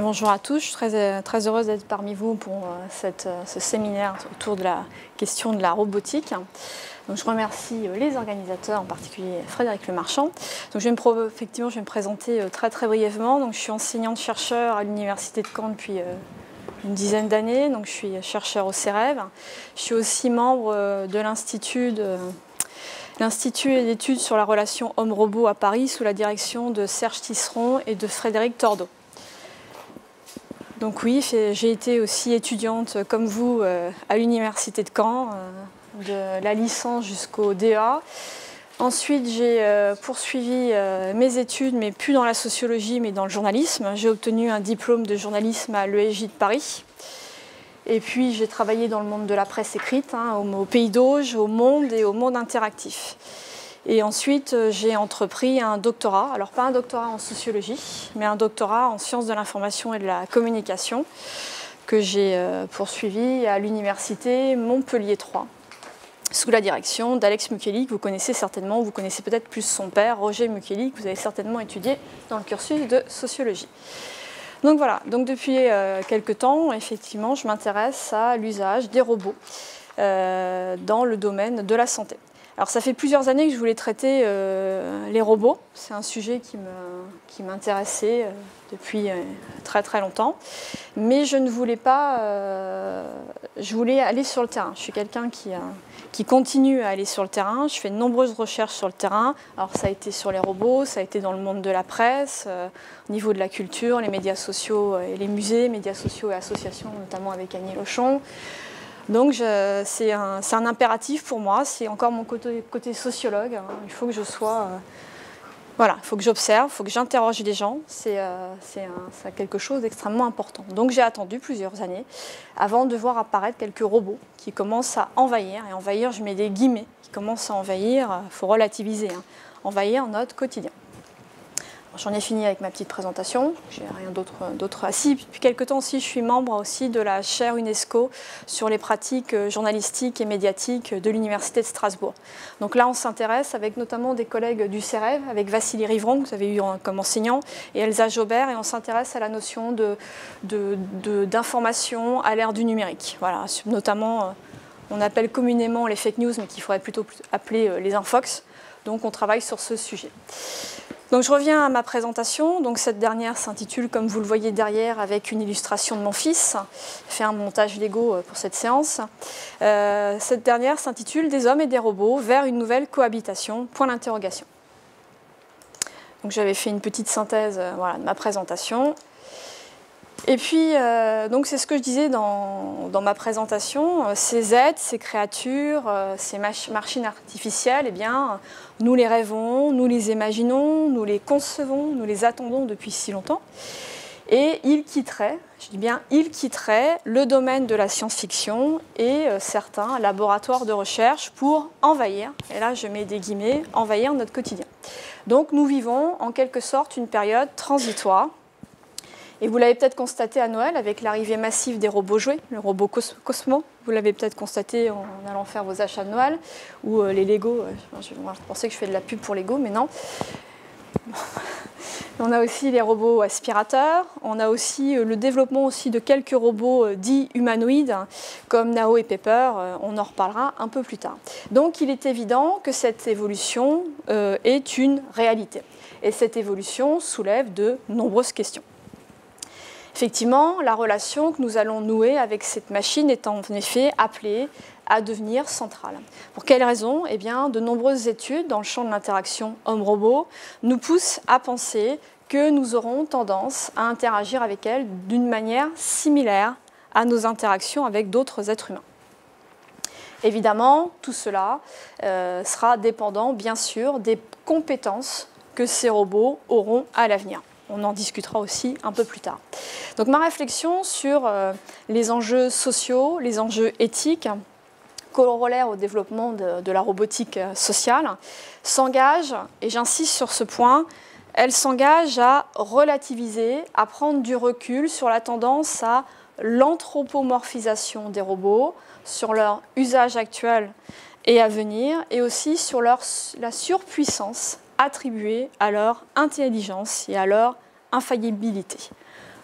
bonjour à tous, je suis très, très heureuse d'être parmi vous pour euh, euh, ce séminaire autour de la question de la robotique. Donc, je remercie euh, les organisateurs, en particulier Frédéric Lemarchand. Donc, je vais me, effectivement, je vais me présenter très très brièvement. Donc, je suis enseignante-chercheur à l'Université de Caen depuis une dizaine d'années. Donc, je suis chercheur au CEREV. Je suis aussi membre de l'Institut l'Institut d'études sur la relation homme-robot à Paris sous la direction de Serge Tisseron et de Frédéric Tordeau. Donc oui, j'ai été aussi étudiante comme vous euh, à l'université de Caen, euh, de la licence jusqu'au DA. Ensuite, j'ai euh, poursuivi mes études, mais plus dans la sociologie, mais dans le journalisme. J'ai obtenu un diplôme de journalisme à l'ESJ de Paris. Et puis, j'ai travaillé dans le monde de la presse écrite, hein, au Pays d'Auge, au Monde et au Monde interactif. Et ensuite, euh, j'ai entrepris un doctorat, alors pas un doctorat en sociologie, mais un doctorat en sciences de l'information et de la communication que j'ai euh, poursuivi à l'université Montpellier 3 sous la direction d'Alex Mukeli, que vous connaissez certainement, vous connaissez peut-être plus son père, Roger Mukeli, que vous avez certainement étudié dans le cursus de sociologie. Donc voilà, donc depuis euh, quelques temps, effectivement, je m'intéresse à l'usage des robots dans le domaine de la santé. Alors ça fait plusieurs années que je voulais traiter euh, les robots. C'est un sujet qui m'intéressait euh, depuis euh, très très longtemps. Mais je ne voulais pas... je voulais aller sur le terrain. Je suis quelqu'un qui, qui continue à aller sur le terrain. Je fais de nombreuses recherches sur le terrain. Alors ça a été sur les robots, ça a été dans le monde de la presse, au niveau de la culture, les médias sociaux et les musées, médias sociaux et associations, notamment avec Annie Lochon. Donc c'est un, impératif pour moi, c'est encore mon côté, sociologue. Hein. Il faut que je sois... Euh, voilà, il faut que j'observe, il faut que j'interroge les gens. C'est euh, quelque chose d'extrêmement important. Donc j'ai attendu plusieurs années avant de voir apparaître quelques robots qui commencent à envahir. Et envahir, je mets des guillemets, qui commencent à envahir, il euh, faut relativiser, hein, envahir notre quotidien. J'en ai fini avec ma petite présentation, j'ai rien d'autre assis. Depuis quelques temps aussi, je suis membre aussi de la chaire UNESCO sur les pratiques euh, journalistiques et médiatiques de l'Université de Strasbourg. Donc là, on s'intéresse avec notamment des collègues du CEREV, avec Vassili Rivron, que vous avez eu comme enseignant, et Elsa Jobert, et on s'intéresse à la notion d'information à l'ère du numérique. Voilà, notamment, euh, on appelle communément les fake news, mais qu'il faudrait plutôt appeler euh, les infox. Donc on travaille sur ce sujet. Donc je reviens à ma présentation. Donc cette dernière s'intitule, comme vous le voyez derrière, avec une illustration de mon fils. J'ai fait un montage Lego euh, pour cette séance. Euh, cette dernière s'intitule Des hommes et des robots vers une nouvelle cohabitation. Point d'interrogation. Donc j'avais fait une petite synthèse euh, de ma présentation. Et puis, euh, donc c'est ce que je disais dans, ma présentation, euh, ces êtres, ces créatures, euh, ces machines artificielles, eh bien, nous les rêvons, nous les imaginons, nous les concevons, nous les attendons depuis si longtemps. Et ils quitteraient, je dis bien ils quitteraient, le domaine de la science-fiction et certains laboratoires de recherche pour envahir, et là je mets des guillemets, envahir notre quotidien. Donc nous vivons en quelque sorte une période transitoire et vous l'avez peut-être constaté à Noël avec l'arrivée massive des robots jouets, le robot Cosmo. Vous l'avez peut-être constaté en allant faire vos achats de Noël ou euh, les Lego. Euh, je, pensais que je fais de la pub pour Lego, mais non. On a aussi les robots aspirateurs. On a aussi euh, le développement aussi de quelques robots dits humanoïdes, comme Nao et Pepper. On en reparlera un peu plus tard. Donc, il est évident que cette évolution est une réalité. Et cette évolution soulève de nombreuses questions. Effectivement, la relation que nous allons nouer avec cette machine est en effet appelée à devenir centrale. Pour quelles raisons Eh bien, de nombreuses études dans le champ de l'interaction homme-robot nous poussent à penser que nous aurons tendance à interagir avec elle d'une manière similaire à nos interactions avec d'autres êtres humains. Évidemment, tout cela euh, sera dépendant, bien sûr, des compétences que ces robots auront à l'avenir. On en discutera aussi un peu plus tard. Donc ma réflexion sur euh, les enjeux sociaux, les enjeux éthiques, corollaires au développement de, la robotique euh, sociale, s'engage, et j'insiste sur ce point, elle s'engage à relativiser, à prendre du recul sur la tendance à l'anthropomorphisation des robots, sur leur usage actuel et à venir, et aussi sur leur, la surpuissance attribuée à leur intelligence et à leur infaillibilité.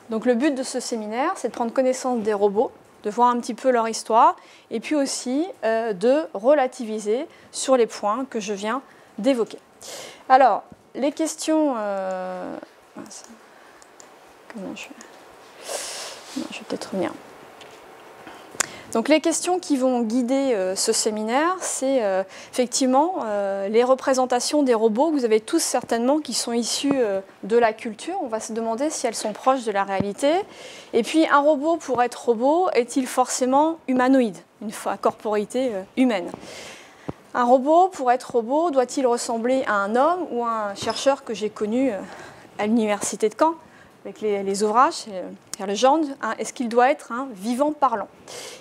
Donc le but de ce séminaire, c'est de prendre connaissance des robots, de voir un petit peu leur histoire, et puis aussi euh, de relativiser sur les points que je viens d'évoquer. Alors, les questions... Euh, comment je fais Je vais peut-être revenir. Donc les questions qui vont guider euh, ce séminaire, c'est euh, effectivement euh, les représentations des robots que vous avez tous certainement qui sont issus de la culture. On va se demander si elles sont proches de la réalité. Et puis un robot pour être robot est-il forcément humanoïde, une corporité humaine? Un robot, pour être robot, doit-il ressembler à un homme ou à un chercheur que j'ai connu à l'université de Caen? Avec les, ouvrages, le genre, hein, est-ce qu'il doit être un vivant parlant?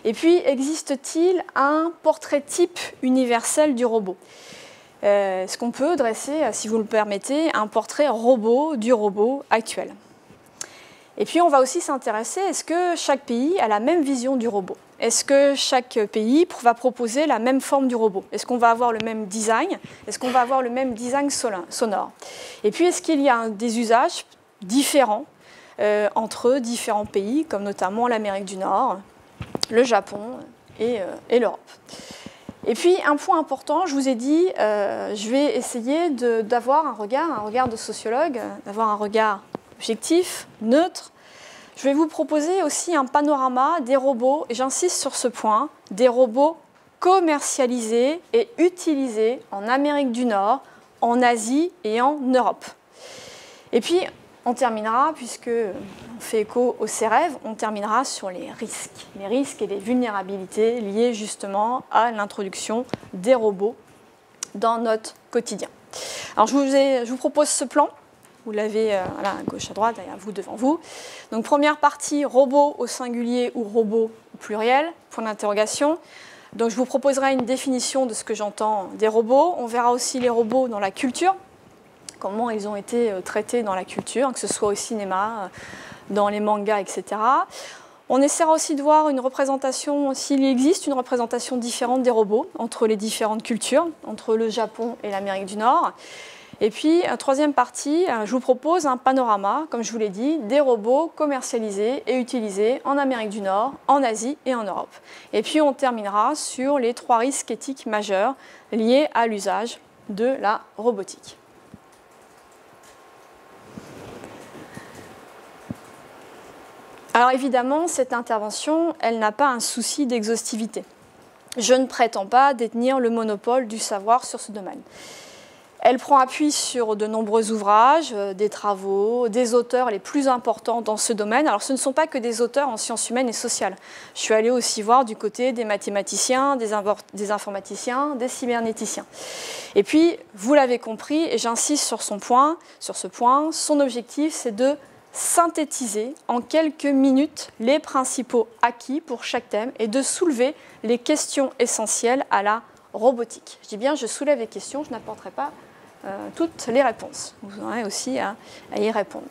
Et puis, existe-t-il un portrait type universel du robot? Euh, Est-ce qu'on peut dresser, euh, si vous le permettez, un portrait robot du robot actuel? Et puis, on va aussi s'intéresser, est-ce que chaque pays a la même vision du robot? Est-ce que chaque pays va proposer la même forme du robot? Est-ce qu'on va avoir le même design? Est-ce qu'on va avoir le même design sonore? Et puis, est-ce qu'il y a des usages différents euh, entre différents pays, comme notamment l'Amérique du Nord, le Japon et, euh, l'Europe. Et puis un point important, je vous ai dit, euh, je vais essayer d'avoir un regard, un regard de sociologue, d'avoir un regard objectif, neutre. Je vais vous proposer aussi un panorama des robots, et j'insiste sur ce point, des robots commercialisés et utilisés en Amérique du Nord, en Asie et en Europe. Et puis, on terminera, puisque on fait écho au CEREV, on terminera sur les risques. Les risques et les vulnérabilités liées justement à l'introduction des robots dans notre quotidien. Alors je vous, propose ce plan. Vous l'avez euh, à gauche, à droite, à vous devant vous. Donc première partie, robots au singulier ou robots au pluriel, point d'interrogation. Donc je vous proposerai une définition de ce que j'entends des robots. On verra aussi les robots dans la culture, comment ils ont été euh, traités dans la culture, que ce soit au cinéma, euh, dans les mangas, etc. On essaiera aussi de voir une représentation, s'il existe une représentation différente des robots entre les différentes cultures, entre le Japon et l'Amérique du Nord. Et puis, troisième partie, euh, je vous propose un panorama, comme je vous l'ai dit, des robots commercialisés et utilisés en Amérique du Nord, en Asie et en Europe. Et puis, on terminera sur les trois risques éthiques majeurs liés à l'usage de la robotique. Alors évidemment, cette intervention, elle n'a pas un souci d'exhaustivité. Je ne prétends pas détenir le monopole du savoir sur ce domaine. Elle prend appui sur de nombreux ouvrages, euh, des travaux, des auteurs les plus importants dans ce domaine. Alors ce ne sont pas que des auteurs en sciences humaines et sociales. Je suis allée aussi voir du côté des mathématiciens, des, informaticiens, des cybernéticiens. Et puis, vous l'avez compris, et j'insiste sur son sur ce point, son objectif c'est de synthétiser en quelques minutes les principaux acquis pour chaque thème et de soulever les questions essentielles à la robotique. Je dis bien, je soulève les questions, je n'apporterai pas euh, toutes les réponses. Vous aurez aussi à, à, y répondre.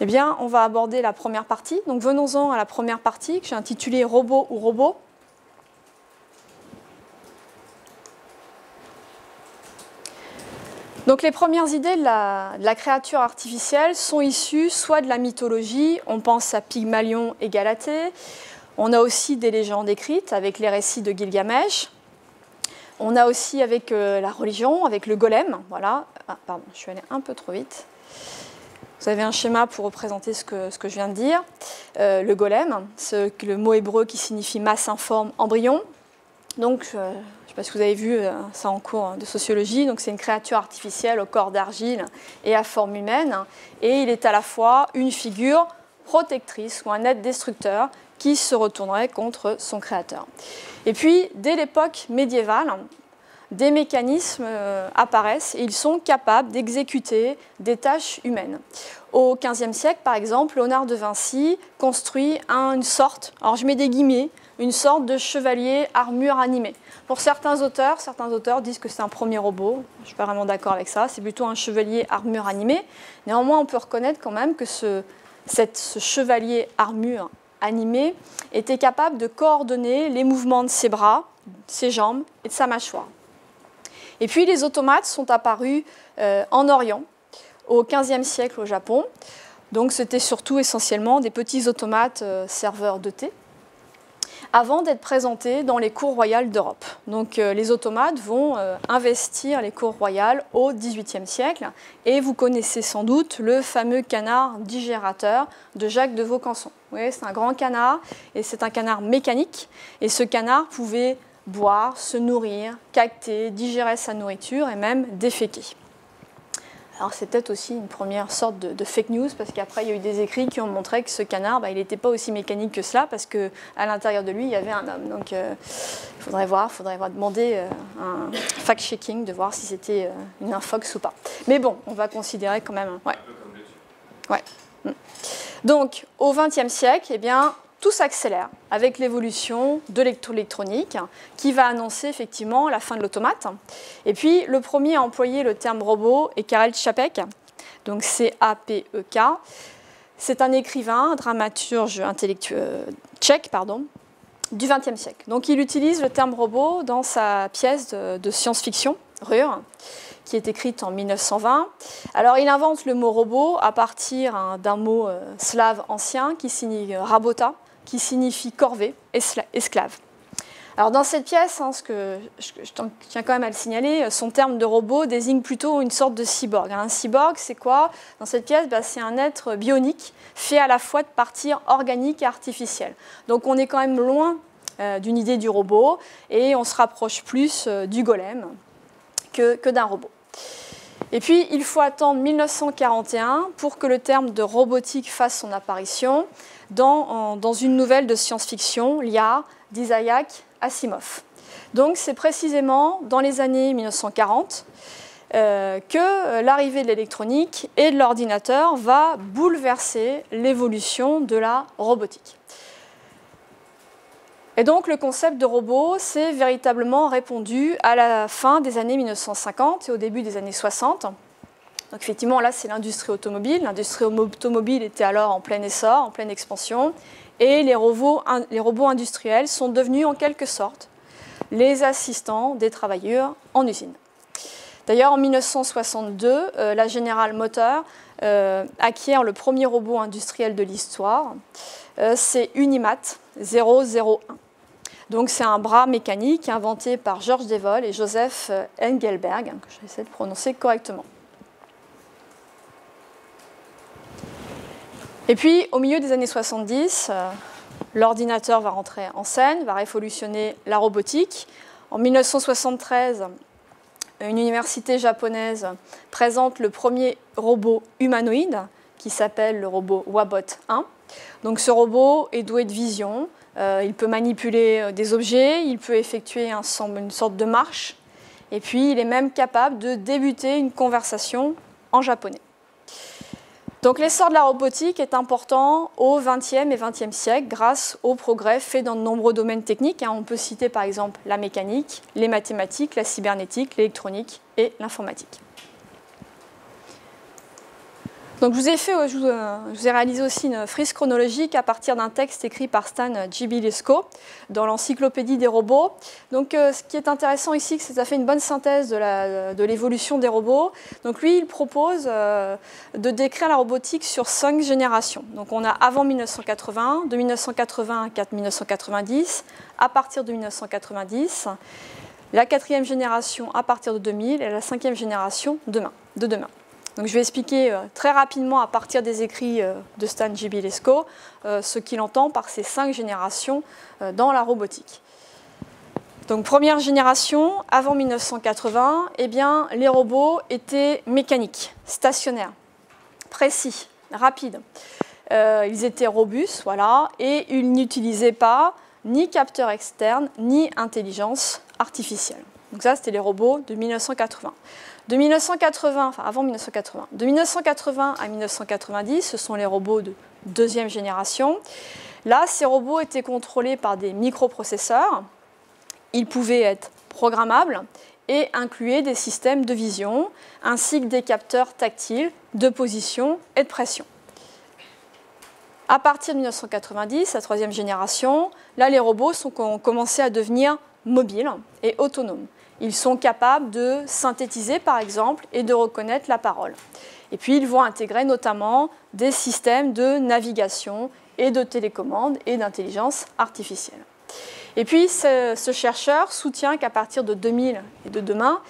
Eh bien, on va aborder la première partie. Donc venons-en à la première partie que j'ai intitulée Robot ou robot. Donc les premières idées de la, créature artificielle sont issues soit de la mythologie, on pense à Pygmalion et Galatée, on a aussi des légendes écrites avec les récits de Gilgamesh, on a aussi avec euh, la religion, avec le golem, voilà, ah, pardon, je suis allée un peu trop vite. Vous avez un schéma pour représenter ce que, je viens de dire. Euh, le golem, le mot hébreu qui signifie masse informe embryon. Donc, euh, sais pas si vous avez vu euh, ça en cours de sociologie. Donc c'est une créature artificielle au corps d'argile et à forme humaine. Et il est à la fois une figure protectrice ou un être destructeur qui se retournerait contre son créateur. Et puis, dès l'époque médiévale, des mécanismes euh, apparaissent et ils sont capables d'exécuter des tâches humaines. Au XVe siècle, par exemple, Léonard de Vinci construit une sorte, alors je mets des guillemets, une sorte de chevalier armure animée. Pour certains auteurs, certains auteurs disent que c'est un premier robot. Je suis pas vraiment d'accord avec ça. C'est plutôt un chevalier armure animée. Néanmoins, on peut reconnaître quand même que ce, chevalier armure animé était capable de coordonner les mouvements de ses bras, ses jambes et de sa mâchoire. Et puis les automates sont apparus euh, en Orient, au XVe siècle au Japon. Donc c'était surtout essentiellement des petits automates euh, serveurs de thé avant d'être présentés dans les cours royales d'Europe. Donc euh, les automates vont euh, investir les cours royales au XVIIIe siècle et vous connaissez sans doute le fameux canard digérateur de Jacques de Vaucanson. Oui, c'est un grand canard et c'est un canard mécanique et ce canard pouvait boire, se nourrir, cacter, digérer sa nourriture et même déféquer. Alors c'est peut-être aussi une première sorte de, fake news parce qu'après il y a eu des écrits qui ont montré que ce canard, bah, il n'était pas aussi mécanique que cela parce qu'à l'intérieur de lui il y avait un homme. Donc euh, il faudrait voir, il faudrait demander euh, un fact-checking de voir si c'était euh, une infox ou pas. Mais bon, on va considérer quand même. Ouais. Ouais. Mm. Donc au XXe siècle, eh bien tout s'accélère avec l'évolution de l'électroélectronique qui va annoncer effectivement la fin de l'automate. Et puis le premier à employer le terme robot est Karel Čapek, donc C-A-P-E-K. C'est un écrivain, dramaturge intellectuel tchèque, pardon, du XXe siècle. Donc il utilise le terme robot dans sa pièce de, science-fiction, Rure, qui est écrite en 1920. Alors il invente le mot robot à partir hein, d'un mot euh, slave ancien qui signifie rabota, qui signifie corvée, esclave. Alors dans cette pièce, hein, ce que je, tiens quand même à le signaler, son terme de robot désigne plutôt une sorte de cyborg. Un cyborg, c'est quoi? Dans cette pièce, bah, c'est un être bionique fait à la fois de parties organiques et artificielles. Donc on est quand même loin euh, d'une idée du robot et on se rapproche plus euh, du golem que d'un robot. Et puis, il faut attendre 1941 pour que le terme de robotique fasse son apparition dans, une nouvelle de science-fiction, l'IA d'Isaac Asimov. Donc c'est précisément dans les années 1940 euh, que l'arrivée de l'électronique et de l'ordinateur va bouleverser l'évolution de la robotique. Et donc le concept de robot s'est véritablement répandu à la fin des années 1950 et au début des années 60 donc effectivement, là, c'est l'industrie automobile. L'industrie automobile était alors en plein essor, en pleine expansion. Et les robots, industriels sont devenus en quelque sorte les assistants des travailleurs en usine. D'ailleurs, en 1962, euh, la General Motors euh, acquiert le premier robot industriel de l'histoire. Euh, c'est Unimat 001. Donc c'est un bras mécanique inventé par Georges Devol et Joseph Engelberg, que je vais essayer de prononcer correctement. Et puis, au milieu des années 70, euh, l'ordinateur va rentrer en scène, va révolutionner la robotique. En 1973, une université japonaise présente le premier robot humanoïde qui s'appelle le robot Wabot 1. Donc ce robot est doué de vision, euh, il peut manipuler euh, des objets, il peut effectuer une sorte de marche, et puis il est même capable de débuter une conversation en japonais. Donc l'essor de la robotique est important au XXe et XXe siècle grâce aux progrès faits dans de nombreux domaines techniques. Hein. On peut citer par exemple la mécanique, les mathématiques, la cybernétique, l'électronique et l'informatique. Donc je vous, ai fait, je vous ai réalisé aussi une frise chronologique à partir d'un texte écrit par Stan Gibilisco dans l'encyclopédie des robots. Donc euh, ce qui est intéressant ici, c'est que ça fait une bonne synthèse de l'évolution des robots. Donc lui, il propose euh, de décrire la robotique sur cinq générations. Donc on a avant 1980, de 1980 à 1990, à partir de 1990, la quatrième génération à partir de 2000 et la cinquième génération de demain. Donc je vais expliquer euh, très rapidement à partir des écrits euh, de Stan Gibilesco euh, ce qu'il entend par ces cinq générations dans la robotique. Donc première génération, avant 1980, eh bien, les robots étaient mécaniques, stationnaires, précis, rapides. ils étaient robustes, voilà, et ils n'utilisaient pas ni capteur externe, ni intelligence artificielle. Donc ça, c'était les robots de 1980. De 1980, enfin avant 1980, de 1980 à 1990, ce sont les robots de deuxième génération. Là, ces robots étaient contrôlés par des microprocesseurs. Ils pouvaient être programmables et incluaient des systèmes de vision ainsi que des capteurs tactiles de position et de pression. À partir de 1990, la troisième génération, là les robots ont commencé à devenir mobiles et autonomes. Ils sont capables de synthétiser, par exemple, et de reconnaître la parole. Et puis ils vont intégrer notamment des systèmes de navigation et de télécommande et d'intelligence artificielle. Et puis ce, chercheur soutient qu'à partir de 2000 et de demain,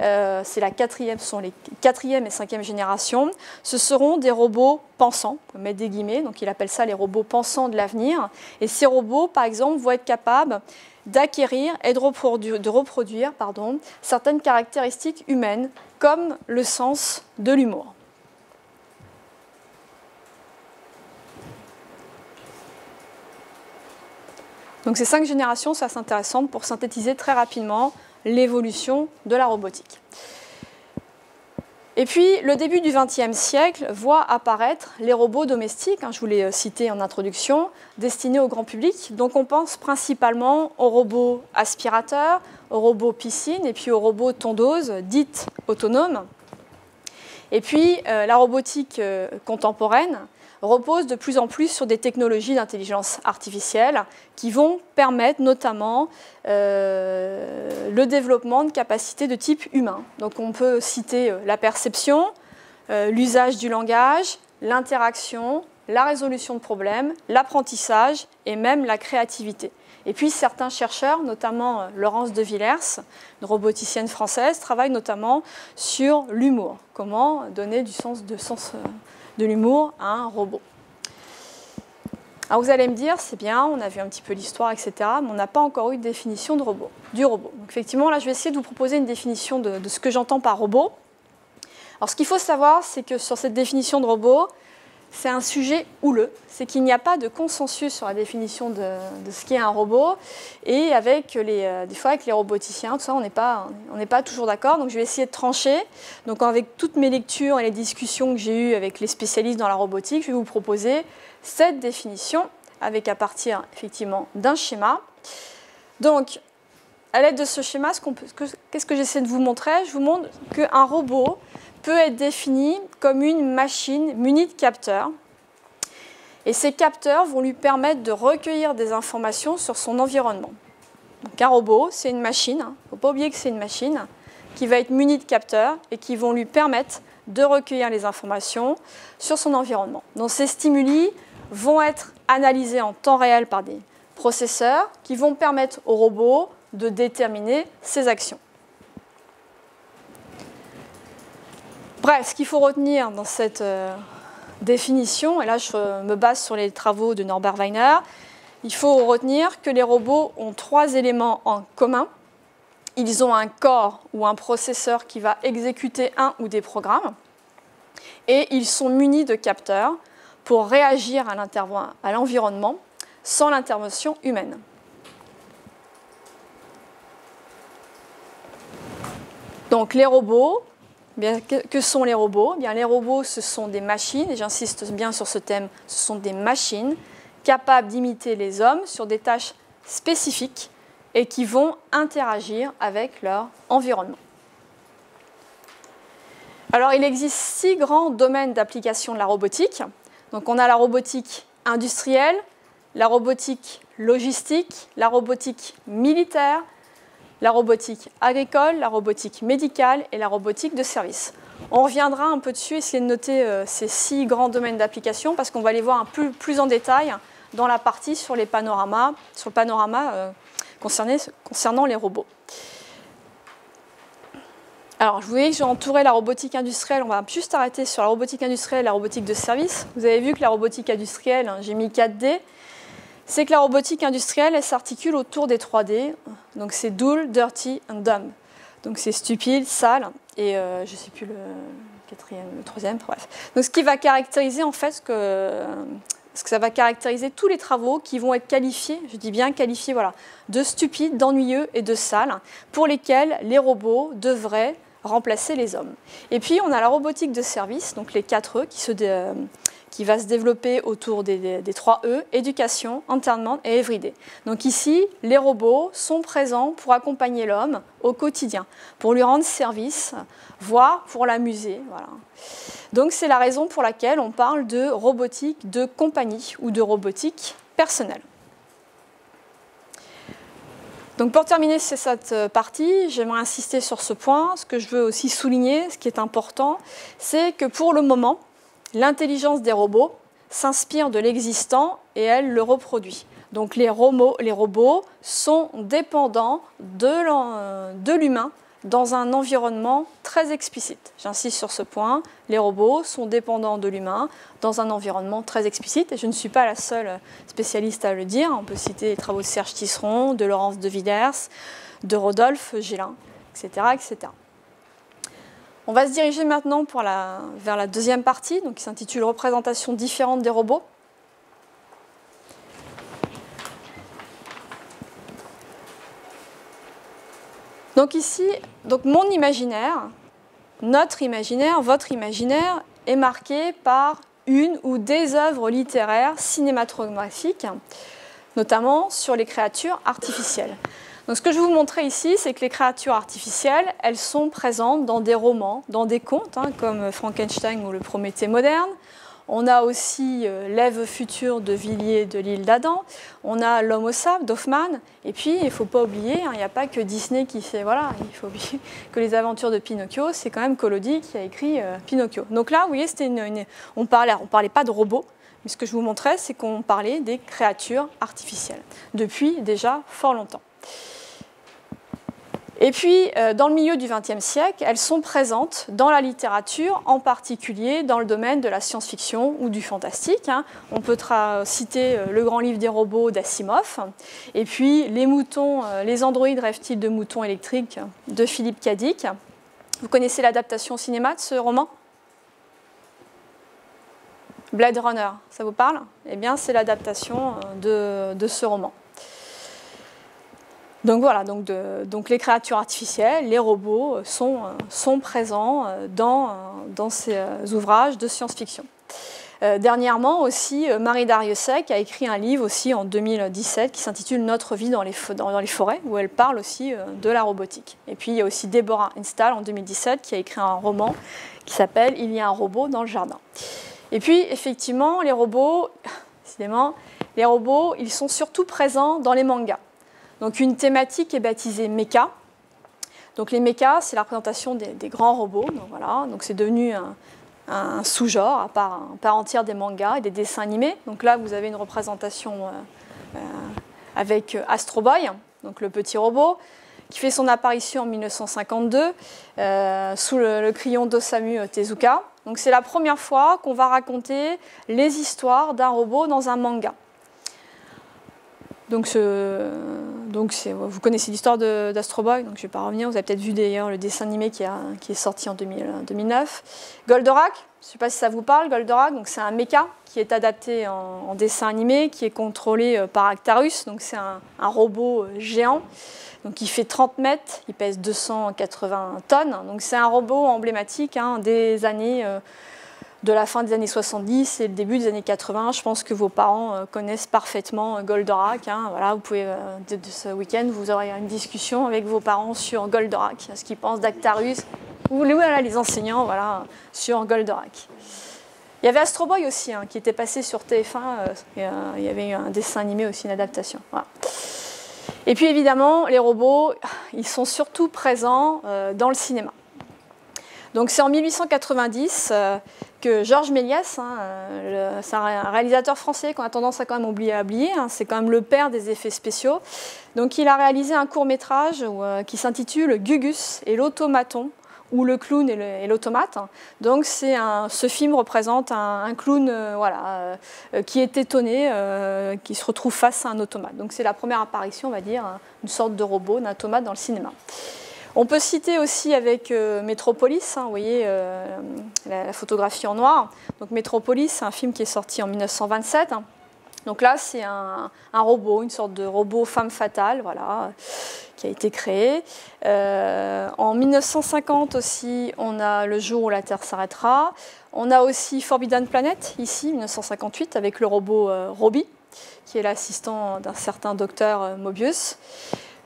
euh, c'est la quatrième, sont les quatrième et cinquième générations, ce seront des robots pensants, mettre des guillemets, donc il appelle ça les robots pensants de l'avenir. Et ces robots, par exemple, vont être capables d'acquérir et de reproduire, certaines caractéristiques humaines, comme le sens de l'humour. Donc ces cinq générations, ça c'est intéressant pour synthétiser très rapidement l'évolution de la robotique. Et puis, le début du XXe siècle voit apparaître les robots domestiques, hein, je vous l'ai euh, cité en introduction, destinés au grand public. Donc, on pense principalement aux robots aspirateurs, aux robots piscines et puis aux robots tondeuses dites autonomes. Et puis, euh, la robotique euh, contemporaine repose de plus en plus sur des technologies d'intelligence artificielle qui vont permettre notamment euh, le développement de capacités de type humain. Donc on peut citer euh, la perception, euh, l'usage du langage, l'interaction, la résolution de problèmes, l'apprentissage et même la créativité. Et puis certains chercheurs, notamment Laurence de Villers, une roboticienne française, travaillent notamment sur l'humour, comment donner du sens de sens de l'humour à un robot. Alors vous allez me dire, c'est bien, on a vu un petit peu l'histoire, etc., mais on n'a pas encore eu de définition de robot, du robot. Donc effectivement, là, je vais essayer de vous proposer une définition de, de ce que j'entends par robot. Alors ce qu'il faut savoir, c'est que sur cette définition de robot, c'est un sujet houleux. C'est qu'il n'y a pas de consensus sur la définition de, ce qu'est un robot. Et avec euh, des fois, avec les roboticiens, tout ça, on n'est pas, on pas toujours d'accord. Donc, je vais essayer de trancher. Donc, avec toutes mes lectures et les discussions que j'ai eues avec les spécialistes dans la robotique, je vais vous proposer cette définition avec à partir effectivement d'un schéma. Donc, à l'aide de ce schéma, qu'est-ce que j'essaie de vous montrer? Je vous montre qu'un robot, peut être défini comme une machine munie de capteurs. Et ces capteurs vont lui permettre de recueillir des informations sur son environnement. Donc un robot, c'est une machine, il ne faut pas oublier que c'est une machine, qui va être munie de capteurs et qui vont lui permettre de recueillir les informations sur son environnement. Donc ces stimuli vont être analysés en temps réel par des processeurs qui vont permettre au robot de déterminer ses actions. Bref, ce qu'il faut retenir dans cette euh, définition, et là je me base sur les travaux de Norbert Weiner, il faut retenir que les robots ont trois éléments en commun. Ils ont un corps ou un processeur qui va exécuter un ou des programmes, et ils sont munis de capteurs pour réagir à l'environnement sans l'intervention humaine. Donc les robots que sont les robots? Bien, Les robots, ce sont des machines, et j'insiste bien sur ce thème, ce sont des machines capables d'imiter les hommes sur des tâches spécifiques et qui vont interagir avec leur environnement. Alors, il existe six grands domaines d'application de la robotique. Donc, on a la robotique industrielle, la robotique logistique, la robotique militaire, la robotique agricole, la robotique médicale et la robotique de service. On reviendra un peu dessus, essayer de noter euh, ces six grands domaines d'application parce qu'on va les voir un peu plus en détail dans la partie sur, les panoramas, sur le panorama euh, concernant les robots. Alors, je vous j'ai entouré la robotique industrielle. On va juste arrêter sur la robotique industrielle et la robotique de service. Vous avez vu que la robotique industrielle, hein, j'ai mis 4D c'est que la robotique industrielle, elle s'articule autour des 3D. Donc c'est dull, dirty and dumb. Donc c'est stupide, sale, et euh, je ne sais plus le quatrième, le troisième, bref. Donc ce qui va caractériser en fait ce que, ce que ça va caractériser tous les travaux qui vont être qualifiés, je dis bien qualifiés, voilà, de stupides, d'ennuyeux et de sales, pour lesquels les robots devraient remplacer les hommes. Et puis on a la robotique de service, donc les 4 E qui se, qui va se développer autour des, trois E, éducation, entertainment et everyday. Donc ici, les robots sont présents pour accompagner l'homme au quotidien, pour lui rendre service, voire pour l'amuser. Voilà. Donc c'est la raison pour laquelle on parle de robotique de compagnie ou de robotique personnelle. Donc pour terminer cette partie, j'aimerais insister sur ce point. Ce que je veux aussi souligner, ce qui est important, c'est que pour le moment, l'intelligence des robots s'inspire de l'existant et elle le reproduit. Donc les, robots, sont dépendants de l'humain dans un environnement très explicite. J'insiste sur ce point, les robots sont dépendants de l'humain dans un environnement très explicite, et je ne suis pas la seule spécialiste à le dire. On peut citer les travaux de Serge Tisseron, de Laurence de Widers, de Rodolphe Gélin, etc. On va se diriger maintenant vers la deuxième partie, qui s'intitule Représentation différente des robots. Donc ici, donc mon imaginaire, notre imaginaire, votre imaginaire est marqué par une ou des œuvres littéraires cinématographiques, notamment sur les créatures artificielles. Donc ce que je vais vous montrer ici, c'est que les créatures artificielles, elles sont présentes dans des romans, dans des contes, hein, comme Frankenstein ou le Prométhée moderne, on a aussi euh, L'Ève future de Villiers de l'île d'Adam. On a L'homme au sable d'Hoffmann. Et puis, il ne faut pas oublier, hein, il n'y a pas que Disney qui fait. Voilà, il faut oublier que les aventures de Pinocchio, c'est quand même Collodi qui a écrit euh, Pinocchio. Donc là, vous voyez, on parlait, parlait pas de robots. Mais ce que je vous montrais, c'est qu'on parlait des créatures artificielles depuis déjà fort longtemps. Et puis, euh, dans le milieu du XXe siècle, elles sont présentes dans la littérature, en particulier dans le domaine de la science-fiction ou du fantastique. Hein. On peut citer euh, le grand livre des robots d'Asimov, et puis les moutons, euh, les androïdes rêvent-ils de moutons électriques de Philippe Cadic. Vous connaissez l'adaptation au cinéma de ce roman? Blade Runner, ça vous parle? Eh bien, c'est l'adaptation de ce roman. Donc voilà, les créatures artificielles, les robots euh, sont, euh, sont présents euh, dans, ces ouvrages de science-fiction. dernièrement aussi, Marie Dariussec a écrit un livre aussi en 2017 qui s'intitule Notre vie dans les, dans les, forêts, où elle parle aussi de la robotique. Et puis il y a aussi Deborah Install en 2017 qui a écrit un roman qui s'appelle Il y a un robot dans le jardin. Et puis effectivement, les robots, décidément, les robots, ils sont surtout présents dans les mangas. Donc une thématique est baptisée Mecha. Donc les mechas, c'est la représentation des, grands robots. Voilà, donc c'est devenu un, sous-genre à part, entière des mangas et des dessins animés. Donc là, vous avez une représentation euh, euh, avec Astro Boy, donc le petit robot, qui fait son apparition en 1952 euh, sous le, crayon d'Osamu Tezuka. C'est la première fois qu'on va raconter les histoires d'un robot dans un manga. Donc, donc vous connaissez l'histoire d'Astro Boy, donc je ne vais pas revenir. Vous avez peut-être vu d'ailleurs le dessin animé qui, est sorti en 2009. Goldorak, je ne sais pas si ça vous parle, Goldorak, c'est un mecha qui est adapté en, dessin animé, qui est contrôlé euh, par Actarus, donc c'est un, robot euh, géant. Donc il fait 30 mètres, il pèse 280 tonnes. Donc c'est un robot emblématique hein, des années euh, de la fin des années 70 et le début des années 80. Je pense que vos parents euh, connaissent parfaitement euh, Goldorak. Hein. Voilà, vous pouvez, euh, de, ce week-end, vous aurez une discussion avec vos parents sur Goldorak, ce qu'ils pensent d'Actarus, ou les enseignants voilà, sur Goldorak. Il y avait Astro Boy aussi, hein, qui était passé sur TF1. il y avait un dessin animé aussi, une adaptation. Et puis évidemment, les robots, ils sont surtout présents dans le cinéma. Donc c'est en 1890 que Georges Méliès, hein, euh, un réalisateur français qu'on a tendance à quand même oublier hein, c'est quand même le père des effets spéciaux. Donc il a réalisé un court métrage euh, qui s'intitule Gugus et l'automaton ou le clown et l'automate. Donc c'est ce film représente un, clown euh, qui est étonné, qui se retrouve face à un automate. Donc c'est la première apparition, on va dire, une sorte de robot, d'un automate dans le cinéma. On peut citer aussi avec euh, Métropolis, hein, vous voyez euh, la, photographie en noir. Donc Métropolis, c'est un film qui est sorti en 1927. Hein. Donc là, c'est un, robot, une sorte de robot femme fatale, voilà, qui a été créé. Euh, en 1950 aussi, on a Le jour où la Terre s'arrêtera. On a aussi Forbidden Planet, ici, 1958, avec le robot Robbie, qui est l'assistant d'un certain docteur Mobius.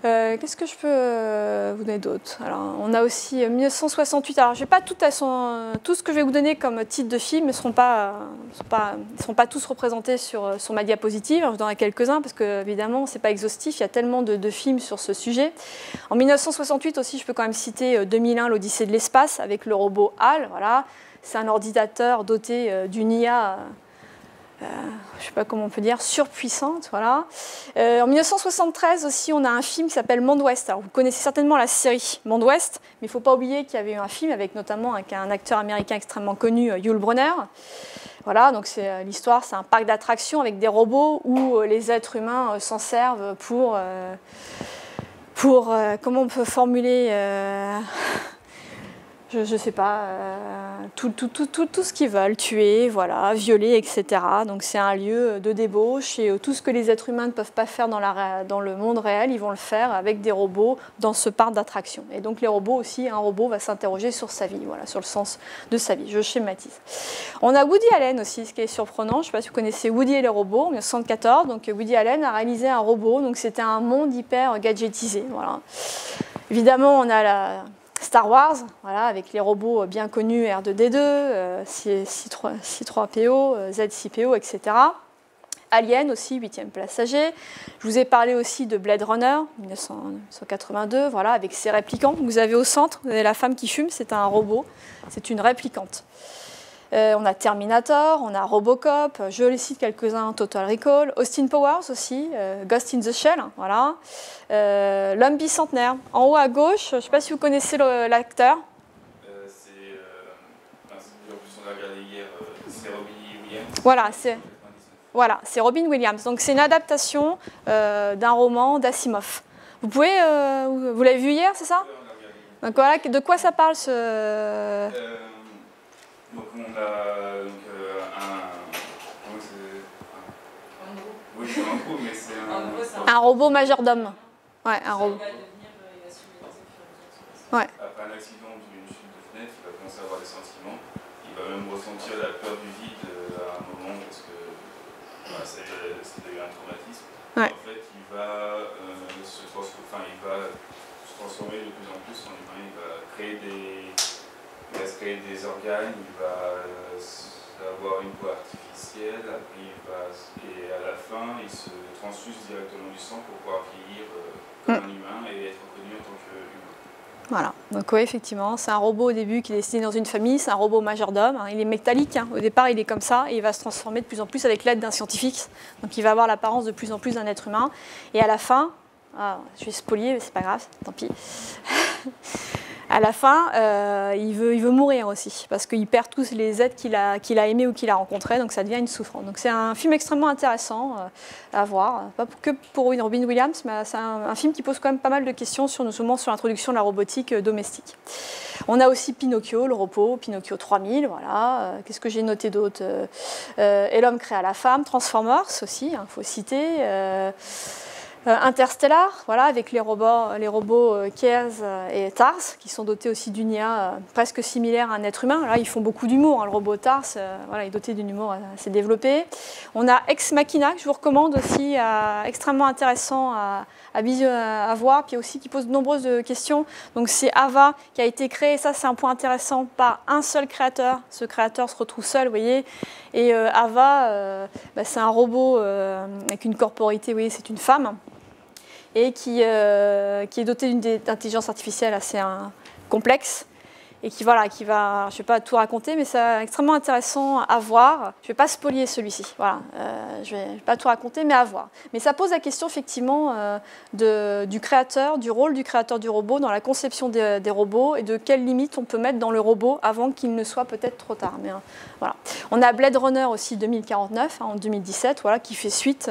Euh, qu'est-ce que je peux euh, vous donner d'autre? Alors, on a aussi 1968. Alors, je vais pas tout, ce que je vais vous donner comme titre de film ne seront pas, sont pas, seront pas tous représentés sur, sur ma diapositive. je vous donnerai quelques-uns parce que, évidemment, c'est pas exhaustif. Il y a tellement de, de, films sur ce sujet. En 1968 aussi, je peux quand même citer 2001, l'Odyssée de l'espace, avec le robot HAL. Voilà. C'est un ordinateur doté d'une IA euh, je sais pas comment on peut dire, surpuissante. Voilà. Euh, en 1973 aussi, on a un film qui s'appelle Monde Ouest. Alors, vous connaissez certainement la série Monde Ouest, mais il ne faut pas oublier qu'il y avait eu un film avec notamment un, acteur américain extrêmement connu, euh, Yul Brunner. Voilà, donc c'est l'histoire, c'est un parc d'attractions avec des robots où les êtres humains s'en servent pour, pour comment on peut formuler je ne sais pas, euh, tout, tout, tout, tout, ce qu'ils veulent, tuer, voilà, violer, etc. Donc c'est un lieu de débauche et euh, tout ce que les êtres humains ne peuvent pas faire dans, la, dans le monde réel, ils vont le faire avec des robots dans ce parc d'attractions. Et donc les robots aussi, un robot va s'interroger sur sa vie, voilà, sur le sens de sa vie. Je schématise. On a Woody Allen aussi, ce qui est surprenant. Je ne sais pas si vous connaissez Woody et les robots, en 1974. Donc Woody Allen a réalisé un robot, donc c'était un monde hyper gadgetisé. Voilà. Évidemment, on a la Star Wars, avec les robots bien connus R2D2, C3PO, Z6PO, etc. Alien aussi, 8e passager. Je vous ai parlé aussi de Blade Runner, 1982, voilà, avec ses réplicants. Vous avez au centre, vous avez la femme qui fume, c'est un robot, c'est une réplicante. Euh, on a Terminator, on a Robocop, je les cite quelques-uns, Total Recall, Austin Powers aussi, euh, Ghost in the Shell, voilà. Euh, L'homme bicentenaire. En haut à gauche, je ne sais pas si vous connaissez l'acteur. c'est Robin Williams. Voilà, c'est voilà, Robin Williams. Donc c'est une adaptation d'un roman d'Asimov. Vous pouvez, vous l'avez vu hier, c'est ça? Donc voilà, de quoi ça parle ce donc on a donc, euh, un. Comment c'est Un robot. Oui, c'est un robot, mais c'est un. Un robot majordome. Ouais, un robot. Ouais. Après un accident d'une chute de fenêtre, il va commencer à avoir des sentiments. Il va même ressentir la peur du vide euh, à un moment parce que bah, c'est eu un traumatisme. Ouais. En fait, il va, euh, se transformer, enfin, il va se transformer de plus en plus en humain. Il va créer des il va se créer des organes, il va euh, avoir une voix artificielle, après il va, et à la fin, il se transfuse directement du sang pour pouvoir vieillir euh, comme mm. un humain et être reconnu en tant qu'humain. Voilà, donc oui, effectivement, c'est un robot au début qui est destiné dans une famille, c'est un robot majordome, hein. il est métallique, hein. au départ il est comme ça, et il va se transformer de plus en plus avec l'aide d'un scientifique, donc il va avoir l'apparence de plus en plus d'un être humain, et à la fin, ah, je vais spolier, mais c'est pas grave, tant pis. à la fin, euh, il, veut, il veut mourir aussi, parce qu'il perd tous les êtres qu'il a, qu'il a aimés ou qu'il a rencontrés, donc ça devient une souffrance. Donc c'est un film extrêmement intéressant euh, à voir, pas que pour Robin Williams, mais c'est un, film qui pose quand même pas mal de questions, sur, notamment sur l'introduction de la robotique euh, domestique. On a aussi Pinocchio, le repos, Pinocchio 3000, voilà. Qu'est-ce que j'ai noté d'autre Et l'homme créa la femme, Transformers aussi, il hein, faut citer. Euh, Interstellar, voilà, avec les robots, les robots euh, euh, et TARS, qui sont dotés aussi d'une IA presque similaire à un être humain. Là, ils font beaucoup d'humour. Hein. Le robot TARS, voilà, est doté d'un humour assez développé. On a Ex Machina, que je vous recommande aussi, extrêmement intéressant à, à, voir, puis aussi qui pose de nombreuses questions. Donc c'est Ava qui a été créé, ça c'est un point intéressant, par un seul créateur. Ce créateur se retrouve seul, vous voyez. Et Ava, bah, c'est un robot avec une corporité, vous voyez, c'est une femme et qui, euh, qui est doté d'une intelligence artificielle assez hein, complexe et qui, voilà, qui va, je ne vais pas tout raconter, mais c'est extrêmement intéressant à voir. Je ne vais pas spolier celui-ci, voilà, euh, je ne vais pas tout raconter, mais à voir. Mais ça pose la question effectivement euh, du créateur, du rôle du créateur du robot dans la conception des, robots et de quelles limites on peut mettre dans le robot avant qu'il ne soit peut-être trop tard. Mais, voilà. On a Blade Runner aussi 2049, hein, en 2017, voilà, qui fait suite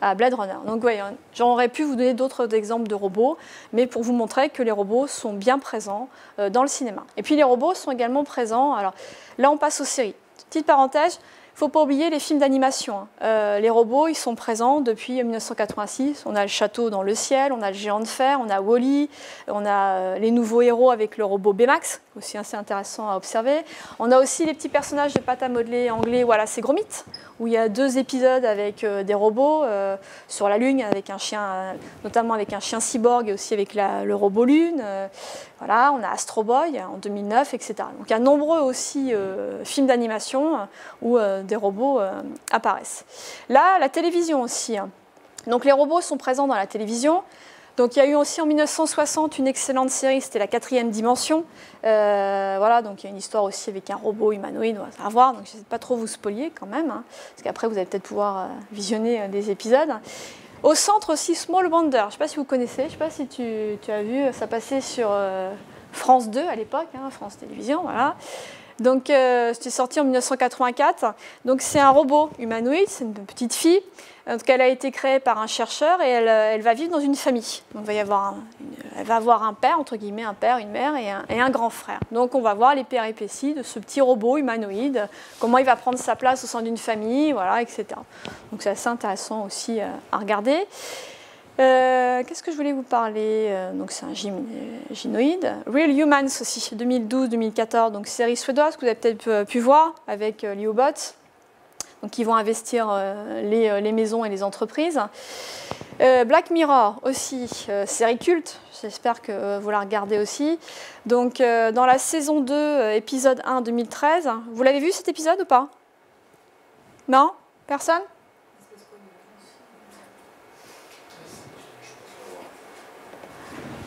à Blade Runner. Donc oui, j'aurais pu vous donner d'autres exemples de robots, mais pour vous montrer que les robots sont bien présents dans le cinéma. Et puis les robots sont également présents. Alors là, on passe aux séries. Petite parenthèse, Il ne faut pas oublier les films d'animation. Hein. Euh, les robots, ils sont présents depuis 1986. On a le château dans le ciel, on a le géant de fer, on a Wally, on a euh, les nouveaux héros avec le robot Baymax, aussi assez intéressant à observer. On a aussi les petits personnages de pâte à modeler anglais, voilà, c'est Gromit, où il y a deux épisodes avec euh, des robots sur la Lune, avec un chien, notamment avec un chien cyborg et aussi avec le robot Lune. On a Astro Boy en 2009, etc. Donc il y a nombreux aussi films d'animation où des robots euh, apparaissent. Là, la télévision aussi. Hein. Donc les robots sont présents dans la télévision. Donc il y a eu aussi en 1960 une excellente série, c'était la quatrième dimension. Euh, voilà, donc il y a une histoire aussi avec un robot humanoïde, va voir. Donc je ne sais pas trop vous spolier quand même, hein, parce qu'après vous allez peut-être pouvoir euh, visionner des épisodes. Au centre aussi Small Wonder, je ne sais pas si vous connaissez, je ne sais pas si tu, as vu, ça passait sur France 2 à l'époque, hein, France Télévisions, voilà. Donc, euh, c'était sorti en 1984. Donc, c'est un robot humanoïde, c'est une petite fille. Donc, elle a été créée par un chercheur et elle, elle va vivre dans une famille. Donc, il va y avoir elle va avoir un père, entre guillemets, un père, une mère et un, grand frère. Donc, on va voir les péripéties de ce petit robot humanoïde, comment il va prendre sa place au sein d'une famille, voilà, etc. Donc, c'est assez intéressant aussi euh, à regarder. Euh, qu'est-ce que je voulais vous parler euh, Donc c'est un gynoïde. Real Humans aussi, 2012-2014, donc série suédoise que vous avez peut-être euh, pu voir avec Liobot. Donc ils vont investir les, les, maisons et les entreprises. Black Mirror aussi, série culte. J'espère que vous la regardez aussi. Donc dans la saison 2, épisode 1 2013. Vous l'avez vu cet épisode ou pas? Non? Personne?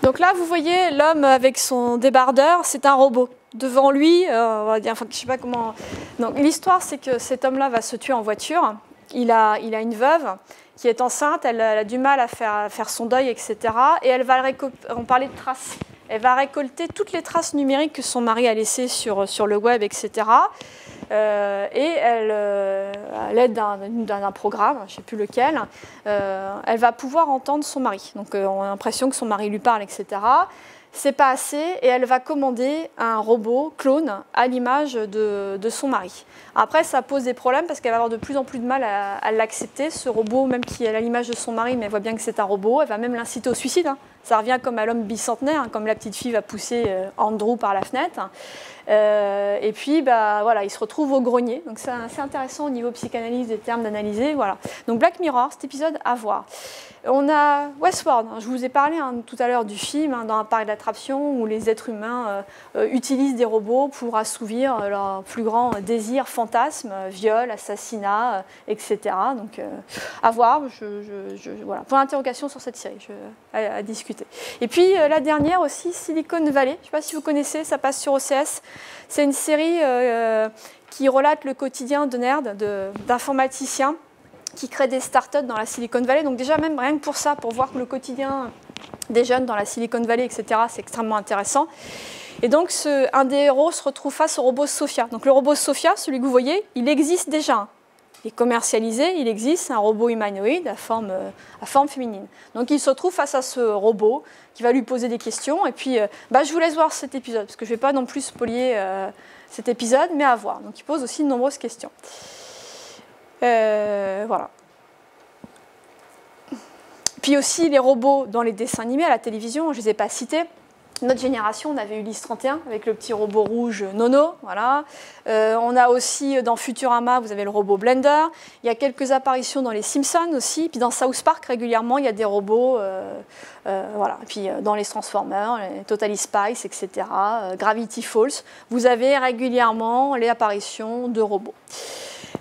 Donc là, vous voyez l'homme avec son débardeur, c'est un robot. Devant lui, euh, on va dire, enfin, je sais pas comment. Donc l'histoire, c'est que cet homme-là va se tuer en voiture. Il a, il a une veuve qui est enceinte, elle, a du mal à faire, faire, son deuil, etc. Et elle va, on parlait de traces, elle va récolter toutes les traces numériques que son mari a laissées sur, sur le web, etc. Euh, et elle, euh, à l'aide d'un programme, je ne sais plus lequel, euh, elle va pouvoir entendre son mari. Donc on a l'impression que son mari lui parle, etc. C'est pas assez et elle va commander un robot clone à l'image de, son mari. Après, ça pose des problèmes parce qu'elle va avoir de plus en plus de mal à, l'accepter, ce robot, même qui est à l'image de son mari, mais elle voit bien que c'est un robot. Elle va même l'inciter au suicide. Hein. Ça revient comme à l'homme bicentenaire, hein, comme la petite fille va pousser Andrew par la fenêtre. Euh, et puis, bah, voilà, il se retrouve au grenier. Donc, c'est assez intéressant au niveau psychanalyse des termes d'analyser. Voilà. Donc, Black Mirror, cet épisode à voir. On a Westworld. Je vous ai parlé hein, tout à l'heure du film hein, dans un parc d'attraction où les êtres humains euh, euh, utilisent des robots pour assouvir euh, leurs plus grands désirs, fantasmes, viol, assassinat, etc. Donc, à voir. Voilà. Point d'interrogation sur cette série à, discuter. Et puis, la dernière aussi, Silicon Valley. Je ne sais pas si vous connaissez, ça passe sur OCS. C'est une série qui relate le quotidien de nerds, d'informaticiens qui créent des startups dans la Silicon Valley. Donc déjà, même rien que pour ça, pour voir le quotidien des jeunes dans la Silicon Valley, etc., c'est extrêmement intéressant. Et donc, un des héros se retrouve face au robot Sophia. Donc le robot Sophia, celui que vous voyez, il existe déjà. Commercialisé, il existe, un robot humanoïde à forme, euh, à forme féminine. Donc il se retrouve face à ce robot qui va lui poser des questions. Et puis, euh, bah, je vous laisse voir cet épisode, parce que je ne vais pas non plus spolier euh, cet épisode, mais à voir. Donc il pose aussi de nombreuses questions. Voilà. Puis aussi les robots dans les dessins animés à la télévision, je ne les ai pas cités. Notre génération, on avait Ulysse 31 avec le petit robot rouge Nono. Voilà. Euh, on a aussi dans Futurama, vous avez le robot Blender. Il y a quelques apparitions dans les Simpsons aussi. Puis dans South Park, régulièrement, il y a des robots. Euh, voilà. Puis dans les Transformers, les Totally Spice, etc. Gravity Falls, vous avez régulièrement les apparitions de robots.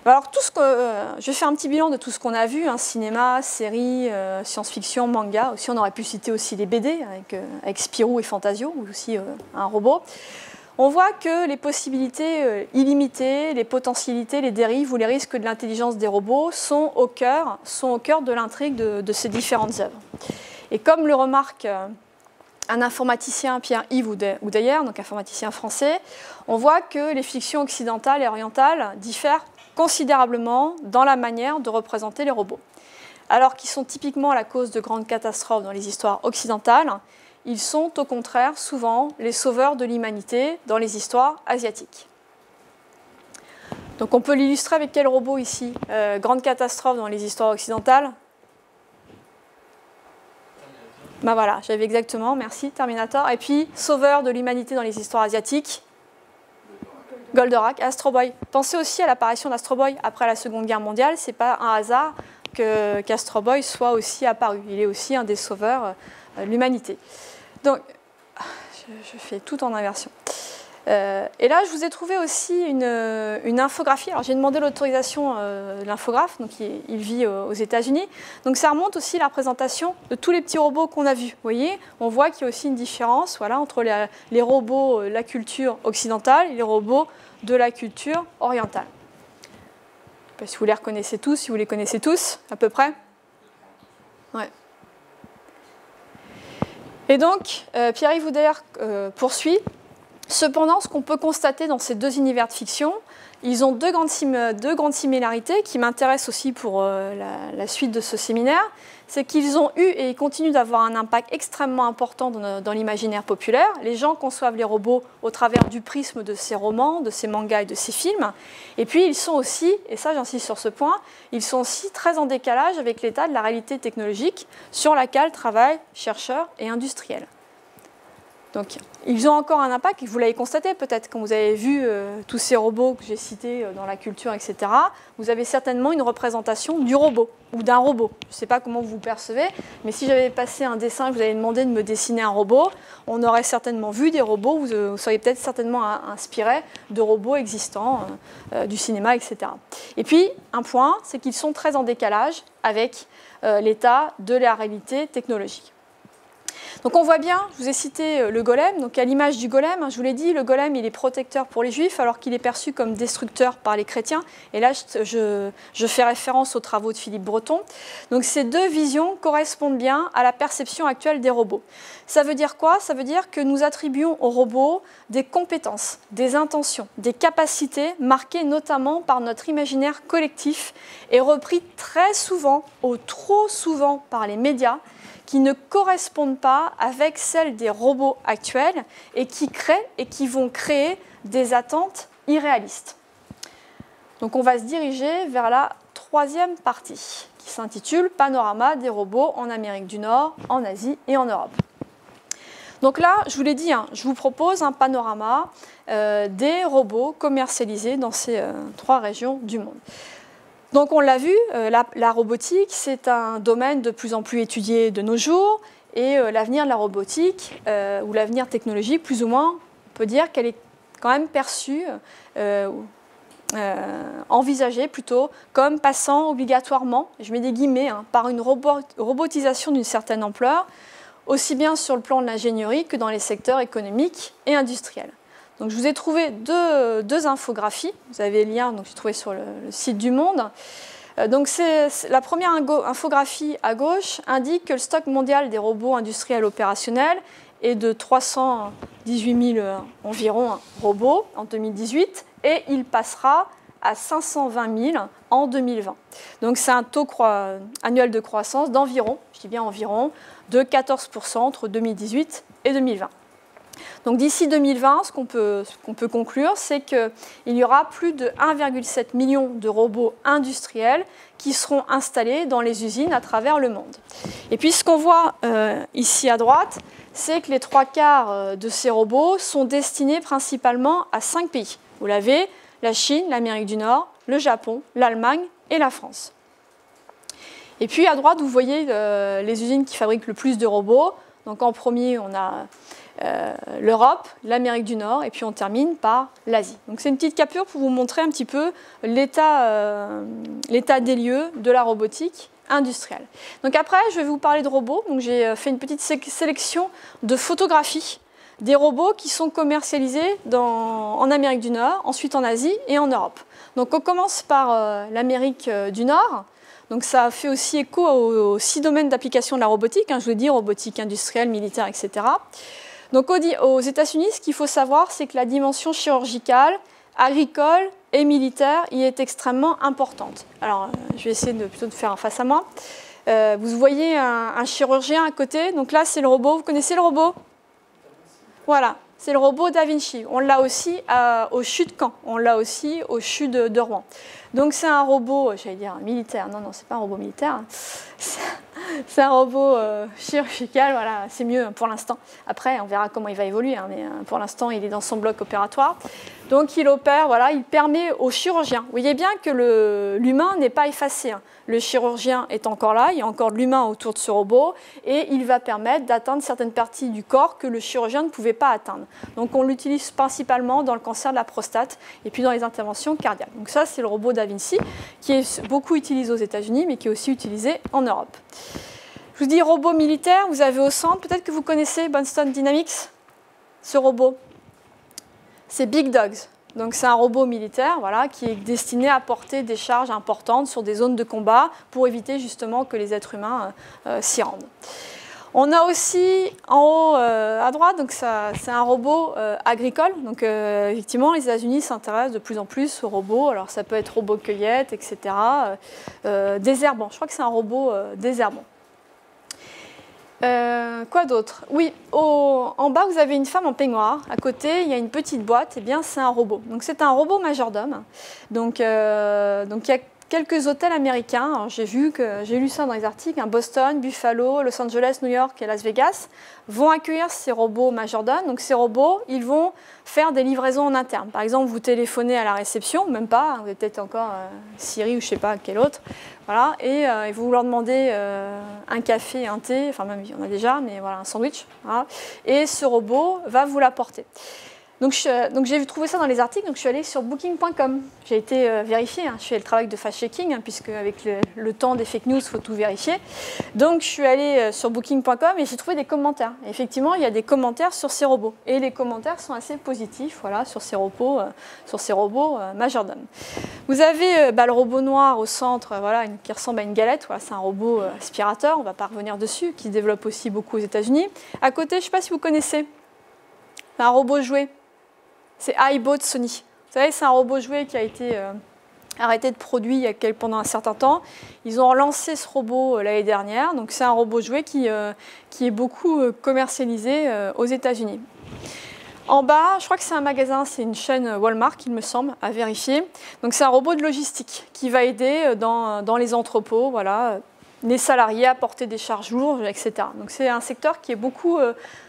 Alors, tout ce que, euh, je vais faire un petit bilan de tout ce qu'on a vu, hein, cinéma, série, euh, science-fiction, manga. Aussi, on aurait pu citer aussi les BD avec, euh, avec Spirou et Fantasio, ou aussi un robot. On voit que les possibilités illimitées, les potentialités, les dérives ou les risques de l'intelligence des robots sont au cœur, sont au cœur de l'intrigue de, ces différentes œuvres. Et comme le remarque un informaticien, Pierre-Yves Oudeyer, donc informaticien français, on voit que les fictions occidentales et orientales diffèrent considérablement dans la manière de représenter les robots. Alors qu'ils sont typiquement la cause de grandes catastrophes dans les histoires occidentales, ils sont au contraire souvent les sauveurs de l'humanité dans les histoires asiatiques. Donc on peut l'illustrer avec quel robot ici euh, Grande catastrophe dans les histoires occidentales? Ben voilà, j'avais exactement, merci, Terminator. Et puis, sauveur de l'humanité dans les histoires asiatiques Goldorak, Astro Boy. Pensez aussi à l'apparition d'Astro Boy après la Seconde Guerre mondiale. C'est pas un hasard qu'Astro Boy soit aussi apparu. Il est aussi un des sauveurs euh, de l'humanité. Donc, je fais tout en inversion. Euh, et là, je vous ai trouvé aussi une, infographie. Alors, j'ai demandé l'autorisation euh, de l'infographe, donc il, vit aux États-Unis. Donc, ça remonte aussi la représentation de tous les petits robots qu'on a vus. Vous voyez, on voit qu'il y a aussi une différence voilà, entre les, robots la culture occidentale les robots de la culture orientale. Si vous les reconnaissez tous, si vous les connaissez tous, à peu près. Ouais. Et donc, euh, Pierre-Yves Houder euh, poursuit. Cependant, ce qu'on peut constater dans ces deux univers de fiction, ils ont deux grandes, deux grandes similarités qui m'intéressent aussi pour euh, la, suite de ce séminaire. C'est qu'ils ont eu et ils continuent d'avoir un impact extrêmement important dans, l'imaginaire populaire. Les gens conçoivent les robots au travers du prisme de ces romans, de ces mangas et de ces films. Et puis ils sont aussi, et ça j'insiste sur ce point, ils sont aussi très en décalage avec l'état de la réalité technologique sur laquelle travaillent chercheurs et industriels. Donc, ils ont encore un impact, vous l'avez constaté peut-être quand vous avez vu euh, tous ces robots que j'ai cités euh, dans la culture, etc. Vous avez certainement une représentation du robot ou d'un robot. Je ne sais pas comment vous vous percevez, mais si j'avais passé un dessin, je vous avais demandé de me dessiner un robot, on aurait certainement vu des robots, vous, euh, seriez peut-être certainement inspiré de robots existants du cinéma, etc. Et puis, un point, c'est qu'ils sont très en décalage avec l'état de la réalité technologique. Donc on voit bien, je vous ai cité euh, le golem, donc à l'image du golem, hein, je vous l'ai dit, le golem il est protecteur pour les juifs alors qu'il est perçu comme destructeur par les chrétiens. Et là je, fais référence aux travaux de Philippe Breton. Donc ces deux visions correspondent bien à la perception actuelle des robots. Ça veut dire quoi? Ça veut dire que nous attribuons aux robots des compétences, des intentions, des capacités marquées notamment par notre imaginaire collectif et repris très souvent, ou trop souvent par les médias qui ne correspondent pas avec celles des robots actuels et qui créent et qui vont créer des attentes irréalistes. Donc on va se diriger vers la troisième partie qui s'intitule Panorama des robots en Amérique du Nord, en Asie et en Europe. Donc là, je vous l'ai dit, hein, je vous propose un panorama euh, des robots commercialisés dans ces euh, trois régions du monde. Donc on l'a vu, euh, la, robotique, c'est un domaine de plus en plus étudié de nos jours, et euh, l'avenir de la robotique, euh, ou l'avenir technologique, plus ou moins, on peut dire qu'elle est quand même perçue, envisagée plutôt, comme passant obligatoirement, je mets des guillemets, hein, par une robotisation d'une certaine ampleur, aussi bien sur le plan de l'ingénierie que dans les secteurs économiques et industriels. Donc, je vous ai trouvé deux, infographies. Vous avez les liens, donc j'ai trouvé sur le, site du Monde. Euh, donc, la première infographie à gauche indique que le stock mondial des robots industriels opérationnels est de 318 000 euh, environ robots en 2018 et il passera à 520 000 en 2020. Donc c'est un taux annuel de croissance d'environ, je dis bien environ, de 14% entre 2018 et 2020. Donc d'ici 2020, ce qu'on peut, conclure, c'est qu'il y aura plus de 1,7 million de robots industriels qui seront installés dans les usines à travers le monde. Et puis ce qu'on voit euh, ici à droite, c'est que les trois quarts euh, de ces robots sont destinés principalement à cinq pays. Vous l'avez, la Chine, l'Amérique du Nord, le Japon, l'Allemagne et la France. Et puis à droite, vous voyez euh, les usines qui fabriquent le plus de robots. Donc en premier, on a euh, l'Europe, l'Amérique du Nord, et puis on termine par l'Asie. Donc c'est une petite capture pour vous montrer un petit peu l'état euh, des lieux de la robotique industrielle. Donc après, je vais vous parler de robots. Donc j'ai euh, fait une petite sélection de photographies des robots qui sont commercialisés en Amérique du Nord, ensuite en Asie et en Europe. Donc on commence par l'Amérique du Nord. Donc ça fait aussi écho aux, six domaines d'application de la robotique, hein, je vous dis robotique industrielle, militaire, etc. Donc aux États-Unis, ce qu'il faut savoir, c'est que la dimension chirurgicale, agricole et militaire y est extrêmement importante. Alors, euh, je vais essayer de, plutôt de faire un face à moi. Euh, vous voyez un, chirurgien à côté. Donc là, c'est le robot. Vous connaissez le robot? Voilà. c'est le robot Da Vinci. On l'a aussi au CHU de Caen, on l'a aussi au CHU de, Rouen. Donc c'est un robot, j'allais dire militaire, non, non, c'est pas un robot militaire, c'est un robot euh, chirurgical, voilà, c'est mieux pour l'instant. Après, on verra comment il va évoluer, hein, mais euh, pour l'instant, il est dans son bloc opératoire. Donc il opère, voilà, il permet au chirurgien. Vous voyez bien que l'humain n'est pas effacé. Hein. Le chirurgien est encore là, il y a encore de l'humain autour de ce robot, et il va permettre d'atteindre certaines parties du corps que le chirurgien ne pouvait pas atteindre. Donc on l'utilise principalement dans le cancer de la prostate et puis dans les interventions cardiaques. Donc ça, c'est le robot Da Vinci, qui est beaucoup utilisé aux États-Unis, mais qui est aussi utilisé en Europe. Je vous dis robot militaire, vous avez au centre, peut-être que vous connaissez Boston Dynamics, ce robot. C'est Big Dogs. Donc c'est un robot militaire voilà, qui est destiné à porter des charges importantes sur des zones de combat pour éviter justement que les êtres humains euh, euh, s'y rendent. On a aussi en haut euh, à droite, c'est un robot agricole. Donc effectivement, les États-Unis s'intéressent de plus en plus aux robots. Alors ça peut être robot cueillette, etc. désherbant. Je crois que c'est un robot désherbant. Euh, quoi d'autre? Oui, en bas, vous avez une femme en peignoir. À côté, il y a une petite boîte. Eh bien, c'est un robot. Donc, c'est un robot majordome. Donc, euh, donc, il y a quelques hôtels américains. J'ai vu que j'ai lu ça dans les articles. Hein, Boston, Buffalo, Los Angeles, New York et Las Vegas vont accueillir ces robots majordomes. Donc ces robots, ils vont faire des livraisons en interne. Par exemple, vous téléphonez à la réception, même pas, hein, vous êtes peut-être encore euh, Siri ou je sais pas quel autre, voilà, et, euh, vous leur demandez euh, un café, un thé, enfin même en a déjà, mais voilà, un sandwich, et ce robot va vous l'apporter. Donc, j'ai trouvé ça dans les articles, donc je suis allée sur booking.com. J'ai été euh, vérifiée, hein. je fais le travail de fact-checking, hein, puisque avec le, temps des fake news, il faut tout vérifier. Donc je suis allée euh, sur booking.com et j'ai trouvé des commentaires. effectivement, il y a des commentaires sur ces robots. Et les commentaires sont assez positifs voilà, sur ces robots, euh, sur ces robots majordomes. Vous avez bah, le robot noir au centre, voilà, qui ressemble à une galette. C'est un robot aspirateur, on ne va pas revenir dessus, qui se développe aussi beaucoup aux États-Unis. À côté, je ne sais pas si vous connaissez, un robot jouet c'est iBot Sony. Vous savez, c'est un robot jouet qui a été euh, arrêté de produire pendant un certain temps. Ils ont relancé ce robot euh, l'année dernière. Donc c'est un robot jouet qui, euh, est beaucoup commercialisé aux États-Unis. En bas, je crois que c'est un magasin, c'est une chaîne Walmart, il me semble, à vérifier. Donc c'est un robot de logistique qui va aider dans, dans les entrepôts, voilà, les salariés à porter des charges lourdes, etc. Donc c'est un secteur qui est beaucoup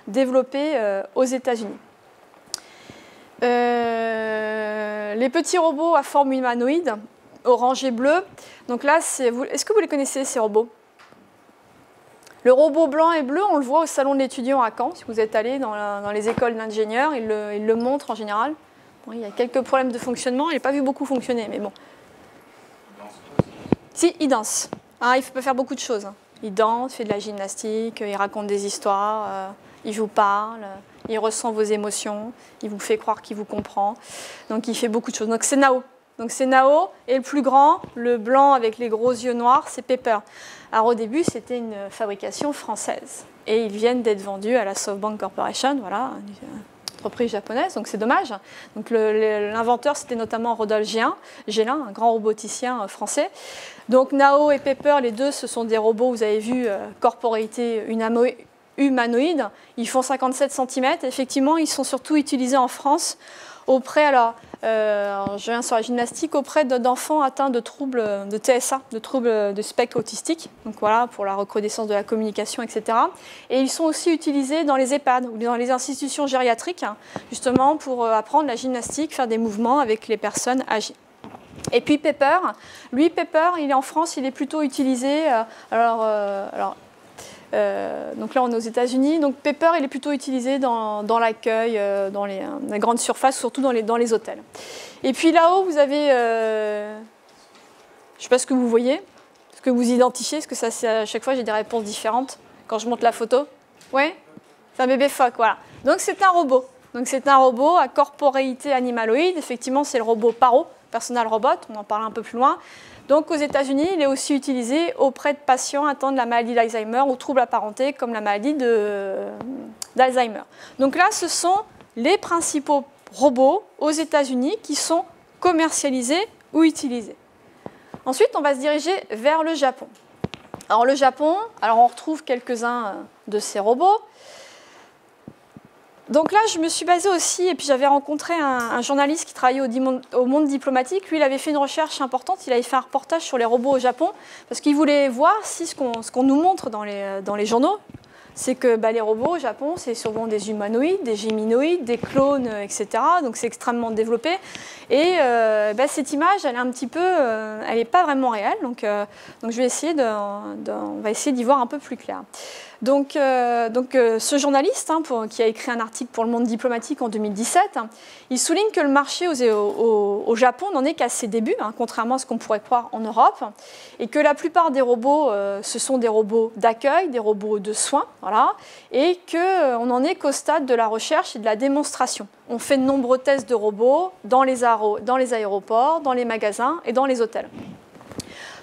développé aux États-Unis. Euh, les petits robots à forme humanoïde, orange et bleu. Donc là, est-ce que vous les connaissez, ces robots? Le robot blanc et bleu, on le voit au salon de l'étudiant à Caen. Si vous êtes allé dans, les écoles d'ingénieurs, ils le, montrent en général. il y a quelques problèmes de fonctionnement. Il n'a pas vu beaucoup fonctionner, mais bon. Si, il danse. Ah, il peut faire beaucoup de choses. Hein. Il danse, fait de la gymnastique, il raconte des histoires, euh, il vous parle il ressent vos émotions, il vous fait croire qu'il vous comprend. Donc il fait beaucoup de choses. Donc c'est Nao. Donc c'est Nao. Et le plus grand, le blanc avec les gros yeux noirs, c'est Pepper. Alors au début, c'était une fabrication française. Et ils viennent d'être vendus à la SoftBank Corporation, voilà, une entreprise japonaise, donc c'est dommage. Donc l'inventeur, c'était notamment Rodolphe Gélin, un grand roboticien euh, français. Donc Nao et Pepper, les deux, ce sont des robots, vous avez vu, euh, corporité une humanoïdes. Ils font 57 cm. Effectivement, ils sont surtout utilisés en France auprès, alors, euh, je viens sur la gymnastique, auprès d'enfants atteints de troubles de TSA, de troubles de spectre autistique, donc voilà, pour la recrudescence de la communication, etc. Et ils sont aussi utilisés dans les EHPAD ou dans les institutions gériatriques, hein, justement pour euh, apprendre la gymnastique, faire des mouvements avec les personnes âgées. Et puis Pepper, lui Pepper, il est en France, il est plutôt utilisé. Euh, alors euh, donc là, on est aux États-Unis. Donc Pepper, il est plutôt utilisé dans, l'accueil, euh, dans les, grandes surfaces, surtout dans les, les hôtels. Et puis là-haut, vous avez, euh, je ne sais pas ce que vous voyez, ce que vous identifiez, parce que ça, à chaque fois, j'ai des réponses différentes quand je monte la photo. Ouais, c'est un bébé phoque, voilà. Donc c'est un robot. Donc c'est un robot à corporéité animaloïde. Effectivement, c'est le robot Paro, Personal Robot. On en parle un peu plus loin. Donc aux États-Unis, il est aussi utilisé auprès de patients atteints de la maladie d'Alzheimer ou troubles apparentés comme la maladie d'Alzheimer. Donc là, ce sont les principaux robots aux États-Unis qui sont commercialisés ou utilisés. Ensuite, on va se diriger vers le Japon. Alors le Japon, alors on retrouve quelques-uns de ces robots. Donc là, je me suis basée aussi, et puis j'avais rencontré un, journaliste qui travaillait au, monde diplomatique. Lui, il avait fait une recherche importante, il avait fait un reportage sur les robots au Japon, parce qu'il voulait voir si ce qu'on nous montre dans les, journaux, c'est que bah, les robots au Japon, c'est souvent des humanoïdes, des géminoïdes, des clones, etc. Donc c'est extrêmement développé. Et euh, bah, cette image, elle est un petit peu, euh, elle n'est pas vraiment réelle. Donc, euh, je vais essayer on va essayer d'y voir un peu plus clair. Donc, euh, euh, ce journaliste hein, qui a écrit un article pour le monde diplomatique en 2017, hein, il souligne que le marché au, Japon n'en est qu'à ses débuts, hein, contrairement à ce qu'on pourrait croire en Europe, et que la plupart des robots, euh, ce sont des robots d'accueil, des robots de soins, voilà, et qu'on n'en est qu'au stade de la recherche et de la démonstration. On fait de nombreux tests de robots dans les, dans aéroports, dans les magasins et dans les hôtels.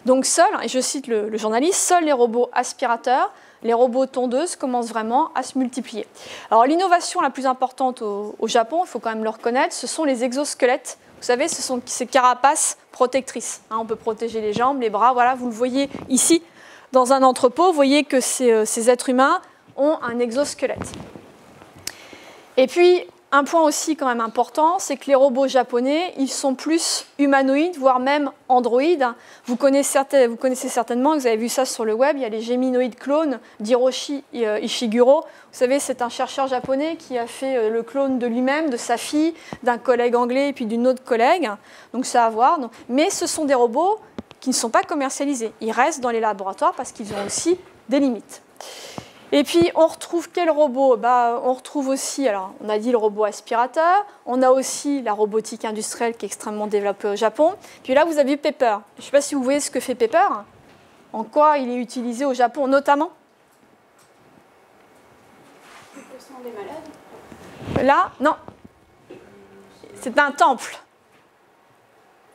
Donc seuls, et je cite le, le journaliste, seuls les robots aspirateurs les robots tondeuses commencent vraiment à se multiplier. Alors l'innovation la plus importante au, Japon, il faut quand même le reconnaître, ce sont les exosquelettes. Vous savez, ce sont ces carapaces protectrices. Hein, on peut protéger les jambes, les bras, voilà, vous le voyez ici dans un entrepôt, vous voyez que ces, euh, ces êtres humains ont un exosquelette. Et puis, un point aussi quand même important, c'est que les robots japonais, ils sont plus humanoïdes, voire même androïdes. Vous connaissez, certainement, vous avez vu ça sur le web, il y a les géminoïdes clones d'Hiroshi euh, Ishiguro. Vous savez, c'est un chercheur japonais qui a fait euh, le clone de lui-même, de sa fille, d'un collègue anglais et puis d'une autre collègue. Donc ça à voir. Mais ce sont des robots qui ne sont pas commercialisés. Ils restent dans les laboratoires parce qu'ils ont aussi des limites. Et puis on retrouve quel robot? Bah, On retrouve aussi, alors on a dit le robot aspirateur, on a aussi la robotique industrielle qui est extrêmement développée au Japon. Puis là vous avez Pepper. Je ne sais pas si vous voyez ce que fait Pepper, en quoi il est utilisé au Japon notamment. Là, non. C'est un temple.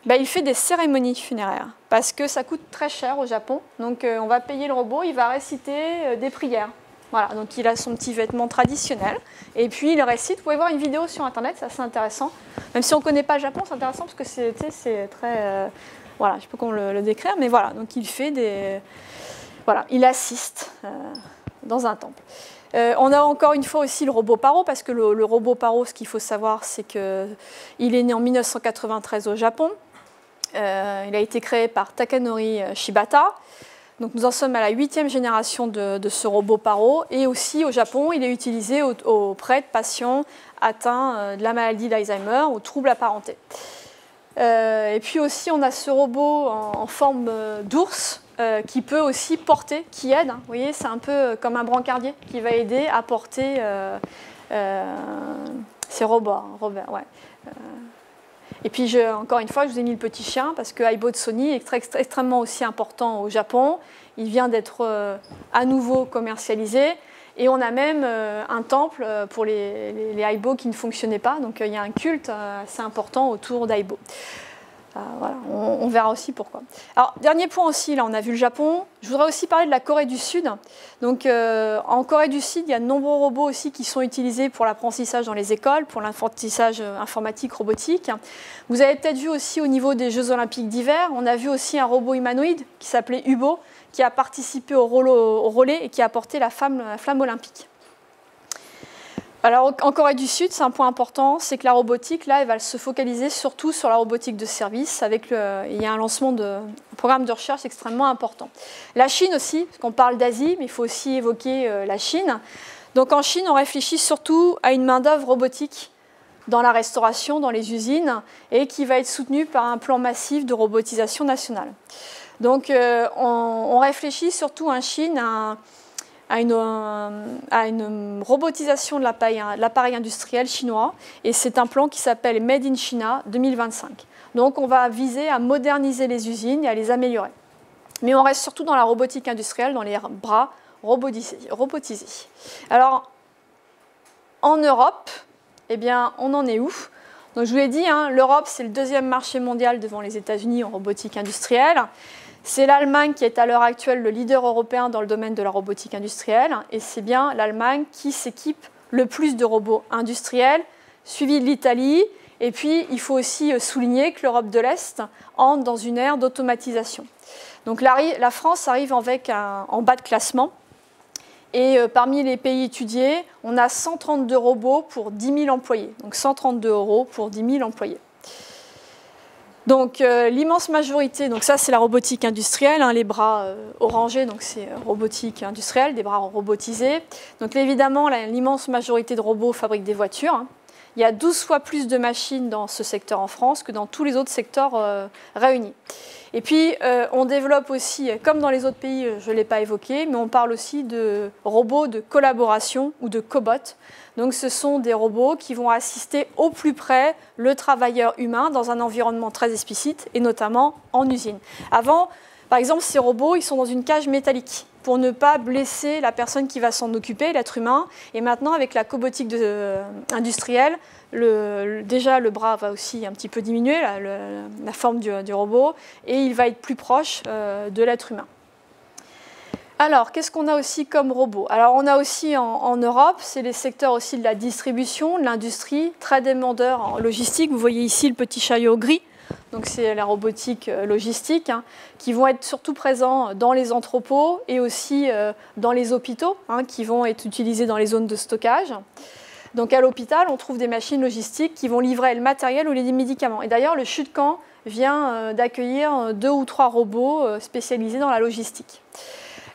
Bah, il fait des cérémonies funéraires parce que ça coûte très cher au Japon. Donc euh, on va payer le robot, il va réciter euh, des prières. Voilà, donc il a son petit vêtement traditionnel et puis il récite. Vous pouvez voir une vidéo sur internet, c'est assez intéressant. Même si on ne connaît pas le Japon, c'est intéressant parce que c'est très. Euh, voilà, je ne sais pas comment le, décrire, mais voilà, donc il fait des. Voilà, il assiste dans un temple. on a encore une fois aussi le robot Paro, parce que le, le robot Paro, ce qu'il faut savoir, c'est qu'il est né en 1993 au Japon. Euh, il a été créé par Takanori Shibata. Donc nous en sommes à la huitième génération de, ce robot Paro. Et aussi au Japon, il est utilisé auprès de patients atteints euh, de la maladie d'Alzheimer ou troubles apparentés. Euh, et puis aussi, on a ce robot en, forme d'ours qui peut aussi porter, qui aide. Hein. Vous voyez, c'est un peu comme un brancardier qui va aider à porter ces robots. Hein, Robert, ouais. Et puis, encore une fois, je vous ai mis le petit chien parce que Aibo Sony est extrêmement aussi important au Japon. Il vient d'être euh, à nouveau commercialisé. Et on a même euh, un temple euh, pour les, les, qui ne fonctionnaient pas. Donc il y a un culte assez important autour d'Aibo. Voilà, on, verra aussi pourquoi. Alors, dernier point aussi, là on a vu le Japon. Je voudrais aussi parler de la Corée du Sud. Donc, euh, en Corée du Sud, il y a de nombreux robots aussi qui sont utilisés pour l'apprentissage dans les écoles, pour l'apprentissage euh, informatique, robotique. Vous avez peut-être vu aussi au niveau des Jeux Olympiques d'hiver, on a vu aussi un robot humanoïde qui s'appelait Ubo, qui a participé au, relais et qui a apporté la flamme olympique. Alors en Corée du Sud, c'est un point important, c'est que la robotique, là, elle va se focaliser surtout sur la robotique de service. Avec il y a un lancement de un programme de recherche extrêmement important. La Chine aussi, parce qu'on parle d'Asie, mais il faut aussi évoquer euh, la Chine. Donc en Chine, on réfléchit surtout à une main-d'œuvre robotique dans la restauration, dans les usines, et qui va être soutenue par un plan massif de robotisation nationale. Donc euh, on, on, réfléchit surtout en Chine à à une, à une robotisation de l'appareil industriel chinois. Et c'est un plan qui s'appelle Made in China 2025. Donc on va viser à moderniser les usines et à les améliorer. Mais on reste surtout dans la robotique industrielle, dans les bras robotisés. Alors, en Europe, eh bien, on en est où? Donc, je vous l'ai dit, hein, l'Europe, c'est le deuxième marché mondial devant les États-Unis en robotique industrielle. C'est l'Allemagne qui est à l'heure actuelle le leader européen dans le domaine de la robotique industrielle, et c'est bien l'Allemagne qui s'équipe le plus de robots industriels, suivi de l'Italie. Et puis, il faut aussi euh, souligner que l'Europe de l'Est entre dans une ère d'automatisation. Donc la, France arrive en bas de classement. Et parmi les pays étudiés, on a 132 robots pour 10 000 employés. Donc 132 euros pour 10 000 employés. Donc euh, l'immense majorité, donc ça c'est la robotique industrielle, hein, les bras euh, orangés, donc c'est euh, robotique industrielle, des bras robotisés. Donc évidemment l'immense majorité de robots fabriquent des voitures. Hein. Il y a 12 fois plus de machines dans ce secteur en France que dans tous les autres secteurs réunis. Et puis, on développe aussi, comme dans les autres pays, je ne l'ai pas évoqué, mais on parle aussi de robots de collaboration ou de cobots. Donc ce sont des robots qui vont assister au plus près le travailleur humain dans un environnement très explicite et notamment en usine. Avant, par exemple, ces robots, ils sont dans une cage métallique pour ne pas blesser la personne qui va s'en occuper, l'être humain. Et maintenant, avec la cobotique euh, industrielle, déjà le bras va aussi un petit peu diminuer, la, forme du, robot, et il va être plus proche euh, de l'être humain. Alors, qu'est-ce qu'on a aussi comme robot? Alors, on a aussi en, Europe, c'est les secteurs aussi de la distribution, de l'industrie, très demandeurs en logistique. Vous voyez ici le petit chariot gris. Donc, c'est la robotique euh, logistique, hein, qui vont être surtout présents dans les entrepôts et aussi euh, dans les hôpitaux, hein, qui vont être utilisés dans les zones de stockage. Donc, à l'hôpital, on trouve des machines logistiques qui vont livrer le matériel ou les médicaments. Et d'ailleurs, le chute camp vient euh, d'accueillir deux ou trois robots spécialisés dans la logistique.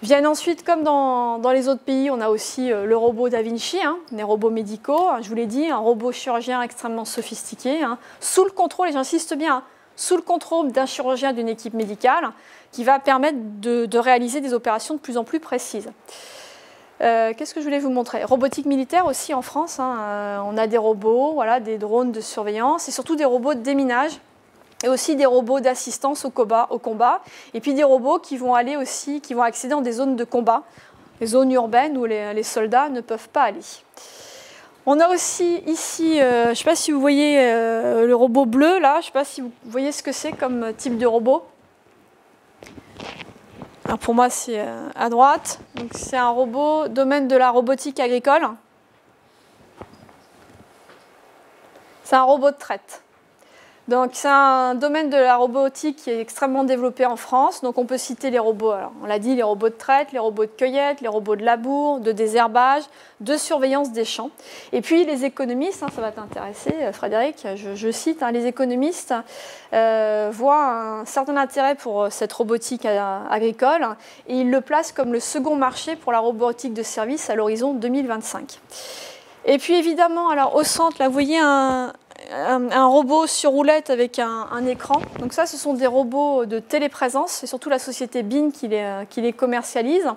Viennent ensuite, comme dans, les autres pays, on a aussi euh, le robot Da Vinci, hein, des robots médicaux, hein, je vous l'ai dit, un robot chirurgien extrêmement sophistiqué, hein, sous le contrôle, et j'insiste bien, sous le contrôle d'un chirurgien d'une équipe médicale, qui va permettre de, réaliser des opérations de plus en plus précises. Euh, qu'est-ce que je voulais vous montrer? Robotique militaire aussi en France. Euh, on a des robots, voilà, des drones de surveillance et surtout des robots de déminage et aussi des robots d'assistance au combat, au combat, et puis des robots qui vont aller aussi, qui vont accéder dans des zones de combat, les zones urbaines où les, soldats ne peuvent pas aller. On a aussi ici, euh, je ne sais pas si vous voyez euh, le robot bleu là, je ne sais pas si vous voyez ce que c'est comme type de robot. Alors pour moi c'est euh, à droite, c'est un robot domaine de la robotique agricole. C'est un robot de traite. Donc c'est un domaine de la robotique qui est extrêmement développé en France. Donc on peut citer les robots, alors, on l'a dit, les robots de traite, les robots de cueillette, les robots de labour, de désherbage, de surveillance des champs. Et puis les économistes, hein, ça va t'intéresser euh, Frédéric, je, cite, hein, les économistes euh, voient un certain intérêt pour euh, cette robotique agricole et ils le placent comme le second marché pour la robotique de service à l'horizon 2025. Et puis évidemment, alors au centre, là, vous voyez un, un, robot sur roulette avec un, écran. Donc ça, ce sont des robots de téléprésence. C'est surtout la société BIN qui les, qui les, commercialise.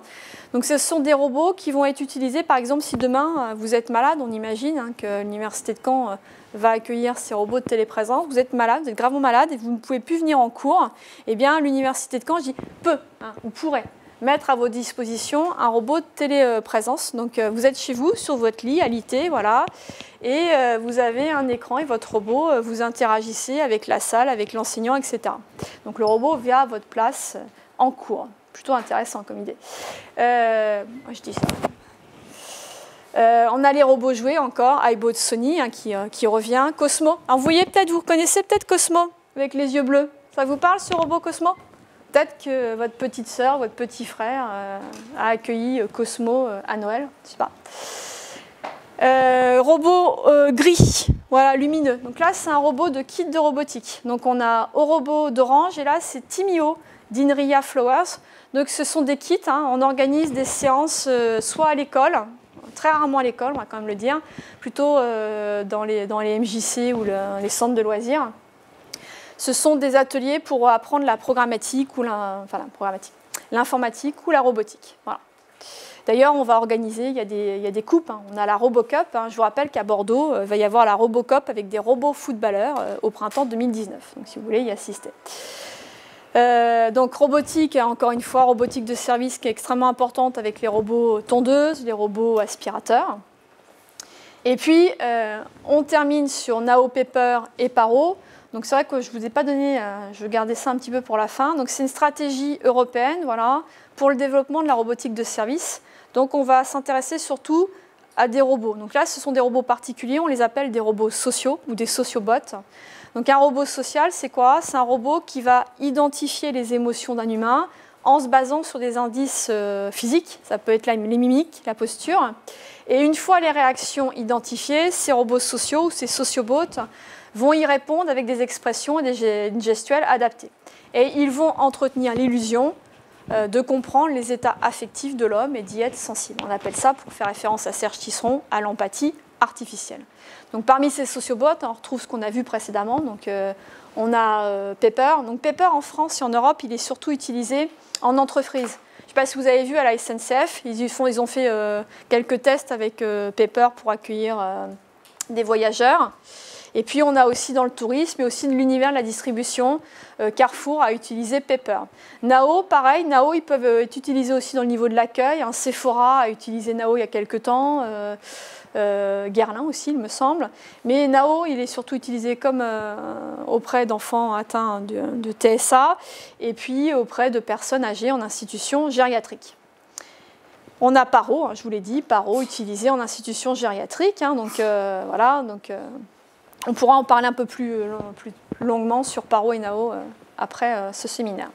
Donc ce sont des robots qui vont être utilisés, par exemple, si demain euh, vous êtes malade, on imagine hein, que l'université de Caen euh, va accueillir ces robots de téléprésence. Vous êtes malade, vous êtes gravement malade et vous ne pouvez plus venir en cours. Eh bien, l'université de Caen, je dis peut, hein, ou pourrait mettre à votre disposition un robot de téléprésence. Donc euh, vous êtes chez vous, sur votre lit, alité, voilà, et euh, vous avez un écran et votre robot, euh, vous interagissez avec la salle, avec l'enseignant, etc. Donc le robot vient à votre place en cours. Plutôt intéressant comme idée. je dis ça. on a les robots jouets encore, iBot Sony hein, qui, qui, revient. Cosmo. Alors vous voyez peut-être, vous connaissez peut-être Cosmo avec les yeux bleus. Ça vous parle ce robot Cosmo? Peut-être que votre petite sœur, votre petit frère euh, a accueilli euh, Cosmo euh, à Noël, je sais pas. robot gris, voilà, lumineux. Donc là, c'est un robot de kit de robotique. Donc on a au robot d'Orange et là, c'est Timio d'Inria Flowers. Donc ce sont des kits, hein. on organise des séances soit à l'école, très rarement à l'école, on va quand même le dire, plutôt dans, les, dans les MJC ou les centres de loisirs ce sont des ateliers pour apprendre la programmatique l'informatique ou la robotique. D'ailleurs, on va organiser, il y a des, coupes, hein. on a la Robocup, hein. je vous rappelle qu'à Bordeaux, euh, il va y avoir la Robocup avec des robots footballeurs euh, au printemps 2019, donc si vous voulez y assister. Euh, donc robotique, encore une fois, robotique de service qui est extrêmement importante avec les robots tondeuses, les robots aspirateurs. Et puis, on termine sur Nao Paper et Paro. Donc c'est vrai que je ne vous ai pas donné, euh, je garder ça un petit peu pour la fin. Donc c'est une stratégie européenne voilà, pour le développement de la robotique de service. Donc on va s'intéresser surtout à des robots. Donc là, ce sont des robots particuliers, on les appelle des robots sociaux ou des sociobots. Donc un robot social, c'est quoi? C'est un robot qui va identifier les émotions d'un humain en se basant sur des indices euh, physiques, ça peut être les mimiques, la posture. Et une fois les réactions identifiées, ces robots sociaux ou ces sociobots vont y répondre avec des expressions et des gestuelles adaptées. Et ils vont entretenir l'illusion euh, de comprendre les états affectifs de l'homme et d'y être sensible. On appelle ça, pour faire référence à Serge Tisseron, à l'empathie artificielle. Donc parmi ces sociobots, on retrouve ce qu'on a vu précédemment. Donc, euh, on a euh, Pepper. Donc Pepper en France et en Europe, il est surtout utilisé en entreprise. Je ne sais pas si vous avez vu à la SNCF, ils, ont fait quelques tests avec Pepper pour accueillir des voyageurs. Et puis on a aussi dans le tourisme et aussi dans l'univers de la distribution, euh, Carrefour a utilisé Pepper. Nao, pareil, Nao, ils peuvent être utilisés aussi dans le niveau de l'accueil. Hein. Sephora a utilisé Nao il y a quelques temps. Euh, euh, Guerlain aussi, il me semble. Mais Nao, il est surtout utilisé comme auprès d'enfants atteints de, de, TSA et puis auprès de personnes âgées en institution gériatrique. On a Paro, hein, je vous l'ai dit, Paro utilisé en institution gériatrique. Hein, donc voilà, donc on pourra en parler un peu plus, euh, longuement sur Paro et Nao euh, après euh, ce séminaire.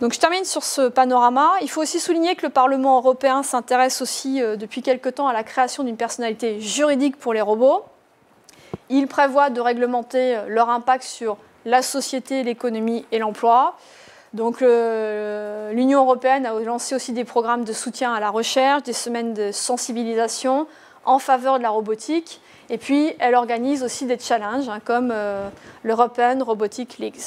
Donc je termine sur ce panorama. Il faut aussi souligner que le Parlement européen s'intéresse aussi depuis quelque temps à la création d'une personnalité juridique pour les robots. Il prévoit de réglementer leur impact sur la société, l'économie et l'emploi. Donc l'Union européenne a lancé aussi des programmes de soutien à la recherche, des semaines de sensibilisation en faveur de la robotique. Et puis, elle organise aussi des challenges, hein, comme euh, l'European Robotic Leagues.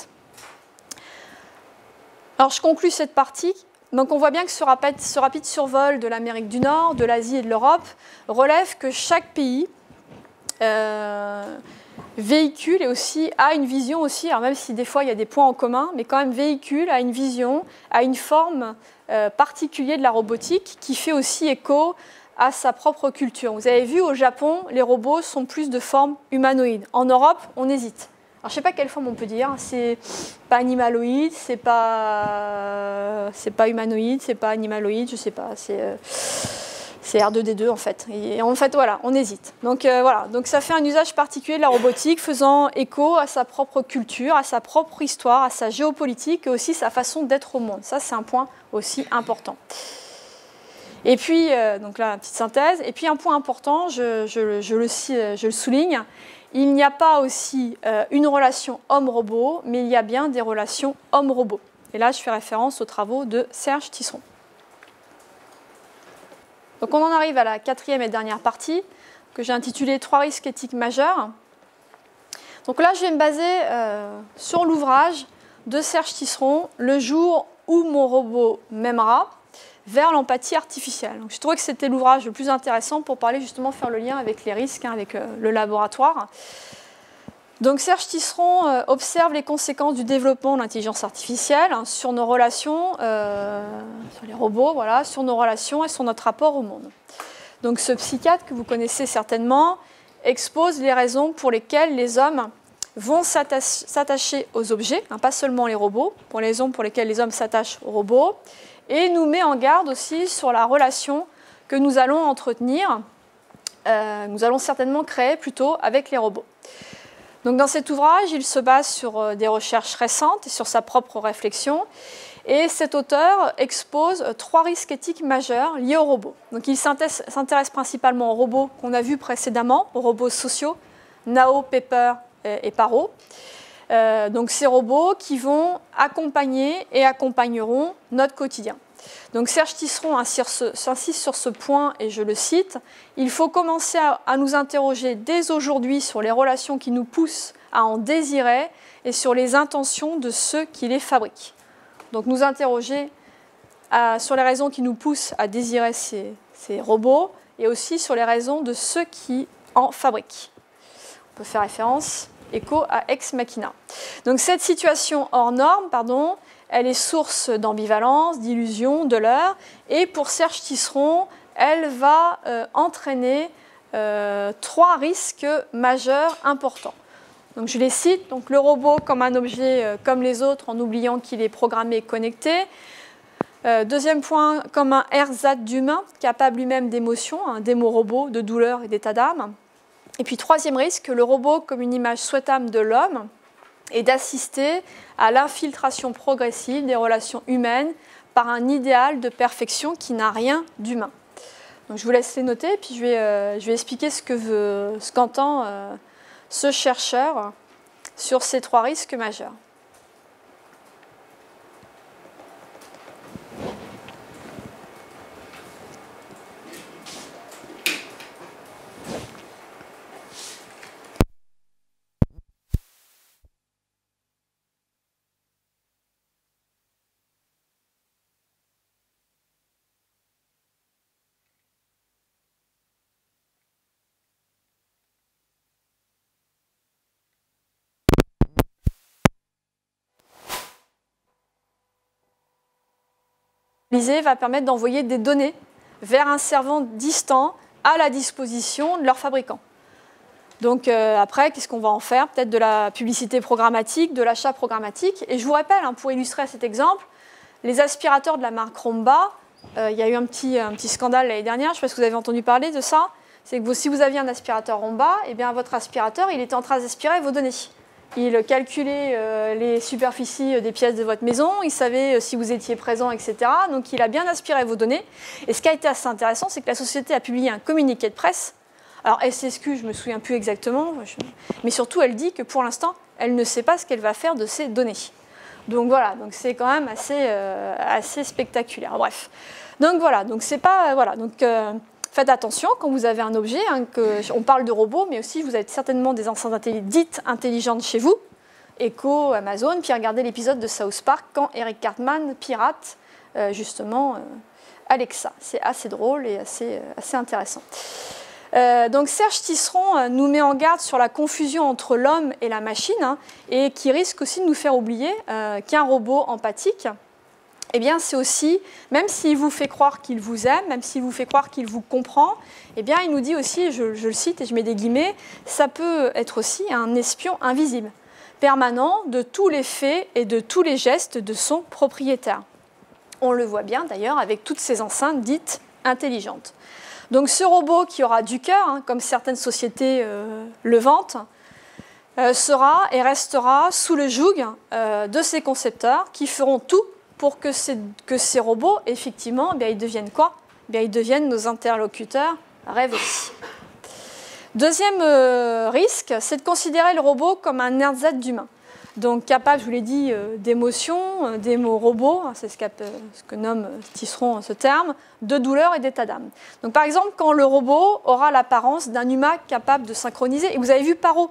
Alors, je conclus cette partie. Donc, on voit bien que ce rapide, survol de l'Amérique du Nord, de l'Asie et de l'Europe relève que chaque pays euh, véhicule et aussi a une vision aussi, alors même si des fois il y a des points en commun, mais quand même véhicule, a une vision, a une forme euh, particulière de la robotique qui fait aussi écho à sa propre culture. Vous avez vu, au Japon, les robots sont plus de forme humanoïde. En Europe, on hésite. Alors, je ne sais pas quelle forme on peut dire. C'est pas animaloïde, c'est pas, c'est pas humanoïde, c'est pas animaloïde, je sais pas. C'est, euh, c'est R2D2 en fait. Et en fait, voilà, on hésite. Donc euh, voilà, donc ça fait un usage particulier de la robotique, faisant écho à sa propre culture, à sa propre histoire, à sa géopolitique et aussi sa façon d'être au monde. Ça, c'est un point aussi important. Et puis, euh, donc là, petite synthèse. Et puis, un point important, je, le, souligne, il n'y a pas aussi euh, une relation homme-robot, mais il y a bien des relations homme-robot. Et là, je fais référence aux travaux de Serge Tisseron. Donc, on en arrive à la quatrième et dernière partie, que j'ai intitulée Trois risques éthiques majeurs. Donc là, je vais me baser euh, sur l'ouvrage de Serge Tisseron, Le jour où mon robot m'aimera, vers l'empathie artificielle. Je trouvais que c'était l'ouvrage le plus intéressant pour parler justement, faire le lien avec les risques, hein, avec euh, le laboratoire. Donc Serge Tisseron euh, observe les conséquences du développement de l'intelligence artificielle hein, sur nos relations, euh, sur les robots, voilà, sur nos relations et sur notre rapport au monde. Donc ce psychiatre que vous connaissez certainement expose les raisons pour lesquelles les hommes vont s'attacher aux objets, hein, pas seulement les robots, pour les raisons pour lesquelles les hommes s'attachent aux robots, et nous met en garde aussi sur la relation que nous allons entretenir, euh, nous allons certainement créer plutôt avec les robots. Donc dans cet ouvrage, il se base sur euh, des recherches récentes et sur sa propre réflexion. Et cet auteur expose trois risques éthiques majeurs liés aux robots. Donc il s'intéresse principalement aux robots qu'on a vus précédemment, aux robots sociaux, Nao, Pepper et Paro. Euh, donc ces robots qui vont accompagner et accompagneront notre quotidien. Donc Serge Tisseron s'insiste sur ce point et je le cite, il faut commencer à, nous interroger dès aujourd'hui sur les relations qui nous poussent à en désirer et sur les intentions de ceux qui les fabriquent. Donc nous interroger sur les raisons qui nous poussent à désirer ces robots et aussi sur les raisons de ceux qui en fabriquent. On peut faire référence écho à ex machina. Donc cette situation hors norme, pardon, elle est source d'ambivalence, d'illusion, de leurre, et pour Serge Tisseron, elle va euh, entraîner euh, trois risques majeurs importants. Donc je les cite, donc le robot comme un objet euh, comme les autres en oubliant qu'il est programmé et connecté. deuxième point, comme un ersatz d'humain, capable lui-même d'émotions, un démo robot, de douleur et d'état d'âme. Et puis troisième risque, le robot comme une image souhaitable de l'homme, et d'assister à l'infiltration progressive des relations humaines par un idéal de perfection qui n'a rien d'humain. Donc je vous laisse les noter, puis je vais, euh, expliquer ce qu'entend euh, ce chercheur sur ces trois risques majeurs. Va permettre d'envoyer des données vers un servant distant à la disposition de leur fabricant. Donc euh, après, qu'est-ce qu'on va en faire? Peut-être de la publicité programmatique, de l'achat programmatique. Et je vous rappelle, hein, pour illustrer cet exemple, les aspirateurs de la marque Romba, euh, il y a eu un petit, un petit scandale l'année dernière, je ne sais pas si vous avez entendu parler de ça, c'est que si vous aviez un aspirateur Romba, eh bien votre aspirateur, il était en train d'aspirer vos données. Il calculait euh, les superficies des pièces de votre maison, il savait euh, si vous étiez présent, etc. Donc il a bien aspiré vos données. Et ce qui a été assez intéressant, c'est que la société a publié un communiqué de presse. Alors SSQ, je ne me souviens plus exactement, mais surtout elle dit que pour l'instant, elle ne sait pas ce qu'elle va faire de ces données. Donc voilà, donc c'est quand même assez, euh, assez spectaculaire. Bref. Donc voilà, donc c'est pas voilà, donc Faites attention quand vous avez un objet, hein, on parle de robots, mais aussi vous avez certainement des enceintes dites intelligentes chez vous, Echo, Amazon, puis regardez l'épisode de South Park quand Eric Cartman pirate euh, justement euh, Alexa. C'est assez drôle et assez, euh, assez intéressant. donc Serge Tisseron nous met en garde sur la confusion entre l'homme et la machine hein, et qui risque aussi de nous faire oublier qu'un robot empathique eh bien c'est aussi, même s'il vous fait croire qu'il vous aime, même s'il vous fait croire qu'il vous comprend, eh bien il nous dit aussi, je, le cite et je mets des guillemets, ça peut être aussi un espion invisible, permanent de tous les faits et de tous les gestes de son propriétaire. On le voit bien d'ailleurs avec toutes ces enceintes dites intelligentes. Donc ce robot qui aura du cœur, hein, comme certaines sociétés euh, le vantent, euh, sera et restera sous le joug euh, de ses concepteurs qui feront tout pour que, ces robots, effectivement, eh ils deviennent quoi eh Ils deviennent nos interlocuteurs rêvés. Deuxième euh, risque, c'est de considérer le robot comme un ersatz d'humain. Donc capable, je vous l'ai dit, euh, d'émotions, euh, des mots robots, hein, c'est ce, ce, que nomme Tisseron ce terme, de douleur et d'état d'âme. Donc par exemple, quand le robot aura l'apparence d'un humain capable de synchroniser, et vous avez vu Paro,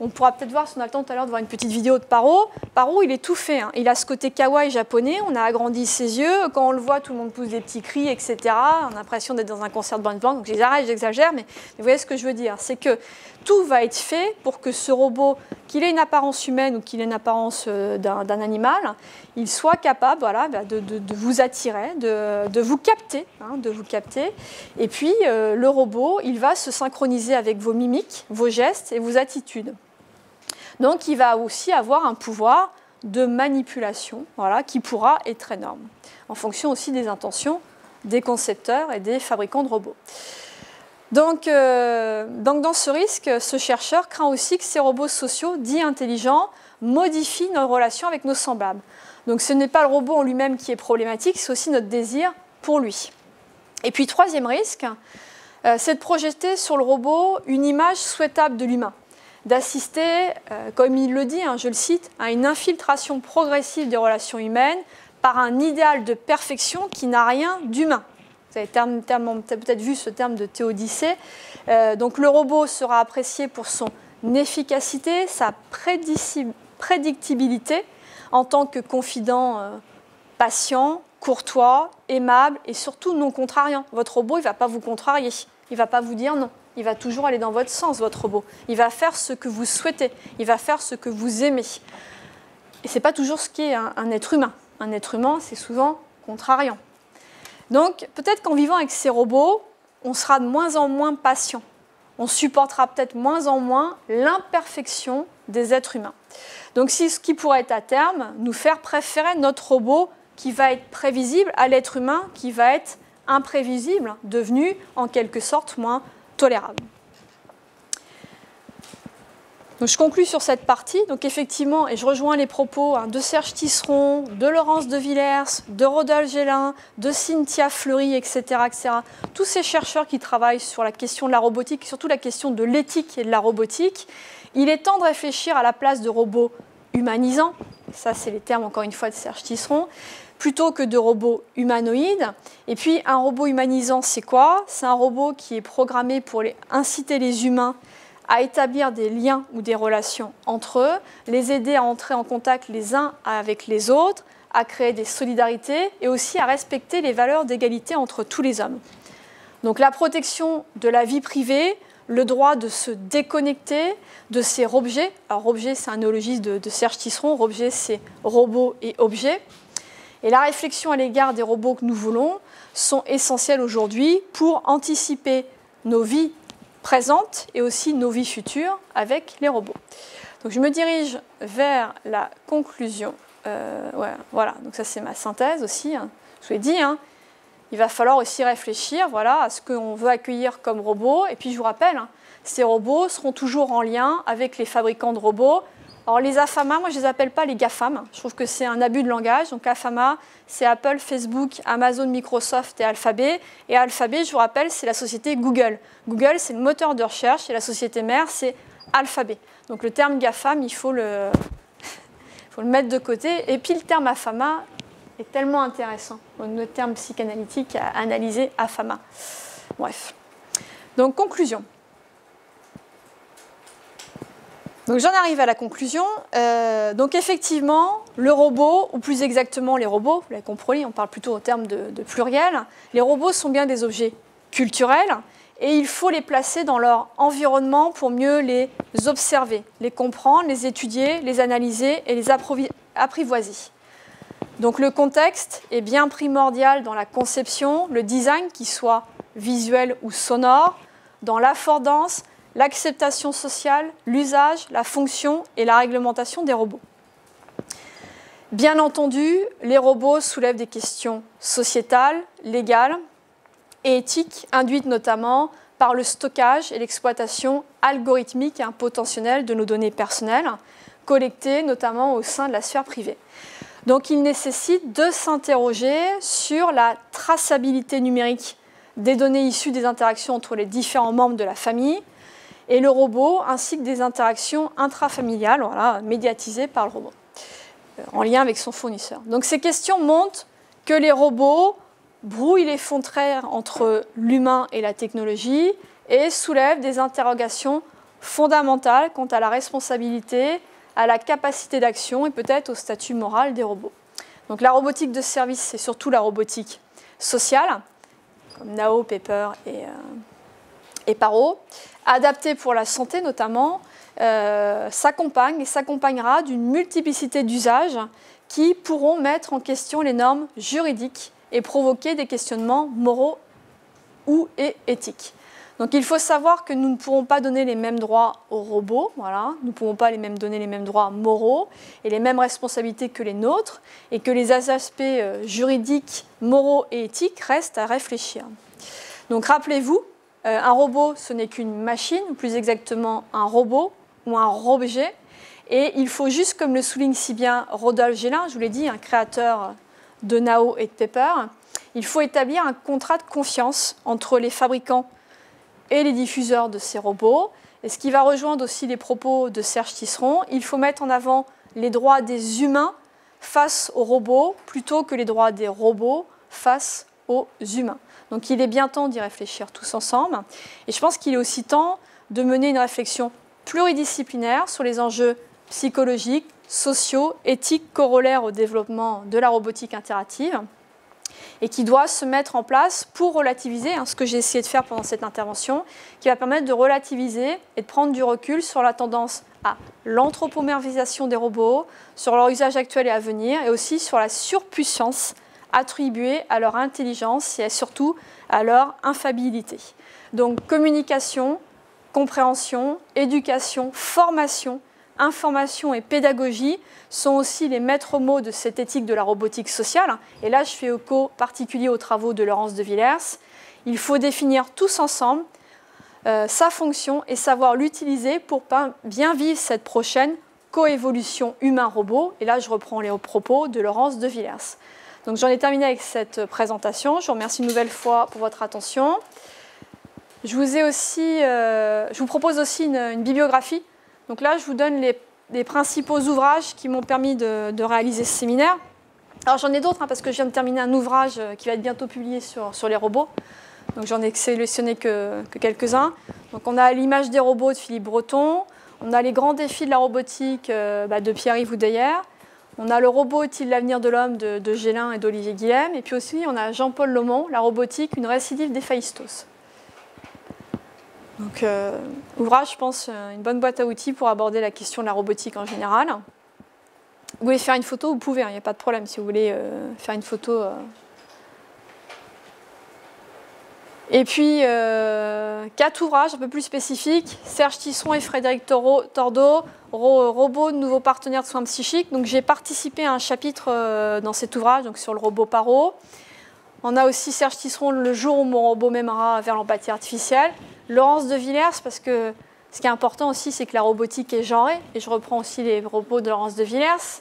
on pourra peut-être voir, si on a le temps tout à l'heure de voir une petite vidéo de Paro. Paro, il est tout fait. Hein. Il a ce côté kawaii japonais. On a agrandi ses yeux. Quand on le voit, tout le monde pousse des petits cris, etc. On a l'impression d'être dans un concert de band blanc. Donc j'arrête, j'exagère, mais, vous voyez ce que je veux dire. C'est que tout va être fait pour que ce robot, qu'il ait une apparence humaine ou qu'il ait une apparence euh, d'un animal, il soit capable bah, de, vous attirer, de, vous capter, hein, de vous capter. Et puis, euh, le robot, il va se synchroniser avec vos mimiques, vos gestes et vos attitudes. Donc il va aussi avoir un pouvoir de manipulation voilà, qui pourra être énorme, en fonction aussi des intentions des concepteurs et des fabricants de robots. Donc, euh, donc, dans ce risque, ce chercheur craint aussi que ces robots sociaux dits intelligents modifient nos relations avec nos semblables. Donc ce n'est pas le robot en lui-même qui est problématique, c'est aussi notre désir pour lui. Et puis troisième risque, euh, c'est de projeter sur le robot une image souhaitable de l'humain d'assister, euh, comme il le dit, hein, je le cite, à une infiltration progressive des relations humaines par un idéal de perfection qui n'a rien d'humain. Vous avez peut-être vu ce terme de théodicée. Euh, donc le robot sera apprécié pour son efficacité, sa prédictibilité en tant que confident euh, patient, courtois, aimable et surtout non contrariant. Votre robot, il ne va pas vous contrarier, il ne va pas vous dire non il va toujours aller dans votre sens, votre robot. Il va faire ce que vous souhaitez, il va faire ce que vous aimez. Et ce n'est pas toujours ce qu'est un, un être humain. Un être humain, c'est souvent contrariant. Donc peut-être qu'en vivant avec ces robots, on sera de moins en moins patient. On supportera peut-être moins en moins l'imperfection des êtres humains. Donc c'est ce qui pourrait être à terme nous faire préférer notre robot qui va être prévisible à l'être humain qui va être imprévisible, devenu en quelque sorte moins tolérable. Je conclus sur cette partie. Donc effectivement, et je rejoins les propos hein, de Serge Tisseron, de Laurence de Villers, de Rodolphe Gélin, de Cynthia Fleury, etc., etc. Tous ces chercheurs qui travaillent sur la question de la robotique, surtout la question de l'éthique et de la robotique. Il est temps de réfléchir à la place de robots humanisants. Ça, c'est les termes, encore une fois, de Serge Tisseron plutôt que de robots humanoïdes. Et puis un robot humanisant, c'est quoi? C'est un robot qui est programmé pour inciter les humains à établir des liens ou des relations entre eux, les aider à entrer en contact les uns avec les autres, à créer des solidarités et aussi à respecter les valeurs d'égalité entre tous les hommes. Donc la protection de la vie privée, le droit de se déconnecter de ces objets. Alors objet, c'est un néologisme de, Serge Tisseron, objet, c'est robot et objet. Et la réflexion à l'égard des robots que nous voulons sont essentielles aujourd'hui pour anticiper nos vies présentes et aussi nos vies futures avec les robots. Donc je me dirige vers la conclusion. Euh, voilà, donc ça c'est ma synthèse aussi. Hein. Je vous l'ai dit, hein. il va falloir aussi réfléchir voilà, à ce qu'on veut accueillir comme robots. Et puis je vous rappelle, hein, ces robots seront toujours en lien avec les fabricants de robots, alors les AFAMA, moi je ne les appelle pas les GAFAM. Je trouve que c'est un abus de langage. Donc AFAMA, c'est Apple, Facebook, Amazon, Microsoft et Alphabet. Et Alphabet, je vous rappelle, c'est la société Google. Google, c'est le moteur de recherche et la société mère, c'est Alphabet. Donc le terme GAFAM, il faut le, mettre de côté. Et puis le terme AFAMA est tellement intéressant. Notre terme psychanalytique à analyser AFAMA. Bref. Donc conclusion. Donc j'en arrive à la conclusion. Euh, donc effectivement, le robot, ou plus exactement les robots, vous l'avez compris, on parle plutôt en termes de, de, pluriel, les robots sont bien des objets culturels et il faut les placer dans leur environnement pour mieux les observer, les comprendre, les étudier, les analyser et les apprivoiser. Donc le contexte est bien primordial dans la conception, le design, qui soit visuel ou sonore, dans l'affordance, l'acceptation sociale, l'usage, la fonction et la réglementation des robots. Bien entendu, les robots soulèvent des questions sociétales, légales et éthiques, induites notamment par le stockage et l'exploitation algorithmique et potentielle de nos données personnelles, collectées notamment au sein de la sphère privée. Donc il nécessite de s'interroger sur la traçabilité numérique des données issues des interactions entre les différents membres de la famille, et le robot, ainsi que des interactions intrafamiliales voilà, médiatisées par le robot, euh, en lien avec son fournisseur. Donc ces questions montrent que les robots brouillent les frontières entre l'humain et la technologie et soulèvent des interrogations fondamentales quant à la responsabilité, à la capacité d'action et peut-être au statut moral des robots. Donc la robotique de service, c'est surtout la robotique sociale, comme Nao, Pepper et, euh, et Paro adapté pour la santé notamment, euh, s'accompagne et s'accompagnera d'une multiplicité d'usages qui pourront mettre en question les normes juridiques et provoquer des questionnements moraux ou et éthiques. Donc il faut savoir que nous ne pourrons pas donner les mêmes droits aux robots, voilà. nous ne pouvons pas les mêmes donner les mêmes droits moraux et les mêmes responsabilités que les nôtres, et que les aspects euh, juridiques, moraux et éthiques restent à réfléchir. Donc rappelez-vous euh, un robot, ce n'est qu'une machine, ou plus exactement un robot ou un objet. Et il faut juste, comme le souligne si bien Rodolphe Gélin, je vous l'ai dit, un créateur de Nao et de Pepper, il faut établir un contrat de confiance entre les fabricants et les diffuseurs de ces robots. Et ce qui va rejoindre aussi les propos de Serge Tisseron, il faut mettre en avant les droits des humains face aux robots plutôt que les droits des robots face aux humains. Donc il est bien temps d'y réfléchir tous ensemble. Et je pense qu'il est aussi temps de mener une réflexion pluridisciplinaire sur les enjeux psychologiques, sociaux, éthiques corollaires au développement de la robotique interactive et qui doit se mettre en place pour relativiser, hein, ce que j'ai essayé de faire pendant cette intervention, qui va permettre de relativiser et de prendre du recul sur la tendance à l'anthropomorphisation des robots, sur leur usage actuel et à venir, et aussi sur la surpuissance attribués à leur intelligence et surtout à leur infabilité. Donc communication, compréhension, éducation, formation, information et pédagogie sont aussi les maîtres mots de cette éthique de la robotique sociale. Et là, je fais écho particulier aux travaux de Laurence de Villers. Il faut définir tous ensemble euh, sa fonction et savoir l'utiliser pour bien vivre cette prochaine coévolution humain-robot. Et là, je reprends les propos de Laurence de Villers. Donc j'en ai terminé avec cette présentation. Je vous remercie une nouvelle fois pour votre attention. Je vous, ai aussi, euh, je vous propose aussi une, bibliographie. Donc là, je vous donne les, principaux ouvrages qui m'ont permis de, réaliser ce séminaire. Alors j'en ai d'autres, hein, parce que je viens de terminer un ouvrage euh, qui va être bientôt publié sur, les robots. Donc j'en ai sélectionné que, quelques-uns. Donc on a l'image des robots de Philippe Breton. On a les grands défis de la robotique euh, bah, de Pierre-Yves Oudeyer. On a le robot est-il l'avenir de l'homme de, Gélin et d'Olivier Guillem. Et puis aussi, on a Jean-Paul Lomont, La robotique, une récidive des. Donc, euh, ouvrage, je pense, euh, une bonne boîte à outils pour aborder la question de la robotique en général. Vous voulez faire une photo, vous pouvez, il hein, n'y a pas de problème si vous voulez euh, faire une photo. Et puis, quatre ouvrages un peu plus spécifiques Serge Tisson et Frédéric Tordo, Robot, nouveau partenaire de soins psychiques. Donc, j'ai participé à un chapitre dans cet ouvrage donc sur le robot Paro. On a aussi Serge Tisseron, Le jour où mon robot m'aimera vers l'empathie artificielle. Laurence de Villers, parce que ce qui est important aussi, c'est que la robotique est genrée. Et je reprends aussi les robots de Laurence de Villers.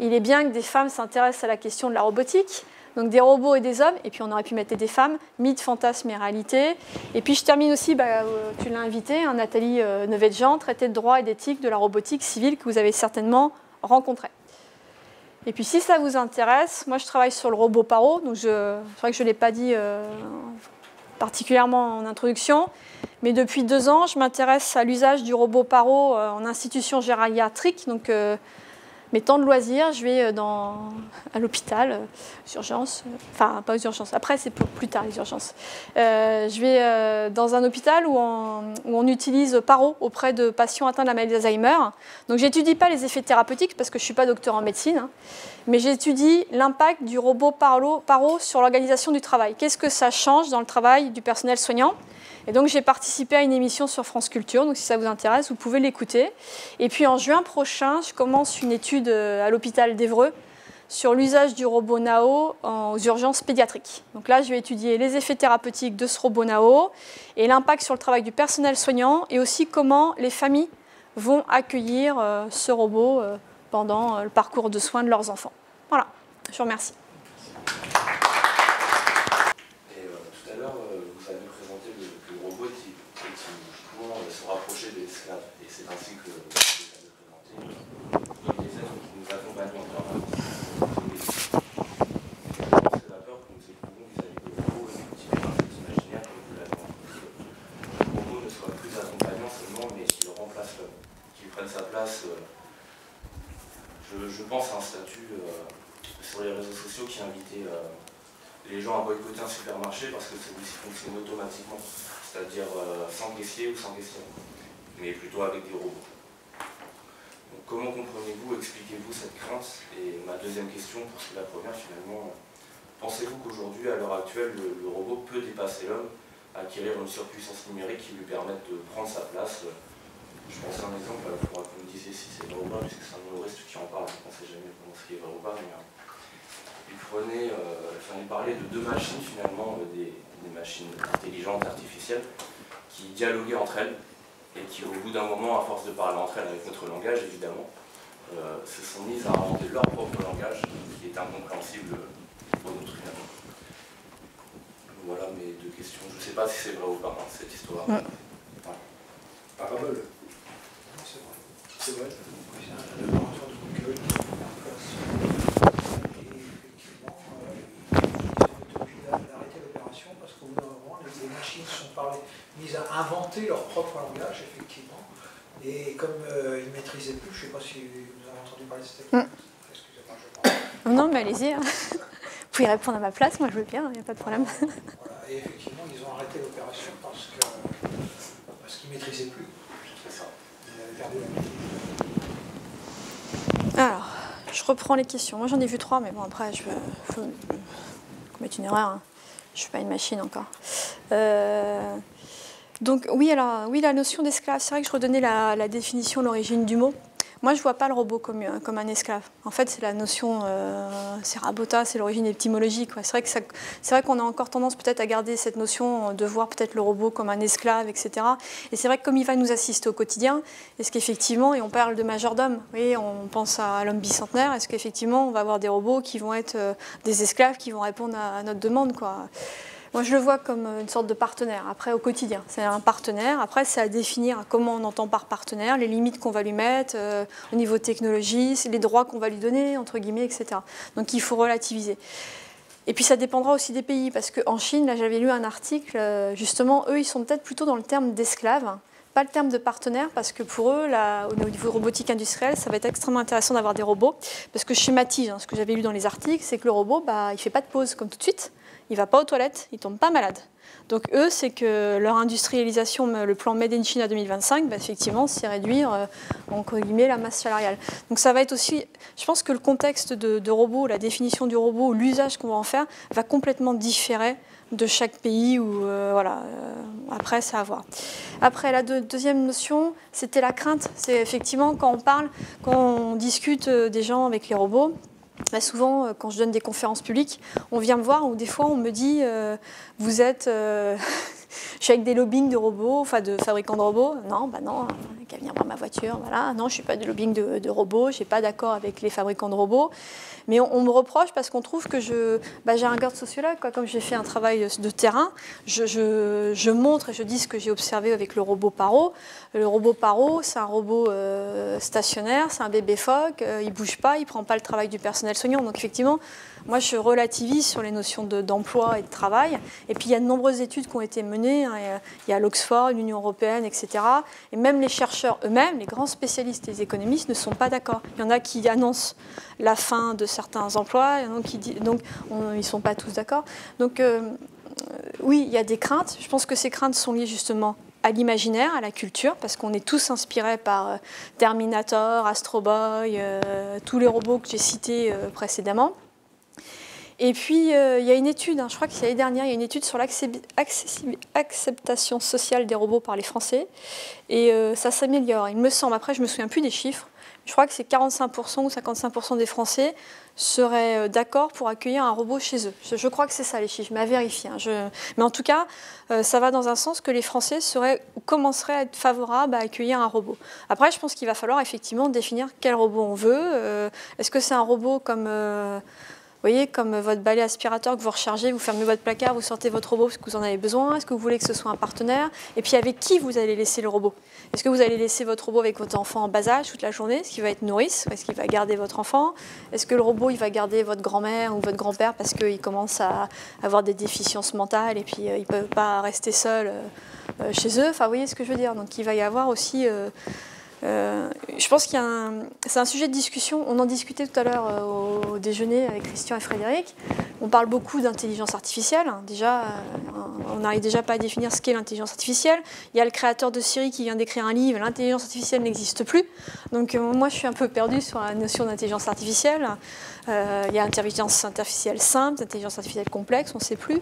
Il est bien que des femmes s'intéressent à la question de la robotique. Donc des robots et des hommes, et puis on aurait pu mettre des femmes, mythes, fantasmes et réalité. Et puis je termine aussi, bah, euh, tu l'as invité, un Nathalie euh, Nevet-Jean, traité de droit et d'éthique de la robotique civile que vous avez certainement rencontré. Et puis si ça vous intéresse, moi je travaille sur le robot Paro, donc c'est vrai que je ne l'ai pas dit euh, particulièrement en introduction, mais depuis deux ans je m'intéresse à l'usage du robot Paro en institution gériatrique, donc mes temps de loisirs, je vais euh, dans, à l'hôpital, euh, urgences, euh, enfin pas aux urgences, après c'est plus tard les urgences. je vais dans un hôpital où on, utilise Paro auprès de patients atteints de la maladie d'Alzheimer. Donc j'étudie pas les effets thérapeutiques parce que je suis pas docteur en médecine, hein, mais j'étudie l'impact du robot Paro sur l'organisation du travail. Qu'est-ce que ça change dans le travail du personnel soignant? Et donc j'ai participé à une émission sur France Culture, donc si ça vous intéresse, vous pouvez l'écouter. Et puis en juin prochain, je commence une étude euh, à l'hôpital d'Evreux sur l'usage du robot NAO aux urgences pédiatriques. Donc là, je vais étudier les effets thérapeutiques de ce robot NAO et l'impact sur le travail du personnel soignant et aussi comment les familles vont accueillir euh, ce robot euh, pendant le parcours de soins de leurs enfants. Voilà, je vous remercie. Je, pense à un statut euh, sur les réseaux sociaux qui invitait euh, les gens à boycotter un supermarché parce que celui-ci fonctionne automatiquement, c'est-à-dire euh, sans caissier ou sans caissière, mais plutôt avec des robots. comment comprenez-vous, expliquez-vous cette crainte? Et ma deuxième question, pour ce la première finalement, pensez-vous qu'aujourd'hui, à l'heure actuelle, le, robot peut dépasser l'homme, acquérir une surpuissance numérique qui lui permette de prendre sa place je pense à un exemple, il faudra que vous me disiez si c'est vrai ou pas, puisque c'est un humoriste qui en parle, je ne sais jamais comment ce qui est vrai ou pas, mais euh, il prenait, euh, enfin, il parlait de deux machines finalement, euh, des, machines intelligentes, artificielles, qui dialoguaient entre elles, et qui au bout d'un moment, à force de parler entre elles avec notre langage évidemment, se sont mises à inventer leur propre langage, qui est incompréhensible pour nous finalement. Voilà mes deux questions. Je ne sais pas si c'est vrai ou pas, hein, cette histoire. Ouais. Parabole mises à inventer leur propre langage, effectivement. Et comme ils ne maîtrisaient plus, je ne sais pas si vous avez entendu parler de cette. Mm. Excusez-moi, Non, mais allez-y. Hein. Vous pouvez répondre à ma place, moi je veux bien, il n'y a pas de problème. Voilà. Et effectivement, ils ont arrêté l'opération parce qu'ils parce ne maîtrisaient plus. C'est ça. Ils avaient perdu la. Alors, je reprends les questions. Moi, j'en ai vu trois, mais bon, après, je vais commettre une erreur. Hein. Je ne suis pas une machine encore. Euh, donc, oui, alors, oui, la notion d'esclave, c'est vrai que je redonnais la, définition, l'origine du mot. Moi, je ne vois pas le robot comme, comme un esclave. En fait, c'est la notion, c'est rabota, c'est l'origine étymologique. C'est vrai, qu'on a encore tendance peut-être à garder cette notion de voir peut-être le robot comme un esclave, etc. Et c'est vrai que comme il va nous assister au quotidien, est-ce qu'effectivement, et on parle de majordome, oui, on pense à l'homme bicentenaire, est-ce qu'effectivement, on va avoir des robots qui vont être des esclaves qui vont répondre à, à notre demande quoi? Moi, je le vois comme une sorte de partenaire, après, au quotidien. C'est un partenaire. Après, c'est à définir comment on entend par partenaire, les limites qu'on va lui mettre, euh, au niveau technologie, les droits qu'on va lui donner, entre guillemets, etc. Donc, il faut relativiser. Et puis, ça dépendra aussi des pays, parce qu'en Chine, là, j'avais lu un article, euh, justement, eux, ils sont peut-être plutôt dans le terme d'esclave, pas le terme de partenaire, parce que pour eux, au niveau robotique industrielle, ça va être extrêmement intéressant d'avoir des robots, parce que schématise, hein, ce que j'avais lu dans les articles, c'est que le robot, bah, il ne fait pas de pause comme tout de suite il va pas aux toilettes, il tombe pas malade. Donc eux, c'est que leur industrialisation, le plan Made in China 2025, bah, effectivement, c'est réduire euh, en guillemets la masse salariale. Donc ça va être aussi, je pense que le contexte de, robot, la définition du robot, l'usage qu'on va en faire, va complètement différer de chaque pays ou euh, voilà. Euh, après, c'est à voir. Après, la deuxième notion, c'était la crainte. C'est effectivement quand on parle, quand on discute des gens avec les robots, bah, souvent, euh, quand je donne des conférences publiques, on vient me voir ou des fois on me dit euh, Vous êtes. Euh, je suis avec des lobbying de robots, enfin de fabricants de robots. Non, bah non, qu'à venir voir ma voiture. Voilà. Non, je suis pas de lobbying de, robots, je n'ai pas d'accord avec les fabricants de robots. Mais on, me reproche parce qu'on trouve que je, bah, j'ai un garde sociologue, quoi. comme j'ai fait un travail de terrain, je, je, montre et je dis ce que j'ai observé avec le robot Paro. Le robot Paro, c'est un robot euh, stationnaire, c'est un bébé phoque, euh, il bouge pas, il prend pas le travail du personnel soignant. Donc effectivement, moi, je relativise sur les notions d'emploi et de travail. Et puis, il y a de nombreuses études qui ont été menées. Hein. Il y a l'Oxford, l'Union européenne, etc. Et même les chercheurs eux-mêmes, les grands spécialistes et les économistes ne sont pas d'accord. Il y en a qui annoncent la fin de certains emplois, donc ils ne sont pas tous d'accord. Donc, euh, oui, il y a des craintes. Je pense que ces craintes sont liées justement à l'imaginaire, à la culture, parce qu'on est tous inspirés par euh, Terminator, Astro Boy, euh, tous les robots que j'ai cités précédemment. Et puis, euh, il y a une étude, hein, je crois que c'est l'année dernière, il y a une étude sur l'acceptation sociale des robots par les Français. Et euh, ça s'améliore, il me semble. Après, je ne me souviens plus des chiffres. Je crois que c'est 45% ou 55% des Français seraient euh, d'accord pour accueillir un robot chez eux. Je, crois que c'est ça les chiffres, mais à vérifier. Hein. Mais en tout cas, ça va dans un sens que les Français seraient, commenceraient à être favorables à accueillir un robot. Après, je pense qu'il va falloir effectivement définir quel robot on veut. Est-ce que c'est un robot comme vous voyez, comme votre balai aspirateur que vous rechargez, vous fermez votre placard, vous sortez votre robot parce que vous en avez besoin. Est-ce que vous voulez que ce soit un partenaire Et puis avec qui vous allez laisser le robot Est-ce que vous allez laisser votre robot avec votre enfant en bas âge toute la journée Est-ce qu'il va être nourrice Est-ce qu'il va garder votre enfant Est-ce que le robot il va garder votre grand-mère ou votre grand-père parce qu'il commence à avoir des déficiences mentales et puis euh, il ne peut pas rester seul euh, euh, chez eux Enfin, vous voyez ce que je veux dire Donc il va y avoir aussi je pense qu'il y a c'est un sujet de discussion. On en discutait tout à l'heure euh, au, déjeuner avec Christian et Frédéric. On parle beaucoup d'intelligence artificielle. Déjà, euh, on n'arrive déjà pas à définir ce qu'est l'intelligence artificielle. Il y a le créateur de Siri qui vient d'écrire un livre. L'intelligence artificielle n'existe plus. Donc moi, je suis un peu perdue sur la notion d'intelligence artificielle. Il y a intelligence artificielle simple, intelligence artificielle complexe, on ne sait plus.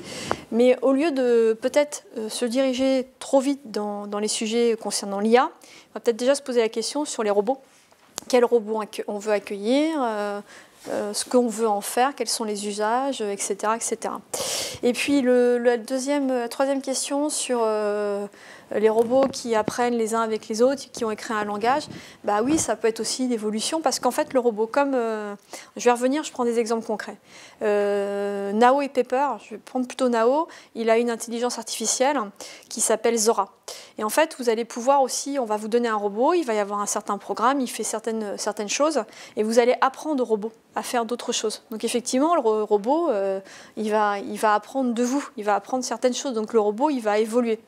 Mais au lieu de peut-être se diriger trop vite dans, dans les sujets concernant l'IA, va peut-être déjà se poser la question sur les robots. Quels robots on veut accueillir? Euh, euh, ce qu'on veut en faire, quels sont les usages, etc. etc. Et puis le, la, deuxième, troisième question sur euh, les robots qui apprennent les uns avec les autres, qui ont écrit un langage, bah oui, ça peut être aussi l'évolution, parce qu'en fait, le robot, comme... je vais revenir, je prends des exemples concrets. Nao et Pepper, je vais prendre plutôt Nao, il a une intelligence artificielle qui s'appelle Zora. Et en fait, vous allez pouvoir aussi, on va vous donner un robot, il va y avoir un certain programme, il fait certaines, certaines choses, et vous allez apprendre au robot à faire d'autres choses. Donc effectivement, le robot, euh, il, va, il va apprendre de vous, il va apprendre certaines choses, donc le robot, il va évoluer.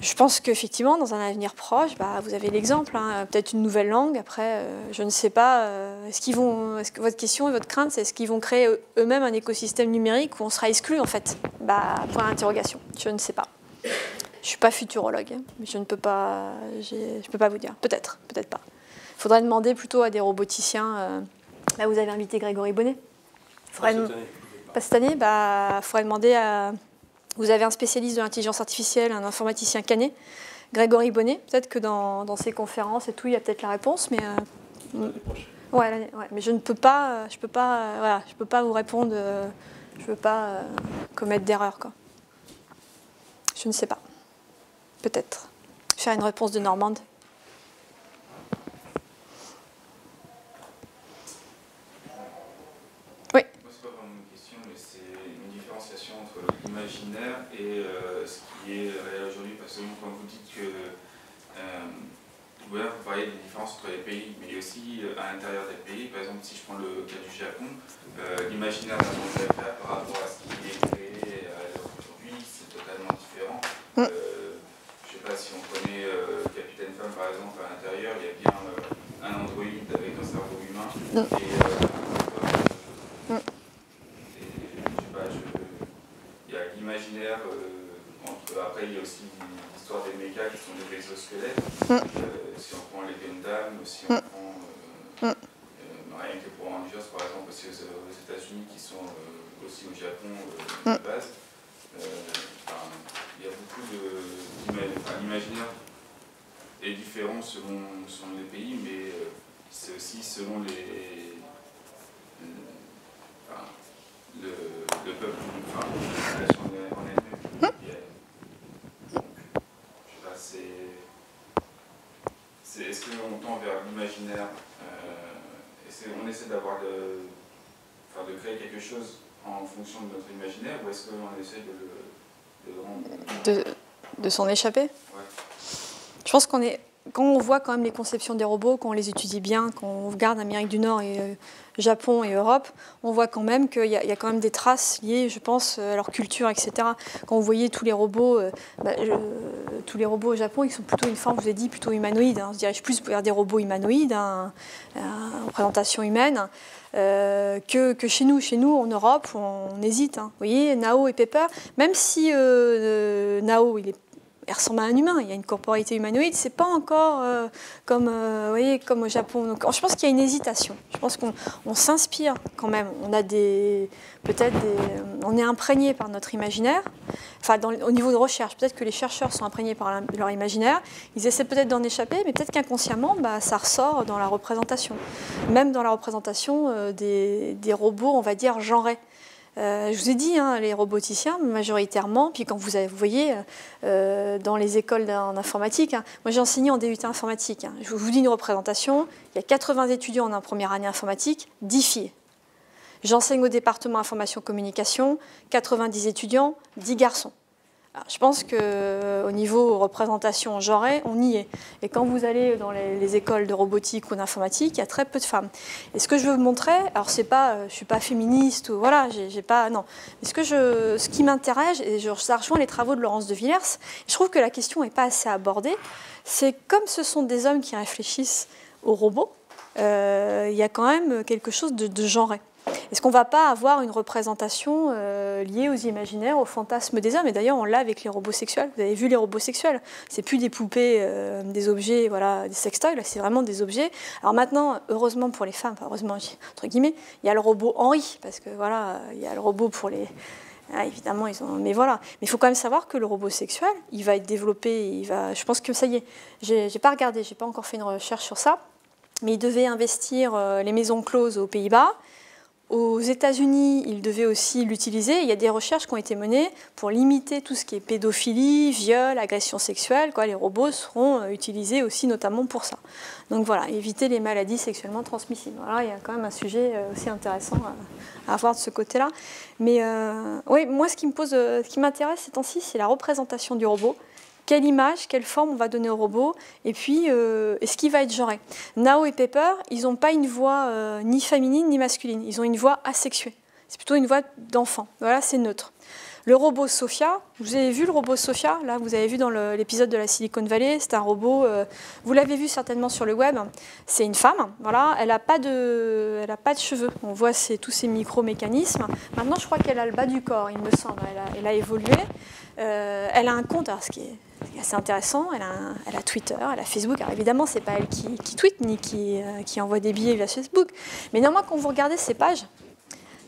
Je pense qu'effectivement, dans un avenir proche, bah, vous avez l'exemple, hein, peut-être une nouvelle langue. Après, euh, je ne sais pas. Euh, est-ce que votre question et votre crainte, c'est est-ce qu'ils vont créer eux-mêmes un écosystème numérique où on sera exclu en fait? Bah, Point d'interrogation. Je ne sais pas. Je ne suis pas futurologue, hein, mais je ne peux pas, je peux pas vous dire. Peut-être, peut-être pas. Il faudrait demander plutôt à des roboticiens. Là, vous avez invité Grégory Bonnet. Faudrait pas, cette année. Pas cette année. Bah, faudrait demander à, Vous avez un spécialiste de l'intelligence artificielle, un informaticien canet, Grégory Bonnet. Peut-être que dans, dans, ses conférences et tout, il y a peut-être la réponse, mais ouais, ouais, mais je ne peux pas, je peux pas, voilà, je peux pas vous répondre. je ne veux pas commettre d'erreur, quoi. Je ne sais pas. Peut-être. Faire une réponse de Normande. Oui. Moi, c'est pas vraiment une question, mais c'est une différenciation entre l'imaginaire et euh, ce qui est réel aujourd'hui. Parce que quand vous dites que. Euh, vous parlez des différences entre les pays, mais aussi euh, à l'intérieur des pays. Par exemple, si je prends le cas du Japon, l'imaginaire par rapport à ce qui est créé aujourd'hui, c'est totalement différent. Mm. Je ne sais pas si on connaît Capitaine Femme par exemple, à l'intérieur, il y a bien un androïde avec un cerveau humain. Et, mm. et, je sais pas, je, y a l'imaginaire. après, il y a aussi l'histoire des mécas qui sont des exosquelettes. si on prend les Gundam, si on prend. rien que pour Rangers, par exemple, aussi aux, États-Unis, qui sont aussi au Japon de base il y a beaucoup de. l'imaginaire est différent selon, selon, les pays, mais euh, c'est aussi selon les. Le, le, peuple, enfin, la nation en elle-même. Je sais pas, c'est. Est-ce qu'on tend vers l'imaginaire euh, On essaie d'avoir de, enfin, de créer quelque chose en fonction de notre imaginaire ou est-ce qu'on essaie de le de, de s'en échapper Je pense qu'on est. Quand on voit quand même les conceptions des robots, quand on les étudie bien, quand on regarde Amérique du Nord et euh, Japon et Europe, on voit quand même qu'il y, a quand même des traces liées, je pense, à leur culture, etc. Quand vous voyez tous les robots, euh, bah, tous les robots au Japon, ils sont plutôt une forme, je vous ai dit, plutôt humanoïde. Hein. Je dirais plus vers des robots humanoïdes, hein, en présentation humaine. Euh, que, chez nous. Chez nous, en Europe, on, hésite. Hein. Vous voyez, Nao et Pepper, même si euh, euh, Nao, il est ressemble à un humain, il y a une corporalité humanoïde, c'est pas encore euh, comme, euh, comme au Japon. Je pense qu'il y a une hésitation. Je pense qu'on s'inspire quand même. On est imprégné par notre imaginaire. Au niveau de recherche, peut-être que les chercheurs sont imprégnés par leur imaginaire. Ils essaient peut-être d'en échapper, mais peut-être qu'inconsciemment, bah, ça ressort dans la représentation. Même dans la représentation euh, des, des robots, on va dire genrés. Euh, je vous ai dit, hein, les roboticiens, majoritairement, puis quand vous, voyez euh, dans les écoles en informatique, hein, moi j'ai enseigné en DUT informatique, hein. je vous dis une représentation, il y a 80 étudiants en première année informatique, 10 filles. J'enseigne au département information communication, 90 étudiants, 10 garçons je pense qu'au euh, niveau représentation genrée, on y est. Et quand vous allez dans les, écoles de robotique ou d'informatique, il y a très peu de femmes. Et ce que je veux vous montrer, alors c'est pas, euh, je suis pas féministe ou voilà, j'ai pas, non. Mais ce que je, ce qui m'intéresse, et je, ça rejoint les travaux de Laurence de Villers, je trouve que la question n'est pas assez abordée. C'est comme ce sont des hommes qui réfléchissent aux robots, euh, il y a quand même quelque chose de, de genré. Est-ce qu'on ne va pas avoir une représentation euh, liée aux imaginaires, aux fantasmes des hommes? Et d'ailleurs, on l'a avec les robots sexuels. Vous avez vu les robots sexuels C'est plus des poupées, euh, des objets, voilà, des sextoys. Là, c'est vraiment des objets. Alors maintenant, heureusement pour les femmes, enfin, heureusement entre guillemets, il y a le robot Henri, parce que voilà, il y a le robot pour les ah, évidemment, ils ont. Mais voilà. Mais il faut quand même savoir que le robot sexuel, il va être développé. Il va. Je pense que ça y est. J'ai pas regardé. J'ai pas encore fait une recherche sur ça. Mais il devait investir euh, les maisons closes aux Pays-Bas. Aux États-Unis, ils devaient aussi l'utiliser. Il y a des recherches qui ont été menées pour limiter tout ce qui est pédophilie, viol, agression sexuelle. Les robots seront euh, utilisés aussi notamment pour ça. Donc voilà, éviter les maladies sexuellement transmissibles. Il y a quand même un sujet euh, aussi intéressant à, avoir de ce côté-là. Mais euh, oui, moi, ce qui me pose, ce qui m'intéresse ces temps-ci, c'est la représentation du robot quelle image, quelle forme on va donner au robot, et puis euh, est-ce qu'il va être genré. Nao et Pepper, ils n'ont pas une voix euh, ni féminine ni masculine, ils ont une voix asexuée. C'est plutôt une voix d'enfant. Voilà, c'est neutre. Le robot Sophia, vous avez vu le robot Sophia? Là, vous avez vu dans l'épisode de la Silicon Valley, c'est un robot, euh, vous l'avez vu certainement sur le web, c'est une femme, voilà, elle n'a pas, de, pas de cheveux, on voit tous ces micro-mécanismes. Maintenant, je crois qu'elle a le bas du corps, il me semble, elle a, évolué. elle a un compte, alors ce qui est assez intéressant. Elle a, Twitter, elle a Facebook. Alors évidemment, c'est pas elle qui, qui tweet ni qui, euh, qui, envoie des billets via Facebook. Mais néanmoins, quand vous regardez ces pages,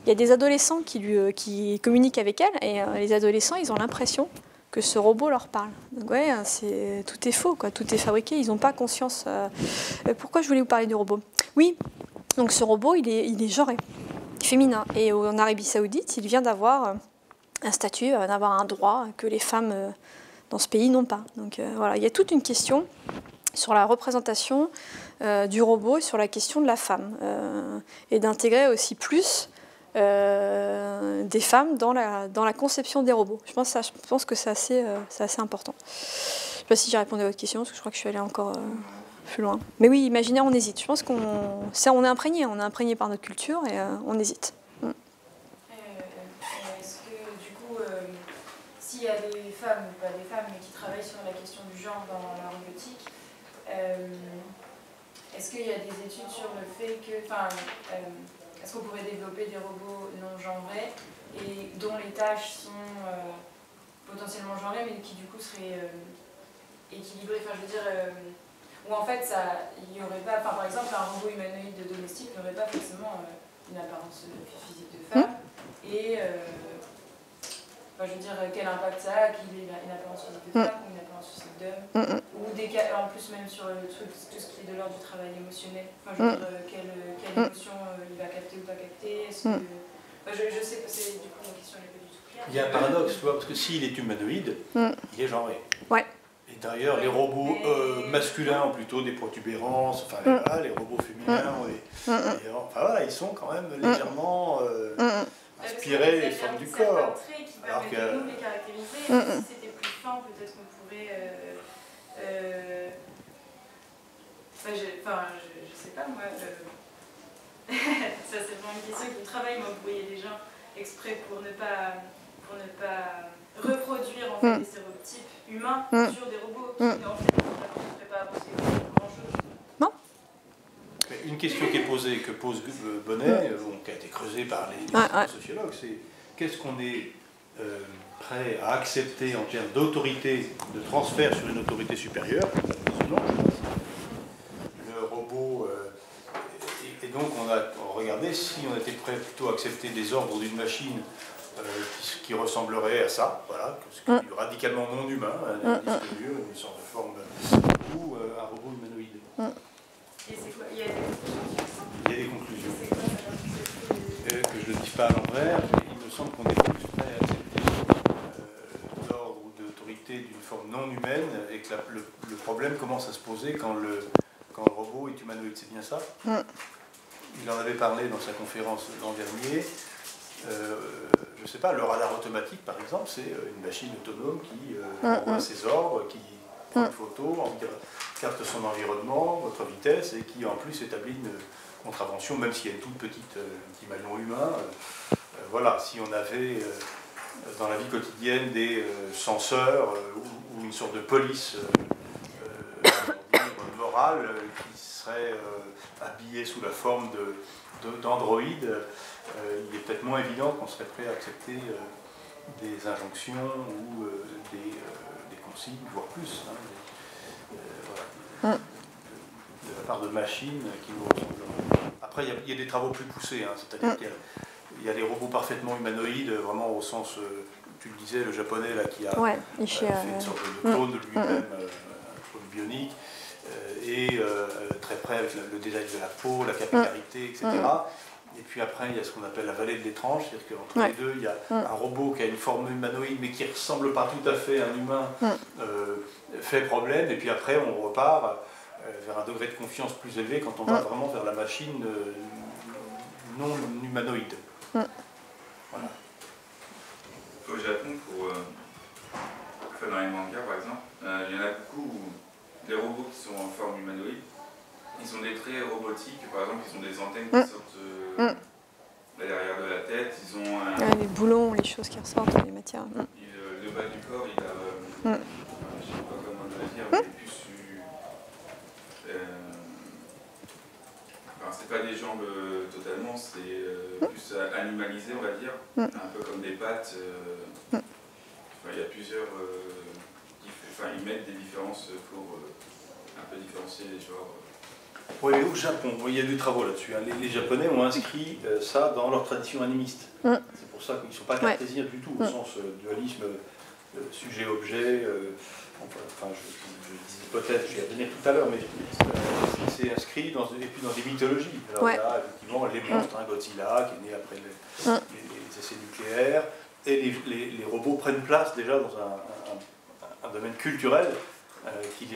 il y a des adolescents qui, lui, qui communiquent avec elle, et les adolescents, ils ont l'impression que ce robot leur parle. Donc ouais, c'est, tout est faux, quoi. tout est fabriqué, ils n'ont pas conscience. pourquoi je voulais vous parler du robot? Oui, donc ce robot, il est, il est genré, féminin. Et en Arabie Saoudite, il vient d'avoir un statut, d'avoir un droit que les femmes dans ce pays n'ont pas. Donc voilà, il y a toute une question sur la représentation euh, du robot et sur la question de la femme, euh, et d'intégrer aussi plus euh, des femmes dans la, dans la conception des robots. Je pense, ça, je pense que c'est assez, assez important. Je ne sais pas si j'ai répondu à votre question, parce que je crois que je suis allée encore plus loin. Mais oui, imaginez, on hésite. Je pense qu'on on est imprégné, on est imprégné par notre culture et on hésite. Mm. Est-ce que du coup, s'il y a des femmes, pas des femmes, mais qui travaillent sur la question du genre dans la robotique, euh, est-ce qu'il y a des études sur le fait que, enfin, euh, est-ce qu'on pourrait développer des robots non genrés et dont les tâches sont euh, potentiellement genrées, mais qui du coup seraient équilibrées? Enfin, je veux dire, où en fait, ça, il n'y aurait pas, par exemple, un robot humanoïde domestique n'aurait pas forcément une apparence physique de femme et je veux dire, quel impact ça a qu'il ait une apparence physique de femme ou une apparence physique d'homme mm, mm. Ou des cas, en plus même sur le truc, tout ce qui est de l'ordre du travail émotionnel. Enfin, je veux mm. dire, euh, quelle, quelle émotion euh, il va capter ou pas capter Est-ce que... je, je, sais que c'est du coup une question n'est pas du tout claire. Il y a un paradoxe, tu vois, parce que s'il est humanoïde, il est genré. Ouais. Et d'ailleurs, les robots euh, masculins ont plutôt des protubérances, enfin voilà, les robots féminins, et, enfin voilà, ils sont quand même légèrement inspirés des formes du corps. Alors que... de nous les caractériser. Mm, mm. Si c'était plus fin, peut-être qu'on pourrait. Euh, euh... Enfin, je, enfin je, je, sais pas moi. ça, c'est vraiment une question moi, vous voyez les gens exprès pour ne pas, pour ne pas reproduire en fait, mm. des stéréotypes humains sur des robots qui, en fait, ne feraient pas avancer grand-chose. Une question qui est posée, que pose Bonnet, euh, qui a été creusée par les, les sociologues, c'est qu'est-ce qu'on est euh, prêt à accepter en termes d'autorité, de transfert sur une autorité supérieure, le robot. Euh, et, donc on a regardé si on était prêt plutôt à accepter des ordres d'une machine euh, qui, ressemblerait à ça, voilà, mm. radicalement non humain, un, une sorte de forme, ou un robot humanoïde. Et c'est quoi Il y a des conclusions? Il y a des conclusions. que je ne dis pas à l'envers, il me semble qu'on est plus prêt à d'une forme non humaine et que le, problème commence à se poser quand le, quand le robot est humanoïde. C'est bien ça? Mm. Il en avait parlé dans sa conférence l'an dernier. Euh, je ne sais pas, le radar automatique, par exemple, c'est euh, une machine autonome qui euh, mm, envoie mm. ses ordres, qui prend une photo, carte son environnement, votre vitesse, et qui en plus établit une contravention, même s'il y a une toute petite image non humain. voilà, si on avait dans la vie quotidienne des euh, censeurs euh, ou, une sorte de police euh, morale qui serait habillée sous la forme d'androïdes, il est peut-être moins évident qu'on serait prêt à accepter des injonctions ou des, consignes, voire plus, hein, de, la part de machines qui nous ressemblent. Après, il y, a des travaux plus poussés, hein, c'est-à-dire qu'il y a il y a des robots parfaitement humanoïdes, vraiment au sens, euh, tu le disais, le japonais là, qui a ouais, euh, fait une sorte de clone de lui-même, mm, mm. euh, un clone bionique, et très près avec le design de la peau, la capillarité, etc. Et puis après, il y a ce qu'on appelle la vallée de l'étrange, c'est-à-dire qu'entre les deux, il y a un robot qui a une forme humanoïde, mais qui ne ressemble pas tout à fait à un humain, fait problème. Et puis après, on repart vers un degré de confiance plus élevé quand on va vraiment vers la machine non humanoïde. Voilà. Au Japon, pour, euh, dans les mangas par exemple, euh, il y en a beaucoup où les robots qui sont en forme humanoïde, ils ont des traits robotiques, par exemple, ils ont des antennes qui mm. sortent euh, mm. derrière de la tête, ils ont un... les boulons, les choses qui ressortent, les matières. Mm. le bas du corps, il a... je sais pas comment on va dire, plus c'est pas des jambes euh, totalement, c'est euh, mm. plus animalisé, on va dire, mm. un peu comme des pattes. Euh, mm. il y a plusieurs. enfin, ils mettent des différences pour un peu différencier les genres. Oui, mais au Japon, il y a des travaux là-dessus. hein. Les, les Japonais ont inscrit euh, ça dans leur tradition animiste. Mm. C'est pour ça qu'ils ne sont pas Ouais. cartésiens du tout, au Mm. sens euh, dualisme euh, sujet-objet. Enfin, je, je peut-être, je vais y revenir tout à l'heure, mais euh, c'est inscrit dans, et puis dans des mythologies. Alors Ouais. a effectivement les monstres, hein, Godzilla qui est né après les, Mm. les- les essais nucléaires, et les, robots prennent place déjà dans un, un- un domaine culturel euh, qui,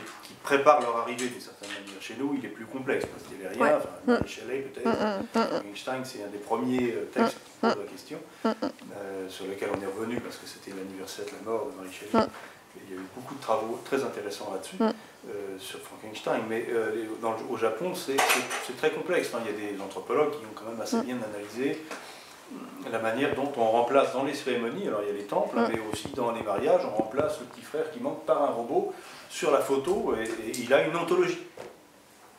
prépare leur arrivée d'une certaine manière. Chez nous, il est plus complexe parce qu'il n'y avait rien, Ouais. enfin, Shelley peut-être. Mm, mm, mm, Einstein, c'est un des premiers euh, textes qui pose la question, euh, sur lequel on est revenu parce que c'était l'anniversaire de la mort de Mary Shelley. Il y a eu beaucoup de travaux très intéressants là-dessus, Mm. euh, sur Frankenstein. Mais euh, les- dans le- au Japon, c'est très complexe. Enfin, il y a des anthropologues qui ont quand même assez Mm. bien analysé mm, la manière dont on remplace dans les cérémonies, alors il y a les temples, Mm. mais aussi dans les mariages, on remplace le petit frère qui manque par un robot sur la photo et, et il a une ontologie.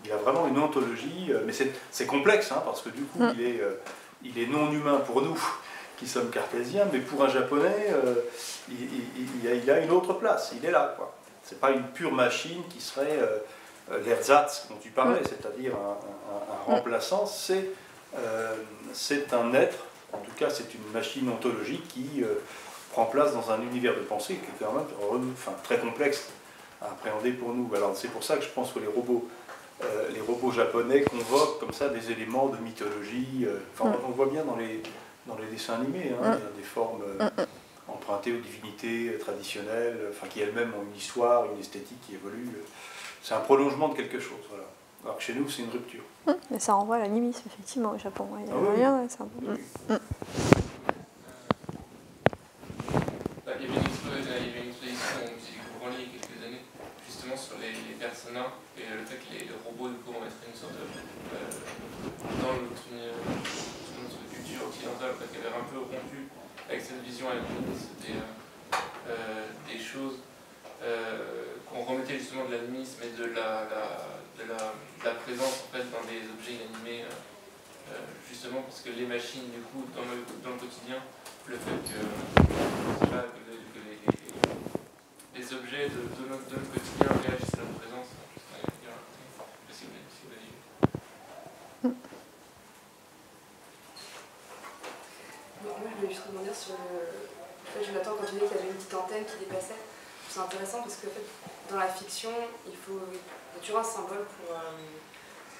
Il a vraiment une ontologie, euh, mais c'est complexe hein, parce que du coup il, est, il est non humain pour nous qui sommes cartésiens, mais pour un japonais, euh, il, il- il a, une autre place, il est là. quoi. C'est pas une pure machine qui serait euh, euh, l'ersatz dont tu parlais, c'est-à-dire un, un- un remplaçant, c'est euh, c'est un être, en tout cas c'est une machine ontologique qui euh, prend place dans un univers de pensée qui est quand même enfin, très complexe à appréhender pour nous. Alors c'est pour ça que je pense que les robots, euh, les robots japonais convoquent comme ça des éléments de mythologie. euh, on, on voit bien dans les, dans les dessins animés, hein, il y a des formes euh, empruntées aux divinités euh, traditionnelles, euh, enfin, qui elles-mêmes ont une histoire, une esthétique qui évolue. C'est un prolongement de quelque chose. Voilà. Alors que chez nous, c'est une rupture. mm. Mais ça renvoie à l'animisme, effectivement, au Japon. Il y a Ah oui, ouais, ça- mm. Oui. Bah, il, y avait une exposition au musée du Courant il y a quelques années, justement sur les, les personas et le fait que les, les robots, du coup, remettraient une sorte de. euh, dans notre, uni- dans notre culture occidentale, qui avait un peu rompu avec cette vision des, euh, euh, des choses, euh, qu'on remettait justement de l'animisme et de la, présence en fait, dans des objets inanimés. justement parce que les machines, du coup, dans le, quotidien, le fait que, les, objets de, notre, notre quotidien réagissent à notre présence. Je sais pas, il y a un côté- je sais pas si vous l'avez- si vous l'avez vu. Moi, je voulais juste rebondir sur le. En fait, Jonathan, quand tu disais qu'il y avait une petite antenne qui dépassait, c'est intéressant parce que en fait, dans la fiction, il faut il y a toujours un symbole pour, euh,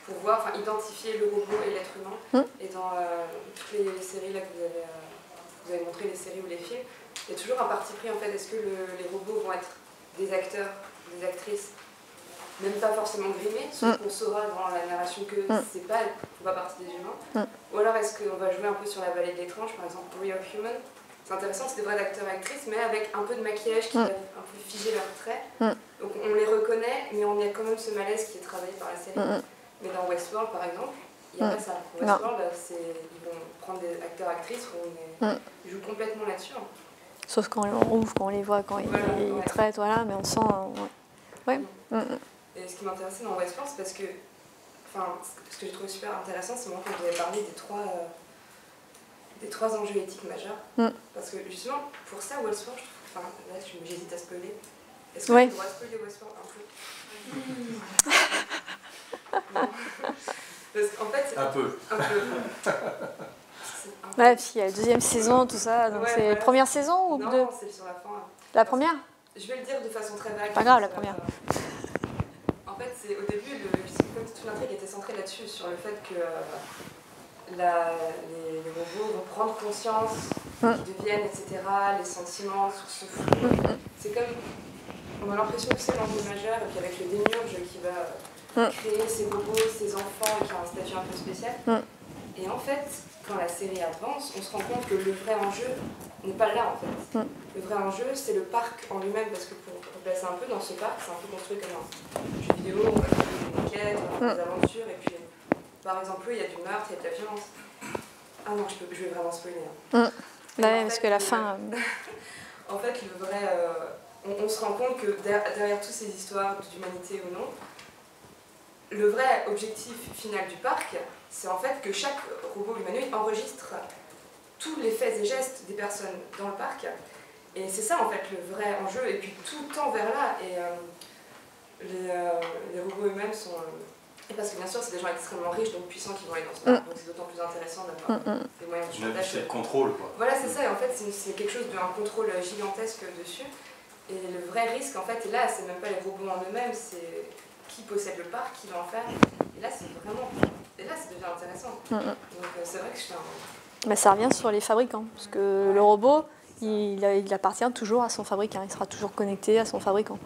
pour voir, enfin, identifier le robot et l'être humain. Mm. Et dans euh, toutes les, séries là, que vous avez, euh, vous avez montré, les séries ou les films, il y a toujours un parti pris en fait. Est-ce que le- les robots vont être des acteurs, des actrices? Même pas forcément grimés, sauf qu'on saura dans la narration que Mm. c'est pas, font pas partie des humains. Mm. Ou alors est-ce qu'on va jouer un peu sur la vallée de l'étrange, par exemple Real Human? C'est intéressant, c'est des vrais acteurs et actrices, mais avec un peu de maquillage qui Mm. va un peu figer leurs traits. Mm. Donc on les reconnaît, mais on a quand même ce malaise qui est travaillé par la série. Mais dans Westworld, par exemple, il n'y a Mm. pas ça. Non. Westworld, ils vont prendre des acteurs-actrices où on est- Mm. ils jouent complètement là-dessus. hein. Sauf quand on ouvre, quand on les voit, quand ils, Voilà, ils ouais. traitent, voilà, mais on sent. euh, ouais. Ouais. Et ce qui m'intéressait dans Westworld, c'est parce que, enfin, ce que j'ai trouvé super intéressant, c'est moi quand vous avez parlé des trois, euh, des trois enjeux éthiques majeurs. Mm. Parce que justement, pour ça, Westworld, je trouve, enfin, là, j'hésite à spoiler. Est-ce que Ouais. de spoiler Westworld un peu? Non. Parce qu'en fait, Un peu. un peu. C'est un peu- Ouais, puis il y a la deuxième saison, tout ça. Donc Ouais, c'est voilà. première saison ou deux? Non, c'est sur la fin. La première? Je vais le dire de façon très vague. Pas grave, la première. Fait, c'est au début, le, toute l'intrigue était centrée là-dessus, sur le fait que euh, la- les, les robots vont prendre conscience, Mm. qu'ils deviennent, etc., les sentiments, sources flou. C'est comme. On a l'impression que c'est l'enjeu majeur, et puis avec le démiurge qui va Mm. créer ses robots, ses enfants, et qui a un statut un peu spécial. Et en fait, quand la série avance, on se rend compte que le vrai enjeu n'est pas là en fait. Le vrai enjeu, c'est le parc en lui-même, parce que pour replacer un peu dans ce parc, c'est un peu construit comme un jeu vidéo, on va faire des quêtes, on va faire des aventures, et puis par exemple, il y a du meurtre, il y a de la violence. Ah non, je, peux, je vais vraiment spoiler. hein. Mm. Bah parce que la fin. euh, En fait, le vrai. euh, on, on se rend compte que derrière, derrière toutes ces histoires d'humanité ou non, le vrai objectif final du parc, c'est en fait que chaque robot humanoïde enregistre tous les faits et gestes des personnes dans le parc. Et c'est ça en fait le vrai enjeu, et puis tout tend vers là. Et euh, les, euh, les robots eux-mêmes sont. euh, Et parce que bien sûr, c'est des gens extrêmement riches, donc puissants, qui vont aller dans ce parc, donc c'est d'autant plus intéressant d'avoir Mm, mm. des moyens de Une chantage. industrie de contrôle, quoi. Voilà, c'est ça, et en fait, c'est c'est quelque chose d'un contrôle gigantesque dessus. Et le vrai risque, en fait, et là, c'est même pas les robots en eux-mêmes, c'est qui possède le parc, qui va en faire. Et là, c'est vraiment. Et là, ça devient intéressant. Mm, mm. Donc, euh, c'est vrai que je suis un. Mais ça revient sur les fabricants, parce que le robot, il, il appartient toujours à son fabricant, il sera toujours connecté à son fabricant.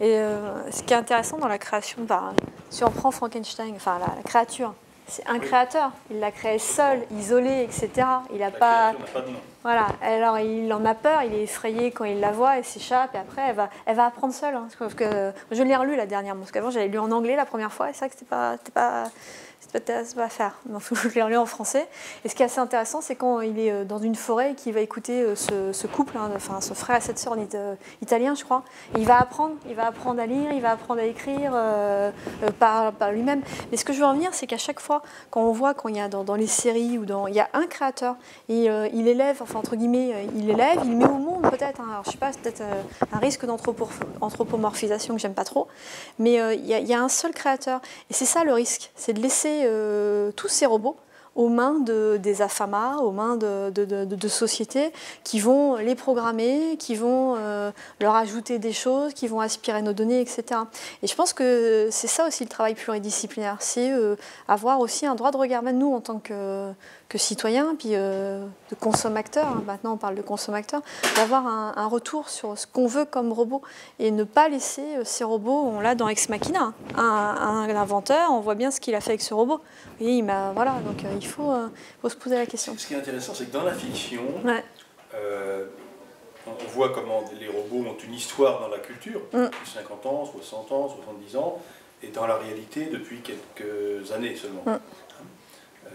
Et euh, ce qui est intéressant dans la création, bah, si on prend Frankenstein, enfin la, la créature, c'est un Oui. créateur, il l'a créé seul, isolé, etc. Il n'a La pas, créature n'a pas de nom. voilà. Alors il en a peur, il est effrayé quand il la voit, elle s'échappe et après elle va, elle va apprendre seule. hein. Parce que je l'ai relu la dernière, parce qu'avant j'avais lu en anglais la première fois et c'est vrai que c'était pas, c'était pas, pas à faire. Je l'ai relu en français. Et ce qui est assez intéressant, c'est quand il est euh, dans une forêt et qu'il va écouter euh, ce, couple, hein, enfin ce frère et cette sœur euh, italien, je crois. Il va apprendre, il va apprendre à lire, il va apprendre à écrire par, lui-même. Mais ce que je veux en venir, c'est qu'à chaque fois, quand on voit, quand il y a dans, les séries ou dans, il y a un créateur et il élève, enfin entre guillemets, il élève, il met au monde peut-être. hein. alors je sais pas, peut-être un risque d'anthropomorphisation que j'aime pas trop. Mais il y a un seul créateur et c'est ça le risque, c'est de laisser euh, tous ces robots aux mains de, des AFAMA, aux mains de, de- sociétés qui vont les programmer, qui vont euh, leur ajouter des choses, qui vont aspirer nos données, etc. Et je pense que c'est ça aussi le travail pluridisciplinaire, c'est euh, avoir aussi un droit de regard, même nous en tant que, que citoyens, puis euh, de consommateurs, hein, maintenant on parle de consommateurs, d'avoir un, un retour sur ce qu'on veut comme robot et ne pas laisser euh, ces robots, on l'a dans Ex Machina, hein, un, un inventeur, on voit bien ce qu'il a fait avec ce robot. Et il m'a, voilà, donc euh, il faut, faut se poser la question. Ce qui est intéressant, c'est que dans la fiction, Ouais. on voit comment les robots ont une histoire dans la culture, Mm. depuis 50 ans, 60 ans, 70 ans, et dans la réalité depuis quelques années seulement. Mm.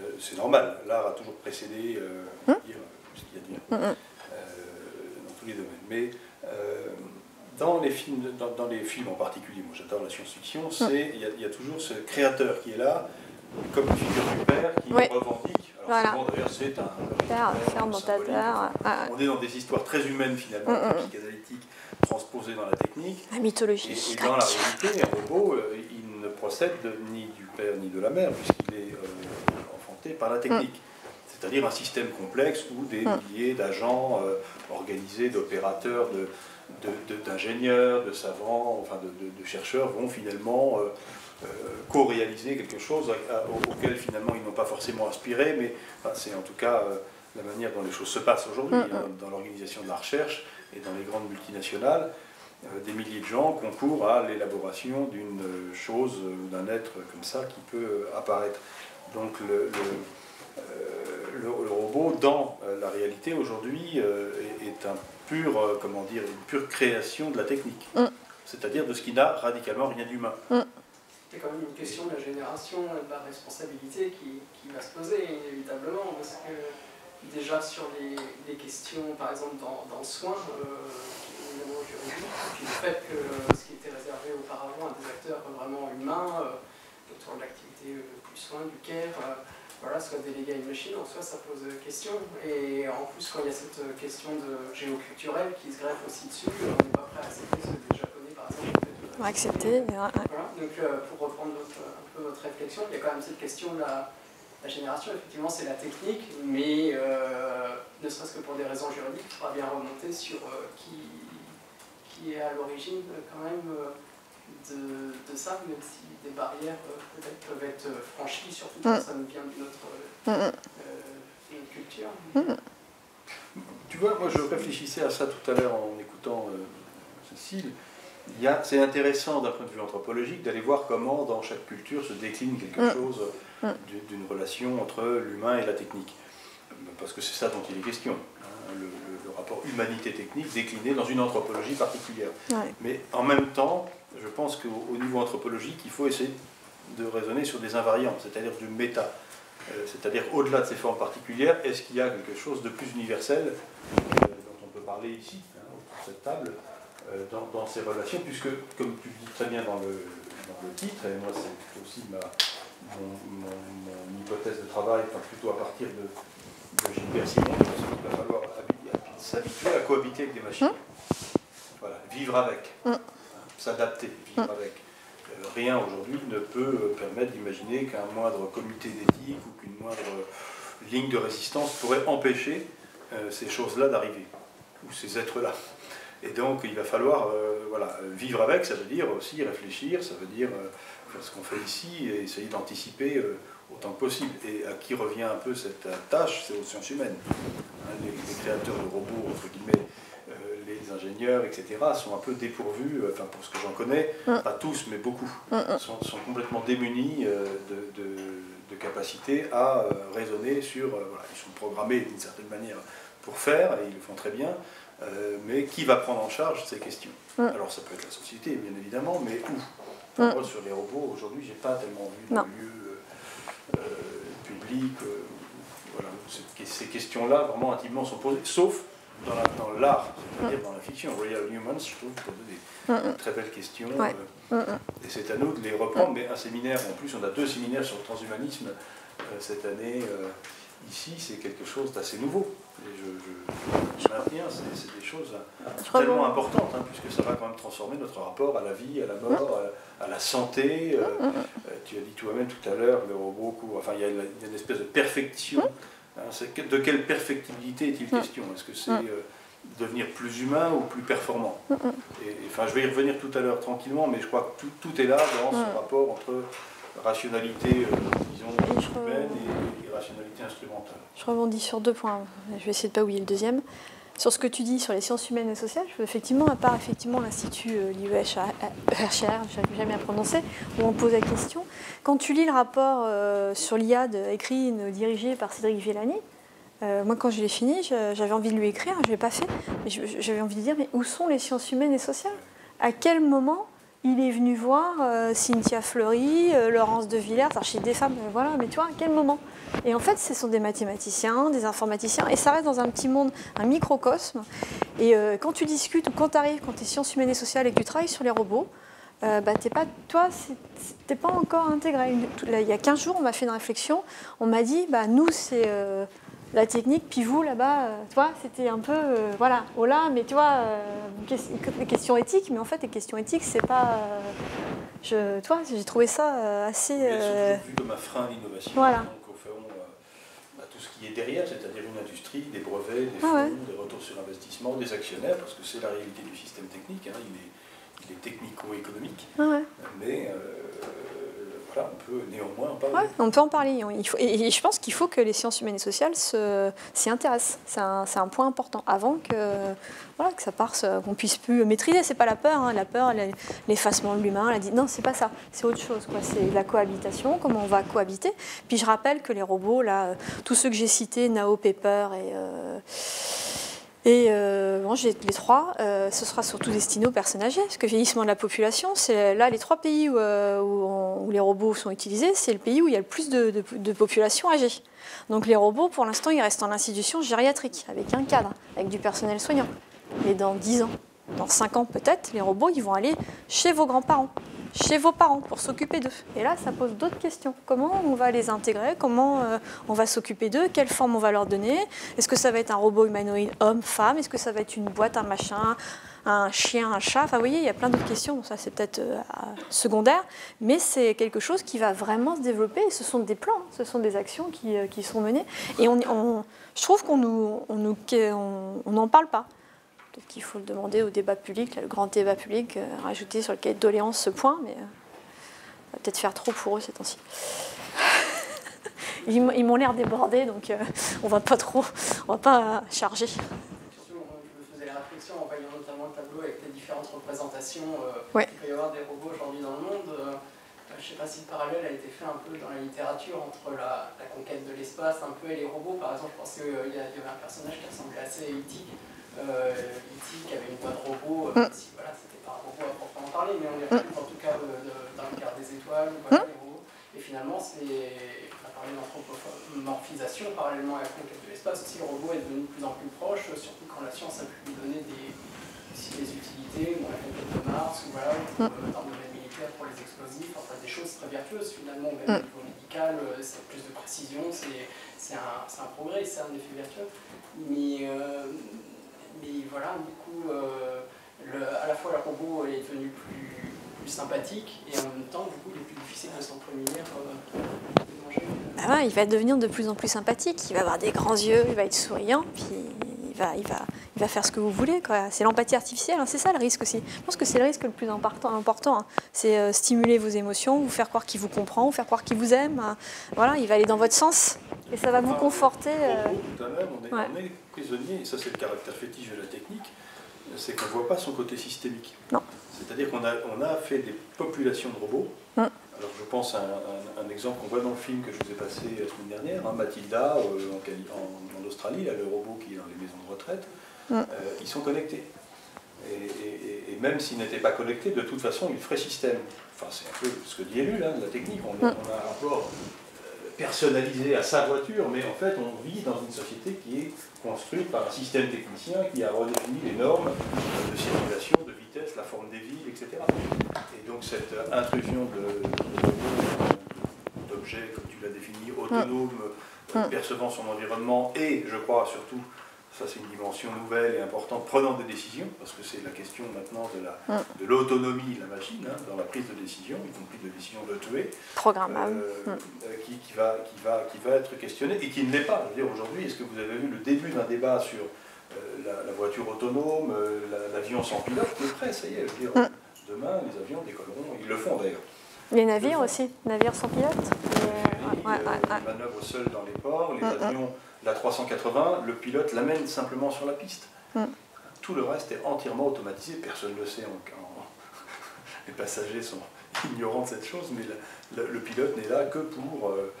Hein. Euh, c'est normal, l'art a toujours précédé euh, Mm. dire, ce qu'il y a à dire Mm, mm. euh, dans tous les domaines. Mais euh, dans, les films, dans, dans les films en particulier, moi j'adore la science-fiction, Mm. c'est il y, a- il y a toujours ce créateur qui est là, comme une figure du père qui Oui. revendique. Alors Voilà. d'ailleurs c'est un père, terre, ah, On est dans des histoires très humaines finalement, Mm, mm. psychanalytiques, transposées dans la technique. la mythologie et dans la réalité, un robot, euh, il ne procède ni du père ni de la mère, puisqu'il est euh, par la technique. C'est-à-dire un système complexe où des Mm. milliers d'agents euh, organisés, d'opérateurs, de- de- de- d'ingénieurs, de, savants, enfin de, chercheurs vont finalement euh, euh, co-réaliser quelque chose à- à- au- auquel finalement ils n'ont pas forcément aspiré, mais enfin, c'est en tout cas la manière dont les choses se passent aujourd'hui, Mm, mm. hein, dans l'organisation de la recherche et dans les grandes multinationales. Des milliers de gens concourent à l'élaboration d'une chose ou d'un être comme ça qui peut apparaître. Donc le, le, euh, le- le robot, dans euh, la réalité aujourd'hui, euh, est, un pur, comment dire, une pure création de la technique. Mm. C'est-à-dire de ce qui n'a radicalement rien d'humain. Il y a quand même une question de la génération et de la responsabilité qui, qui va se poser inévitablement parce que déjà sur les, les questions par exemple dans, dans le soin euh, qui est évidemment juridique et puis le fait que ce qui était réservé auparavant à des acteurs vraiment humains euh, autour de l'activité euh, soin, du care euh, voilà, soit délégué à une machine, en soi ça pose question. Et en plus quand il y a cette question de géoculturelle qui se greffe aussi dessus, on n'est pas prêt à accepter ce que les japonais par exemple ont accepter. voilà, donc euh, pour reprendre votre- un peu votre réflexion, il y a quand même cette question de la, la génération, effectivement c'est la technique, mais euh, ne serait-ce que pour des raisons juridiques, il faudra bien remonter sur euh, qui, qui est à l'origine quand même euh, de, de ça, même si des barrières euh, peut-être peuvent être euh, franchies, surtout quand Mm. ça nous vient d'une autre, Mm, mm. euh, d'une autre culture. Tu vois, moi je réfléchissais à ça tout à l'heure en écoutant euh, Cécile. C'est intéressant d'un point de vue anthropologique d'aller voir comment dans chaque culture se décline quelque Mm. chose Mm. du- d'une relation entre l'humain et la technique. Parce que c'est ça dont il est question. hein, le, le- le rapport humanité-technique décliné dans une anthropologie particulière. Ouais. Mais en même temps, je pense qu'au au niveau anthropologique, il faut essayer de raisonner sur des invariantes, c'est-à-dire du méta. Euh, c'est-à-dire au-delà de ces formes particulières, est-ce qu'il y a quelque chose de plus universel euh, dont on peut parler ici, hein, autour de cette table, euh, dans, dans ces relations, puisque, comme tu le dis très bien dans le, dans le titre, et moi c'est aussi ma, mon, mon- mon hypothèse de travail, enfin, plutôt à partir de, de Gilbert Simon, pense qu'il va falloir habi- habi- s'habituer à cohabiter avec des machines. Voilà, vivre avec, Mm. S'adapter, vivre avec. Euh, rien aujourd'hui ne peut permettre d'imaginer qu'un moindre comité d'éthique ou qu'une moindre ligne de résistance pourrait empêcher ces choses-là d'arriver, ou ces êtres-là. Et donc il va falloir voilà, vivre avec, ça veut dire aussi réfléchir, ça veut dire faire ce qu'on fait ici et essayer d'anticiper autant que possible. Et à qui revient un peu cette tâche C'est aux sciences humaines. Hein, les, créateurs de robots, entre guillemets, euh, les ingénieurs, etc., sont un peu dépourvus, euh, enfin pour ce que j'en connais, mm. pas tous, mais beaucoup, mm, mm. sont, complètement démunis euh, de, de, capacité à raisonner sur... voilà, ils sont programmés d'une certaine manière pour faire, et ils le font très bien, mais qui va prendre en charge ces questions? Alors ça peut être la société, bien évidemment, mais où? Moi, sur les robots, aujourd'hui, j'ai pas tellement vu de lieu euh, public. Euh, voilà, ces questions-là, vraiment intimement, sont posées, sauf dans l'art, c'est-à-dire dans la fiction. Real Humans, je trouve, pose des, très belles questions. Euh, et c'est à nous de les reprendre. Mais un séminaire, en plus, on a deux séminaires sur le transhumanisme cette année. ici, c'est quelque chose d'assez nouveau. Et je, je, maintiens, c'est des choses tellement importantes, hein, puisque ça va quand même transformer notre rapport à la vie, à la mort, à, la santé. Euh, euh, tu as dit toi-même tout à l'heure, le robot, enfin, il y, a une, espèce de perfection. De quelle perfectibilité est-il question Est-ce que c'est euh, devenir plus humain ou plus performant et, enfin, Je vais y revenir tout à l'heure tranquillement, mais je crois que tout, tout est là dans ce rapport entre rationalité, disons, humaine et, et rationalité instrumentale. Je rebondis sur deux points. Je vais essayer de ne pas oublier le deuxième. Sur ce que tu dis sur les sciences humaines et sociales, effectivement, à part effectivement l'Institut euh, l'IEHR, je n'arrive jamais à prononcer, où on pose la question, quand tu lis le rapport euh, sur l'IAD écrit, dirigé par Cédric Villani, euh, moi, quand je l'ai fini, j'avais envie de lui écrire, je ne l'ai pas fait, mais j'avais envie de dire, mais où sont les sciences humaines et sociales? À quel moment il est venu voir euh, Cynthia Fleury, euh, Laurence de Villers, chez des femmes, euh, voilà, mais tu vois, à quel moment? Et en fait, ce sont des mathématiciens, des informaticiens, et ça reste dans un petit monde, un microcosme. Et quand tu discutes, ou quand tu arrives, quand tu es sciences humaines et sociales et que tu travailles sur les robots, bah, t'es pas, toi, t'es pas encore intégré. il y a 15 jours, on m'a fait une réflexion, on m'a dit, bah, nous, c'est la technique, puis vous là-bas, euh, tu vois, c'était un peu, euh, voilà, oh là, mais tu vois, euh, questions éthiques, mais en fait, les questions éthiques, c'est pas. je, tu vois, j'ai trouvé ça assez. Euh... vu comme un frein à l'innovation. Voilà. Donc, au fond, bah, tout ce qui est derrière, c'est-à-dire une industrie, des brevets, des ah fonds, des retours sur investissement, des actionnaires, parce que c'est la réalité du système technique, hein, il est, il est technico-économique, ah mais on peut néanmoins en parler. on peut en parler. Il faut, et, je pense qu'il faut que les sciences humaines et sociales s'y intéressent. C'est un, point important. Avant que, voilà, que ça parte, qu'on puisse plus maîtriser. C'est pas la peur. Hein. La peur, l'effacement de l'humain. dit non, c'est pas ça. C'est autre chose. C'est la cohabitation, comment on va cohabiter. Puis je rappelle que les robots, là, tous ceux que j'ai cités, Nao, Pepper et. Euh, et euh, les trois, euh, ce sera surtout destiné aux personnes âgées, parce que vieillissement de la population, c'est là les trois pays où, euh, où, les robots sont utilisés, c'est le pays où il y a le plus de, de, population âgée. Donc les robots, pour l'instant, ils restent en institution gériatrique, avec un cadre, avec du personnel soignant. Mais dans 10 ans, dans 5 ans peut-être, les robots, ils vont aller chez vos grands-parents chez vos parents pour s'occuper d'eux. Et là, ça pose d'autres questions. Comment on va les intégrer? Comment euh, on va s'occuper d'eux? Quelle forme on va leur donner? Est-ce que ça va être un robot humanoïde homme, femme? Est-ce que ça va être une boîte, un machin un chien, un chat? Enfin, vous voyez, il y a plein d'autres questions. ça, c'est peut-être euh, secondaire, mais c'est quelque chose qui va vraiment se développer. ce sont des plans, ce sont des actions qui, euh, sont menées. Et je trouve qu'on nous, on n'en parle pas. Peut-être qu'il faut le demander au débat public, le grand débat public, euh, rajouter sur le cahier de doléances ce point, mais euh, va peut-être faire trop pour eux ces temps-ci. ils m'ont l'air débordés, donc euh, on va pas trop, on va pas charger. Je faisais la réflexion en voyant notamment le tableau avec les différentes représentations Il peut y avoir des robots aujourd'hui dans le monde. je ne sais pas si le parallèle a été fait un peu dans la littérature entre la, conquête de l'espace un peu et les robots. Par exemple, je pense qu'il y, avait un personnage qui ressemblait assez éthique euh, qui avait une voix de robot, euh, mm. si voilà, c'était pas un robot à proprement parler, mais on est retrouve en tout cas dans le quart des étoiles, voilà, mm. Et finalement, c'est, on a parlé d'anthropomorphisation parallèlement à la conquête de l'espace, aussi le robot est devenu de plus en plus proche, surtout quand la science a pu lui donner des, des utilités, ou la conquête de Mars, ou voilà, mm. dans le domaine militaire pour les explosifs, enfin des choses très vertueuses finalement, même au niveau médical, euh, c'est plus de précision, c'est un, un, progrès, c'est un effet vertueux. Mais mais voilà, du coup, euh, à la fois la robot est devenue plus, plus sympathique et en même temps, du coup, il est plus difficile de s'en prémunir. euh, de manger. Ah ouais, il va devenir de plus en plus sympathique. Il va avoir des grands yeux, il va être souriant, puis il va, il va, il va faire ce que vous voulez. C'est l'empathie artificielle, hein, c'est ça le risque aussi. Je pense que c'est le risque le plus important. important hein. C'est euh, stimuler vos émotions, vous faire croire qu'il vous comprend, vous faire croire qu'il vous aime. hein. Voilà, il va aller dans votre sens et ça va vous conforter. euh, tout à l'heure, on est, Ouais. on est prisonnier, et ça c'est le caractère fétiche de la technique, c'est qu'on ne voit pas son côté systémique. Non. C'est-à-dire qu'on a, on a fait des populations de robots. Mm. Alors je pense à un, un- un exemple qu'on voit dans le film que je vous ai passé la semaine dernière, hein, Mathilda euh, en, en- en Australie, là, le robot qui est dans les maisons de retraite, Mm. euh, ils sont connectés. Et, et- et- et même s'ils n'étaient pas connectés, de toute façon, ils feraient système. Enfin, c'est un peu ce que dit Elu, là, de la technique. On, a- Mm. on a un rapport euh, personnalisé à sa voiture, mais en fait, on vit dans une société qui est construite par un système technicien qui a redéfini les normes de circulation, de vitesse, la forme des villes, etc. Et donc, cette intrusion de- de- d'objets, comme tu l'as défini, autonomes, euh, Mm. percevant son environnement, et, je crois, surtout, ça c'est une dimension nouvelle et importante, prenant des décisions, parce que c'est la question maintenant de la- Mm. de l'autonomie de la machine, hein, dans la prise de décision, y compris de décision de tuer, programmable. euh, Mm. euh, qui, qui va, qui, va, qui va être questionné et qui ne l'est pas. Je veux dire, aujourd'hui, est-ce que vous avez vu le début d'un débat sur euh, la, la voiture autonome, euh, la- l'avion sans pilote Le prêt, ça y est, je veux dire, Mm. demain, les avions décolleront, ils le font d'ailleurs. Les navires aussi, navires sans pilote. Les, ouais, ouais, ouais. les manœuvres seules dans les ports, les mm. avions, la 380, le pilote l'amène simplement sur la piste. Mm. Tout le reste est entièrement automatisé, personne ne le sait. Les passagers sont ignorants de cette chose, mais le, pilote n'est là que pour euh,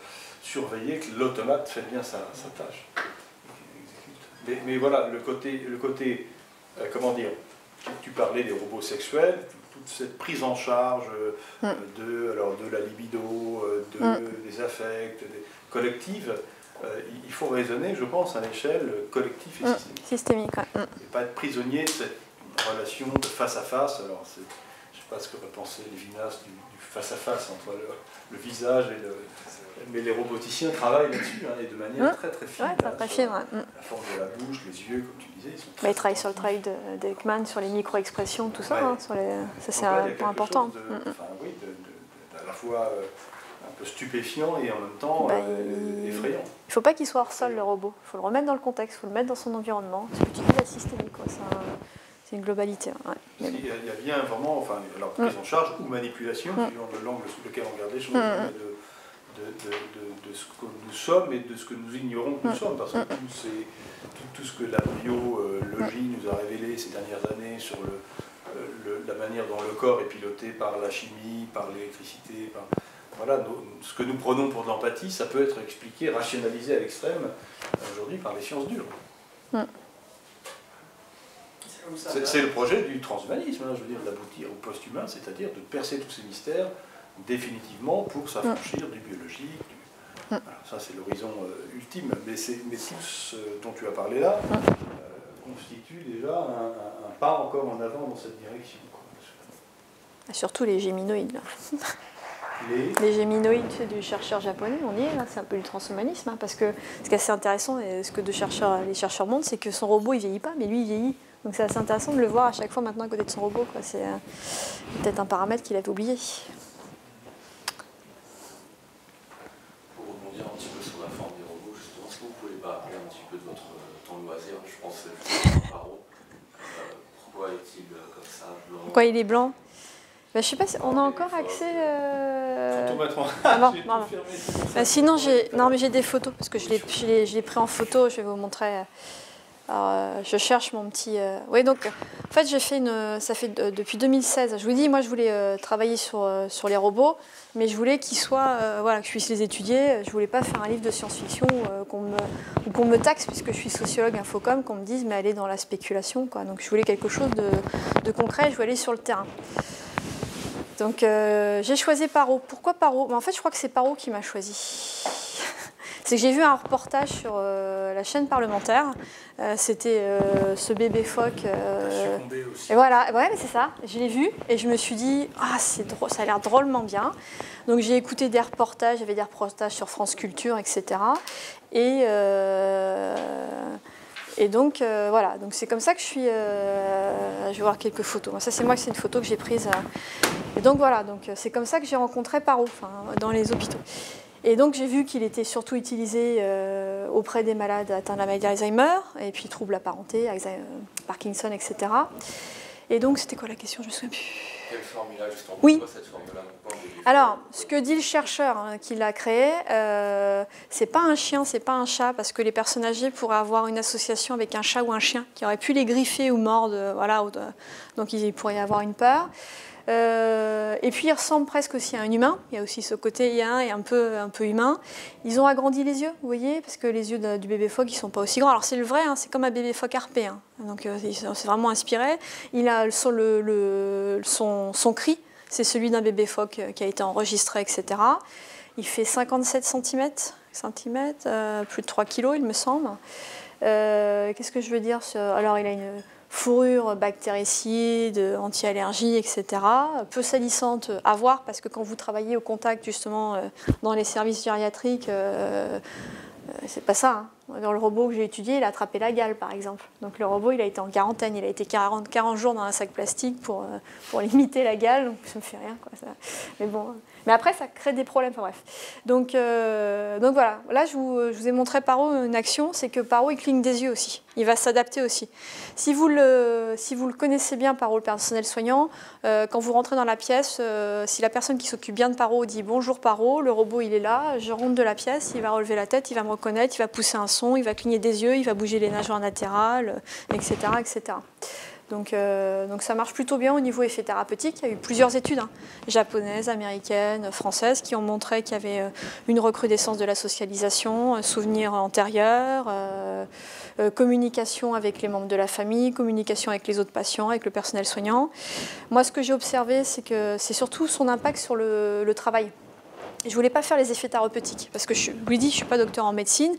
surveiller que l'automate fait bien sa, sa tâche. Mais, mais voilà, le côté, le côté euh, comment dire, tu, parlais des robots sexuels, toute cette prise en charge euh, Mm. de, alors, de la libido, de, Mm. des affects, des collectives, euh, il- faut raisonner, je pense, à l'échelle collective et Mm. systémique. Systémique, ouais. Mm. Et pas être prisonnier de cette relation de face à face. Alors, je ne sais pas ce qu'aurait pensé Lévinas du, du face à face entre le, le visage et le. Mais les roboticiens travaillent là-dessus, hein, et de manière Mm. très très fine. Ouais, hein, très très sur fine, ouais. La forme de la bouche, les yeux, comme tu disais, ils sont Bah, très, il travaille très sur le travail de- d'Ekman, sur les micro-expressions, tout ça. Hein, sur les... Ça, c'est important. de- oui, de- à la fois euh, peu stupéfiant et en même temps Bah, euh, effrayant. Il ne faut pas qu'il soit hors sol, le robot. Il faut le remettre dans le contexte, il faut le mettre dans son environnement. Ce que tu dis, la systémique, quoi. C'est un- c'est une globalité. ouais. Mais Il y, a, bien vraiment, enfin, alors prise en charge ou manipulation, Mm. suivant de l'angle sous lequel on regarde les choses, Mm. de, de, de, de- de ce que nous sommes et de ce que nous ignorons que nous Mm. sommes, parce que tout, tout, tout ce que la biologie nous a révélé ces dernières années sur le, euh, le- la manière dont le corps est piloté par la chimie, par l'électricité, par, voilà, ce que nous prenons pour de l'empathie, ça peut être expliqué, rationalisé à l'extrême euh, aujourd'hui par les sciences dures. Ça C'est le projet du transhumanisme, hein, je veux dire, d'aboutir au post-humain, c'est-à-dire de percer tous ces mystères définitivement pour s'affranchir du biologique. du- Voilà, ça, c'est l'horizon euh, ultime. Mais, tout ce dont tu as parlé là euh, constitue déjà un, un- un pas encore en avant dans cette direction. quoi. Surtout les géminoïdes. là. Les- Les géminoïdes du chercheur japonais, on y est, là, c'est un peu du transhumanisme. hein, parce que ce qui est assez intéressant, et ce que de chercheurs, les chercheurs montrent, c'est que son robot, il vieillit pas, mais lui, il vieillit. Donc c'est assez intéressant de le voir à chaque fois maintenant à côté de son robot. quoi. C'est euh, peut-être un paramètre qu'il avait oublié. Pour rebondir un petit peu sur la forme des robots, justement, est-ce que vous pouvez parler un petit peu de votre euh, temps de loisir? Je pense Paro. Euh, pourquoi est-il comme ça, blanc? Pourquoi il est blanc? Bah, Je sais pas, si on a encore accès. euh, Ah non, non. Bah, sinon, j'ai non mais j'ai des photos parce que je l'ai je je pris en photo. Je vais vous montrer. Alors, euh, je cherche mon petit. euh, Oui, donc en fait, j'ai fait une. Ça fait de- depuis 2016. Je vous dis, moi, je voulais euh, travailler sur sur les robots, mais je voulais qu'ils soient, voilà, que je puisse les étudier. Je voulais pas faire un livre de science-fiction qu'on me qu'on me taxe puisque je suis sociologue infocom, qu'on me dise mais aller dans la spéculation, quoi. Donc, je voulais quelque chose de, de concret. Je voulais aller sur le terrain. Donc euh, j'ai choisi Paro. Pourquoi Paro? Mais En fait, je crois que c'est Paro qui m'a choisi. c'est que j'ai vu un reportage sur euh, la chaîne parlementaire. Euh, C'était ce bébé phoque. et voilà, ouais, mais c'est ça. Je l'ai vu et je me suis dit, ah, c'est drôle, ça a l'air drôlement bien. Donc j'ai écouté des reportages, il y avait des reportages sur France Culture, etc. Et, Et donc euh, voilà, donc c'est comme ça que je suis. je vais voir quelques photos. Ça c'est moi, c'est une photo que j'ai prise. et donc voilà, donc c'est comme ça que j'ai rencontré Paro, dans les hôpitaux. Et donc j'ai vu qu'il était surtout utilisé auprès des malades atteints de la maladie d'Alzheimer, et puis troubles apparentés, Parkinson, etc. Et donc c'était quoi la question? Je me souviens plus. Quelle il justement Oui. Cette Alors, ce que dit le chercheur hein, qui l'a créé, euh, c'est pas un chien, c'est pas un chat, parce que les personnes âgées pourraient avoir une association avec un chat ou un chien qui aurait pu les griffer ou mordre, voilà, donc ils pourraient y avoir une peur. Euh, et puis il ressemble presque aussi à un humain. Il y a aussi ce côté y et un peu, un peu humain. Ils ont agrandi les yeux, vous voyez, parce que les yeux du bébé phoque, ils sont pas aussi grands. Alors c'est le vrai, hein, c'est comme un bébé phoque harpé. Hein. Donc euh, c'est vraiment inspiré. Il a son, son, cri, c'est celui d'un bébé phoque euh, qui a été enregistré, etc. Il fait 57 cm, plus de 3 kg, il me semble. Qu'est-ce que je veux dire Alors il a une fourrure bactéricide, anti-allergie, etc. Peu salissante à voir parce que quand vous travaillez au contact justement euh, dans les services gériatriques, euh, euh, c'est pas ça. Hein. Dans le robot que j'ai étudié, il a attrapé la gale, par exemple. Donc le robot, il a été en quarantaine, il a été 40, 40 jours dans un sac plastique pour, pour limiter la gale, donc ça me fait rien. Quoi. Mais bon, mais après, ça crée des problèmes. Enfin bref. Donc, euh, donc voilà. Là, je vous, je vous, ai montré Paro une action, c'est que Paro, il cligne des yeux aussi. Il va s'adapter aussi. Si vous, le, si vous le connaissez bien, Paro, le personnel soignant, euh, quand vous rentrez dans la pièce, euh, si la personne qui s'occupe bien de Paro dit bonjour Paro, le robot il est là, je rentre de la pièce, il va relever la tête, il va me reconnaître, il va pousser un son, il va cligner des yeux, il va bouger les nageoires latérales, etc. etc. Donc, euh, donc, ça marche plutôt bien au niveau effet thérapeutique. Il y a eu plusieurs études, hein, japonaises, américaines, françaises, qui ont montré qu'il y avait euh, une recrudescence de la socialisation, souvenirs antérieurs, euh, communication avec les membres de la famille, communication avec les autres patients, avec le personnel soignant. Moi, ce que j'ai observé, c'est que c'est surtout son impact sur le, travail. Je ne voulais pas faire les effets thérapeutiques, parce que je lui dis, je ne suis pas docteur en médecine.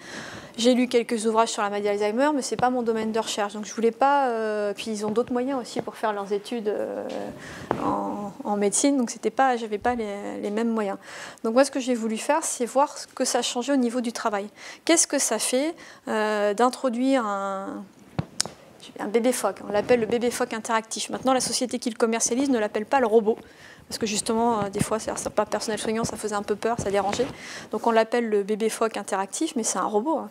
J'ai lu quelques ouvrages sur la maladie d'Alzheimer, mais ce n'est pas mon domaine de recherche. Donc je voulais pas. Euh, puis ils ont d'autres moyens aussi pour faire leurs études euh, en, médecine, donc c'était pas, j'avais pas les, mêmes moyens. Donc moi, ce que j'ai voulu faire, c'est voir ce que ça changé au niveau du travail. Qu'est-ce que ça fait euh, d'introduire un, un bébé phoque? On l'appelle le bébé phoque interactif. Maintenant, la société qui le commercialise ne l'appelle pas le robot parce que justement, des fois, c'est pas personnel soignant, ça faisait un peu peur, ça dérangeait. Donc on l'appelle le bébé phoque interactif, mais c'est un robot. Hein.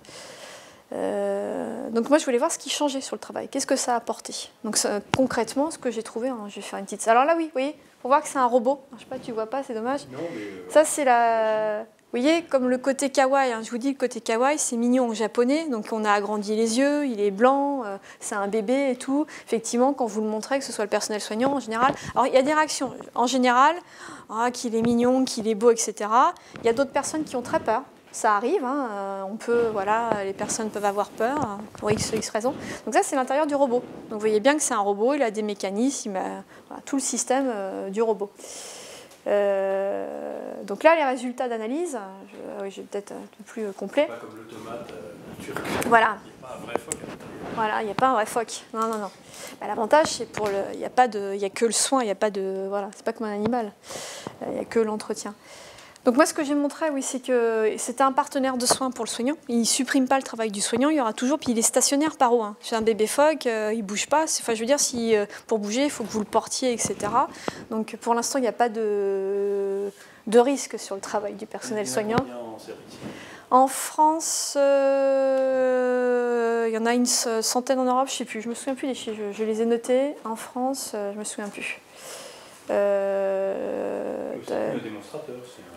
Euh, donc moi, je voulais voir ce qui changeait sur le travail. Qu'est-ce que ça a apporté? Donc concrètement, ce que j'ai trouvé, hein, je vais faire une petite... Alors là, oui, vous voyez, pour voir que c'est un robot. Je sais pas, tu vois pas, c'est dommage. Non, mais euh, Ça, c'est la... Vous voyez, comme le côté kawaii, hein, je vous dis, le côté kawaii, c'est mignon en japonais, donc on a agrandi les yeux, il est blanc, euh, c'est un bébé et tout. Effectivement, quand vous le montrez, que ce soit le personnel soignant en général, alors il y a des réactions. En général, ah, qu'il est mignon, qu'il est beau, etc. Il y a d'autres personnes qui ont très peur. Ça arrive, hein, euh, on peut, voilà, les personnes peuvent avoir peur hein, pour x, x raisons. Donc ça, c'est l'intérieur du robot. Donc vous voyez bien que c'est un robot, il a des mécanismes, a, tout le système euh, du robot. Euh, donc là, les résultats d'analyse, je, vais peut-être un peu plus complet. Pas comme le tomate turc. Voilà. Il n'y a pas un vrai phoque. Voilà, il n'y a pas un vrai phoque. Non, non, non. Bah, l'avantage, c'est pour le, il n'y a pas de, il y a que le soin, il n'y a pas de, voilà, c'est pas comme un animal. Il n'y a que l'entretien. Donc moi, ce que j'ai montré, oui, c'est que c'était un partenaire de soins pour le soignant. Il ne supprime pas le travail du soignant, il y aura toujours, puis il est stationnaire par haut. Hein. C'est un bébé phoque, euh, il ne bouge pas. Enfin, je veux dire, si, euh, pour bouger, il faut que vous le portiez, etc. Donc pour l'instant, il n'y a pas de, de risque sur le travail du personnel soignant. En France, euh, il y en a une centaine en Europe, je ne sais plus, je me souviens plus des chiffres, je, je les ai notés. En France, je ne me souviens plus. Euh,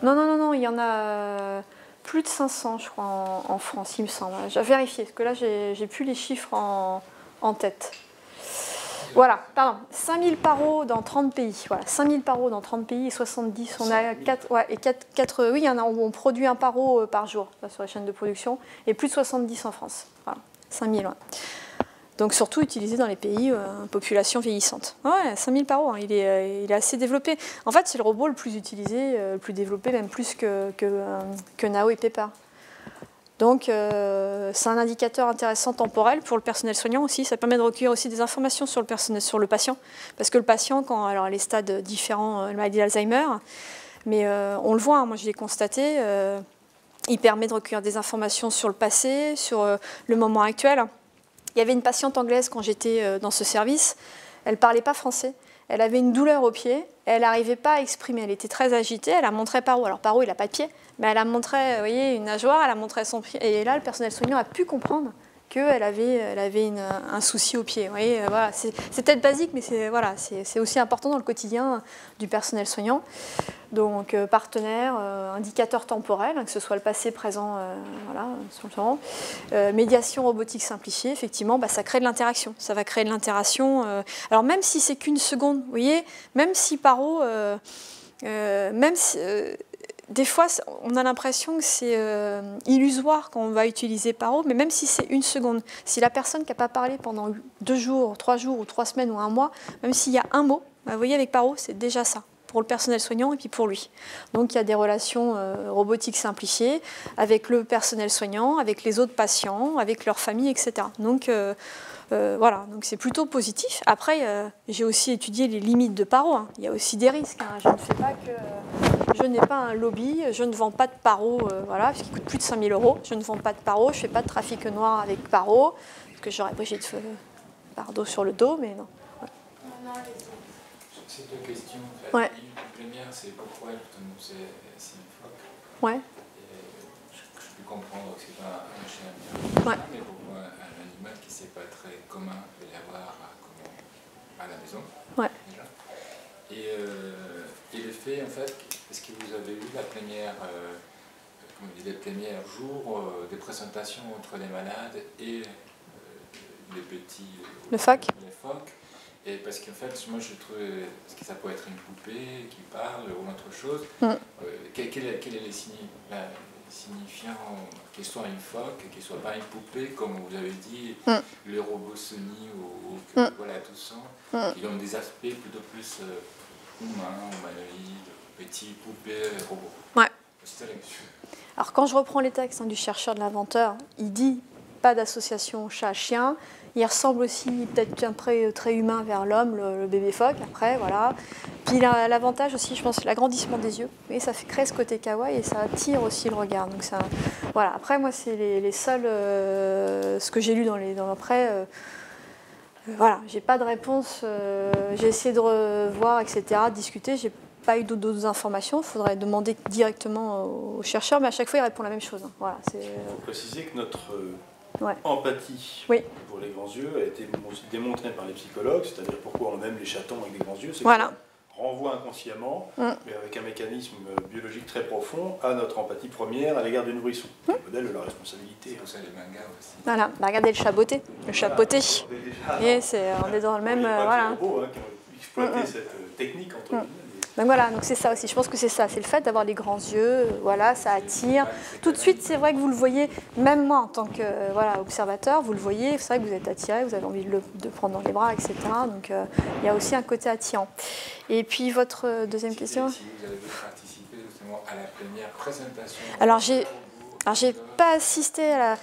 non, non, non, non, il y en a plus de 500, je crois, en, France, il me semble. J'ai vérifié, parce que là, j'ai plus les chiffres en, en tête. Voilà, pardon, 5000 paros dans 30 pays. Voilà, 5000 paros dans 30 pays et 70. On a 4, ouais, et 4, 4 oui, en a, on produit un paro euh, par jour sur la chaîne de production et plus de 70 en France. Voilà, 5000, ouais. Donc surtout utilisé dans les pays euh, population vieillissante. Ouais, 5000 par an, il est, euh, il est assez développé. En fait, c'est le robot le plus utilisé, euh, le plus développé, même plus que, que, Nao et Pepper. Donc c'est un indicateur intéressant temporel pour le personnel soignant aussi. Ça permet de recueillir aussi des informations sur le, personnel, sur le patient. Parce que le patient, quand alors les stades différents, la maladie d'Alzheimer, mais on le voit, hein, moi je l'ai constaté, il permet de recueillir des informations sur le passé, sur le moment actuel Il y avait une patiente anglaise quand j'étais euh, dans ce service, elle ne parlait pas français. Elle avait une douleur au pied, elle n'arrivait pas à exprimer, elle était très agitée, elle a montré Paro. Alors Paro, il n'a pas de pied, mais elle a montré, vous voyez, une nageoire, elle a montré son pied. Et là, le personnel soignant a pu comprendre qu'elle avait, elle avait un souci au pied. Euh, voilà, c'est peut-être basique, mais c'est voilà, aussi important dans le quotidien du personnel soignant. Donc euh, partenaire, euh, indicateur temporel, hein, que ce soit le passé, présent, voilà, sur médiation robotique simplifiée, effectivement, bah, ça crée de l'interaction. Ça va créer de l'interaction. alors même si c'est qu'une seconde, vous voyez, même si Paro, même des fois, on a l'impression que c'est euh, illusoire quand on va utiliser Paro, mais même si c'est une seconde, si la personne qui n'a pas parlé pendant deux jours, trois jours ou trois semaines ou un mois, même s'il y a un mot, bah, vous voyez, avec Paro, c'est déjà ça pour le personnel soignant et puis pour lui. Donc il y a des relations euh, robotiques simplifiées avec le personnel soignant, avec les autres patients, avec leur famille, etc. Donc euh, voilà, donc c'est plutôt positif. Après, j'ai aussi étudié les limites de Paro. Hein. Il y a aussi des risques. Hein. Je ne fais pas que je n'ai pas un lobby, je ne vends pas de paro, euh, voilà, parce qu'il coûte plus de 5000 euros. Je ne vends pas de paro, je ne fais pas de trafic noir avec paro, parce que j'aurais Brigitte Bardot sur le dos, mais non. C'est deux questions. Ouais. La première, c'est pourquoi c'est une phoque Ouais. je, je, peux comprendre que ce n'est pas un chien bien, ouais. mais pourquoi un animal qui n'est pas très commun de l'avoir à, à la maison ouais. déjà. Et, euh, et le fait, en fait, est-ce que vous avez eu la première, euh, les premiers jours euh, des présentations entre les malades et euh, les petits. le phoque Les phoques. Et parce qu'en fait, moi je trouve que ça peut être une poupée qui parle ou autre chose. Mm. quel, quel, est, quel, est, le signifiant qu'il soit une phoque, qu'il ne soit pas une poupée, comme vous avez dit, mm. le robot Sony ou, ou mm. voilà, tout ça, qui ont des aspects plutôt plus humains, humanoïdes petits poupées, robots. Ouais. Alors quand je reprends les textes hein, du chercheur de l'inventeur, il dit pas d'association chat-chien. Il ressemble aussi peut-être un trait très humain vers l'homme, le, bébé phoque, après, voilà. Puis l'avantage aussi, je pense, l'agrandissement des yeux. Et ça fait créer ce côté kawaii et ça attire aussi le regard. Donc ça, voilà. Après, moi, c'est les, seuls, euh, ce que j'ai lu dans les, dans après. Euh, voilà, j'ai pas de réponse. Euh, j'ai essayé de revoir, etc., discuter. J'ai pas eu d'autres informations, il faudrait demander directement aux chercheurs, mais à chaque fois, il répond la même chose. Voilà, il faut préciser que notre euh, empathie oui. pour les grands yeux a été démontrée par les psychologues, c'est-à-dire pourquoi on aime les chatons avec des grands yeux, c'est voilà. renvoie inconsciemment, mm. mais avec un mécanisme biologique très profond, à notre empathie première à l'égard du nourrisson. Mm. Le modèle de la responsabilité. C'est ça les mangas aussi. Voilà, bah, regardez le chaboté. Le chaboté. Et c'est, on est dans le même... Euh, voilà. robots, hein, qui ont exploité mm, cette euh, technique entre mm. Donc voilà, donc c'est ça aussi. Je pense que c'est ça, c'est le fait d'avoir les grands yeux. Voilà, ça attire. Tout de suite, c'est vrai que vous le voyez. Même moi, en tant que voilà observateur, vous le voyez. C'est vrai que vous êtes attiré, vous avez envie de le de prendre dans les bras, etc. Donc euh, il y a aussi un côté attirant. Et puis votre euh, deuxième question? Si vous avez participé justement à la première présentation? Alors j'ai, alors j'ai pas assisté à la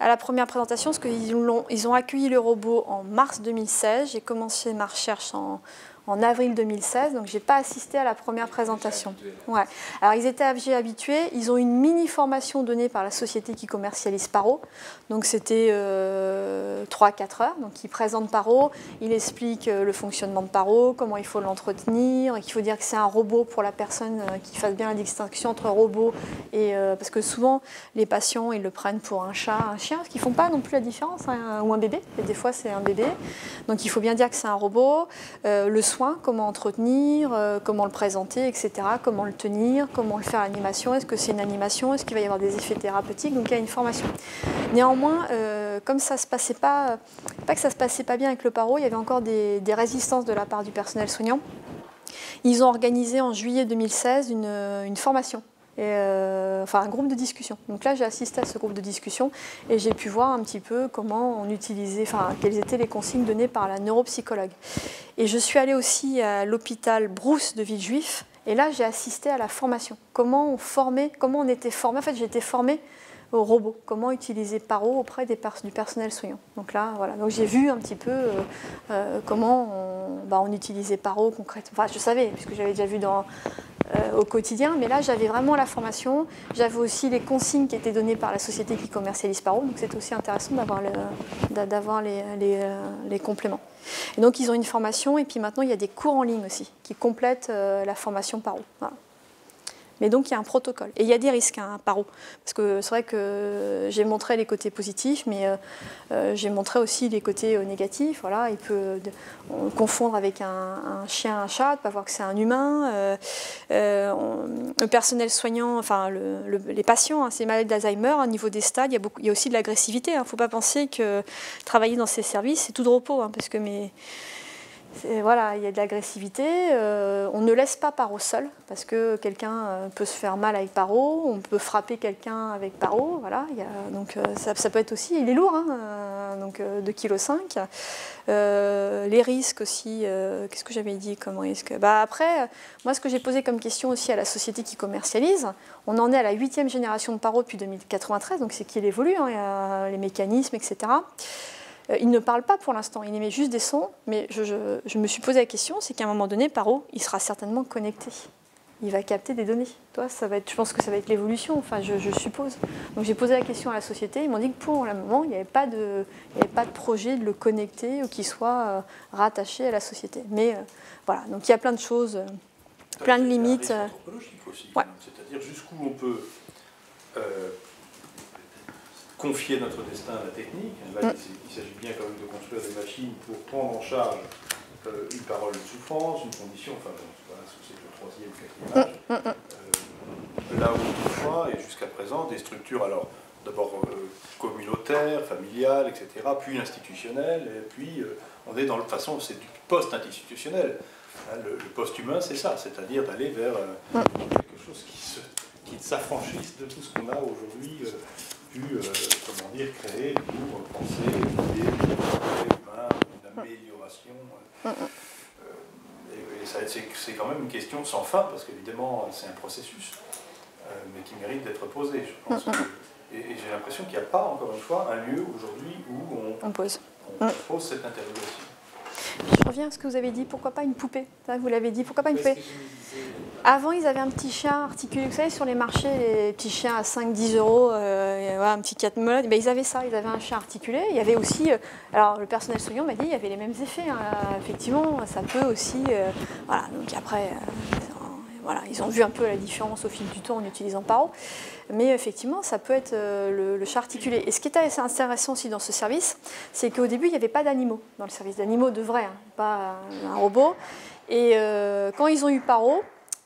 à la première présentation, parce qu'ils ont, ils ont accueilli le robot en mars 2016. J'ai commencé ma recherche en, en avril 2016, donc je n'ai pas assisté à la première présentation. Ouais. Alors ils étaient habitués, ils ont une mini formation donnée par la société qui commercialise Paro, donc c'était euh, 3-4 heures, donc ils présentent Paro, il explique euh, le fonctionnement de Paro, comment il faut l'entretenir, qu'il faut dire que c'est un robot pour la personne euh, qui fasse bien la distinction entre robot et... Euh, parce que souvent les patients ils le prennent pour un chat, un chien, parce qu'ils ne font pas non plus la différence, hein, ou un bébé, et des fois c'est un bébé, donc il faut bien dire que c'est un robot, le comment entretenir, euh, comment le présenter, etc., comment le tenir, comment le faire l'animation, est-ce que c'est une animation, est-ce qu'il va y avoir des effets thérapeutiques, donc il y a une formation. Néanmoins, euh, comme ça se passait pas, se passait pas bien avec le paro, il y avait encore des, résistances de la part du personnel soignant. Ils ont organisé en juillet 2016 une, une formation euh, enfin un groupe de discussion. Donc là, j'ai assisté à ce groupe de discussion et j'ai pu voir un petit peu comment on utilisait, enfin quelles étaient les consignes données par la neuropsychologue. Et je suis allée aussi à l'hôpital Brousse de Villejuif et là, j'ai assisté à la formation. Comment on formait, comment on était formé. En fait, j'ai été formée au robot, comment utiliser Paro auprès du personnel soignant. Donc là, voilà. Donc j'ai vu un petit peu euh, euh, comment on, bah, on, utilisait Paro concrètement. Enfin, je savais, puisque j'avais déjà vu dans euh, au quotidien. Mais là, j'avais vraiment la formation. J'avais aussi les consignes qui étaient données par la société qui commercialise Paro. Donc c'est aussi intéressant d'avoir, les, compléments. Et donc ils ont une formation et puis maintenant il y a des cours en ligne aussi qui complètent la formation Paro. Voilà. Mais donc il y a un protocole. Et il y a des risques hein, à Paro. Parce que c'est vrai que j'ai montré les côtés positifs, mais euh, euh, j'ai montré aussi les côtés euh, négatifs. Voilà, il peut confondre avec un, chien, un chat, pas voir que c'est un humain. le personnel soignant, enfin les patients, hein, ces d'Alzheimer, au niveau des stades, il y a, aussi de l'agressivité. Il hein. ne faut pas penser que travailler dans ces services, c'est tout de repos. parce que mes voilà, il y a de l'agressivité. Euh, on ne laisse pas paro seul parce que quelqu'un euh, peut se faire mal avec paro, on peut frapper quelqu'un avec paro. Voilà, donc euh, ça, peut être aussi. Il est lourd, hein, donc 2,5 kg. les risques aussi. Qu'est-ce que j'avais dit comme risque? Bah, Après, moi, ce que j'ai posé comme question aussi à la société qui commercialise, on en est à la huitième génération de paro depuis 2093, donc c'est qu'il évolue, hein, les mécanismes, etc. Euh, il ne parle pas pour l'instant, il émet juste des sons, mais je, me suis posé la question, c'est qu'à un moment donné, Paro, il sera certainement connecté. Il va capter des données. Toi, ça va être, je pense que ça va être l'évolution, enfin, je, suppose. Donc j'ai posé la question à la société, ils m'ont dit que pour le moment, il n'y avait, pas de, pas de projet de le connecter ou qu'il soit euh, rattaché à la société. Mais euh, voilà, donc il y a plein de choses, plein de limites. C'est-à-dire jusqu'où on peut confier notre destin à la technique. Là, il s'agit bien quand même de construire des machines pour prendre en charge euh, une parole de souffrance, une condition, enfin, voilà, c'est le troisième, quatrième âge. Euh, là où autrefois, et jusqu'à présent, des structures, alors d'abord euh, communautaires, familiales, etc., puis institutionnelles, et puis on est dans le façon, c'est du post-institutionnel. Hein, le, post-humain, c'est ça, c'est-à-dire d'aller vers quelque chose qui, se, qui s'affranchisse de tout ce qu'on a aujourd'hui pu euh, comment dire, créer pour penser l'idée d'une amélioration. Euh, mm, mm. euh, et, c'est quand même une question sans fin, parce qu'évidemment, c'est un processus, mais qui mérite d'être posé, je pense. Mm, et, j'ai l'impression qu'il n'y a pas, encore une fois, un lieu aujourd'hui où on, on pose. on pose cette interrogation. Je reviens à ce que vous avez dit, pourquoi pas une poupée? Vous l'avez dit, pourquoi pas une poupée? Avant, ils avaient un petit chien articulé. Vous savez, sur les marchés, les petits chiens à 5-10 euros, euh, un petit cat ben, ils avaient ça, ils avaient un chien articulé. Il y avait aussi, euh, alors le personnel soignant m'a dit, il y avait les mêmes effets. Hein. effectivement, ça peut aussi. Euh, voilà, donc après, voilà, ils ont vu un peu la différence au fil du temps en utilisant Paro. Mais effectivement, ça peut être euh, le, chat articulé. Et ce qui est assez intéressant aussi dans ce service, c'est qu'au début, il n'y avait pas d'animaux dans le service, d'animaux de vrai, hein, pas un robot. Et euh, quand ils ont eu Paro,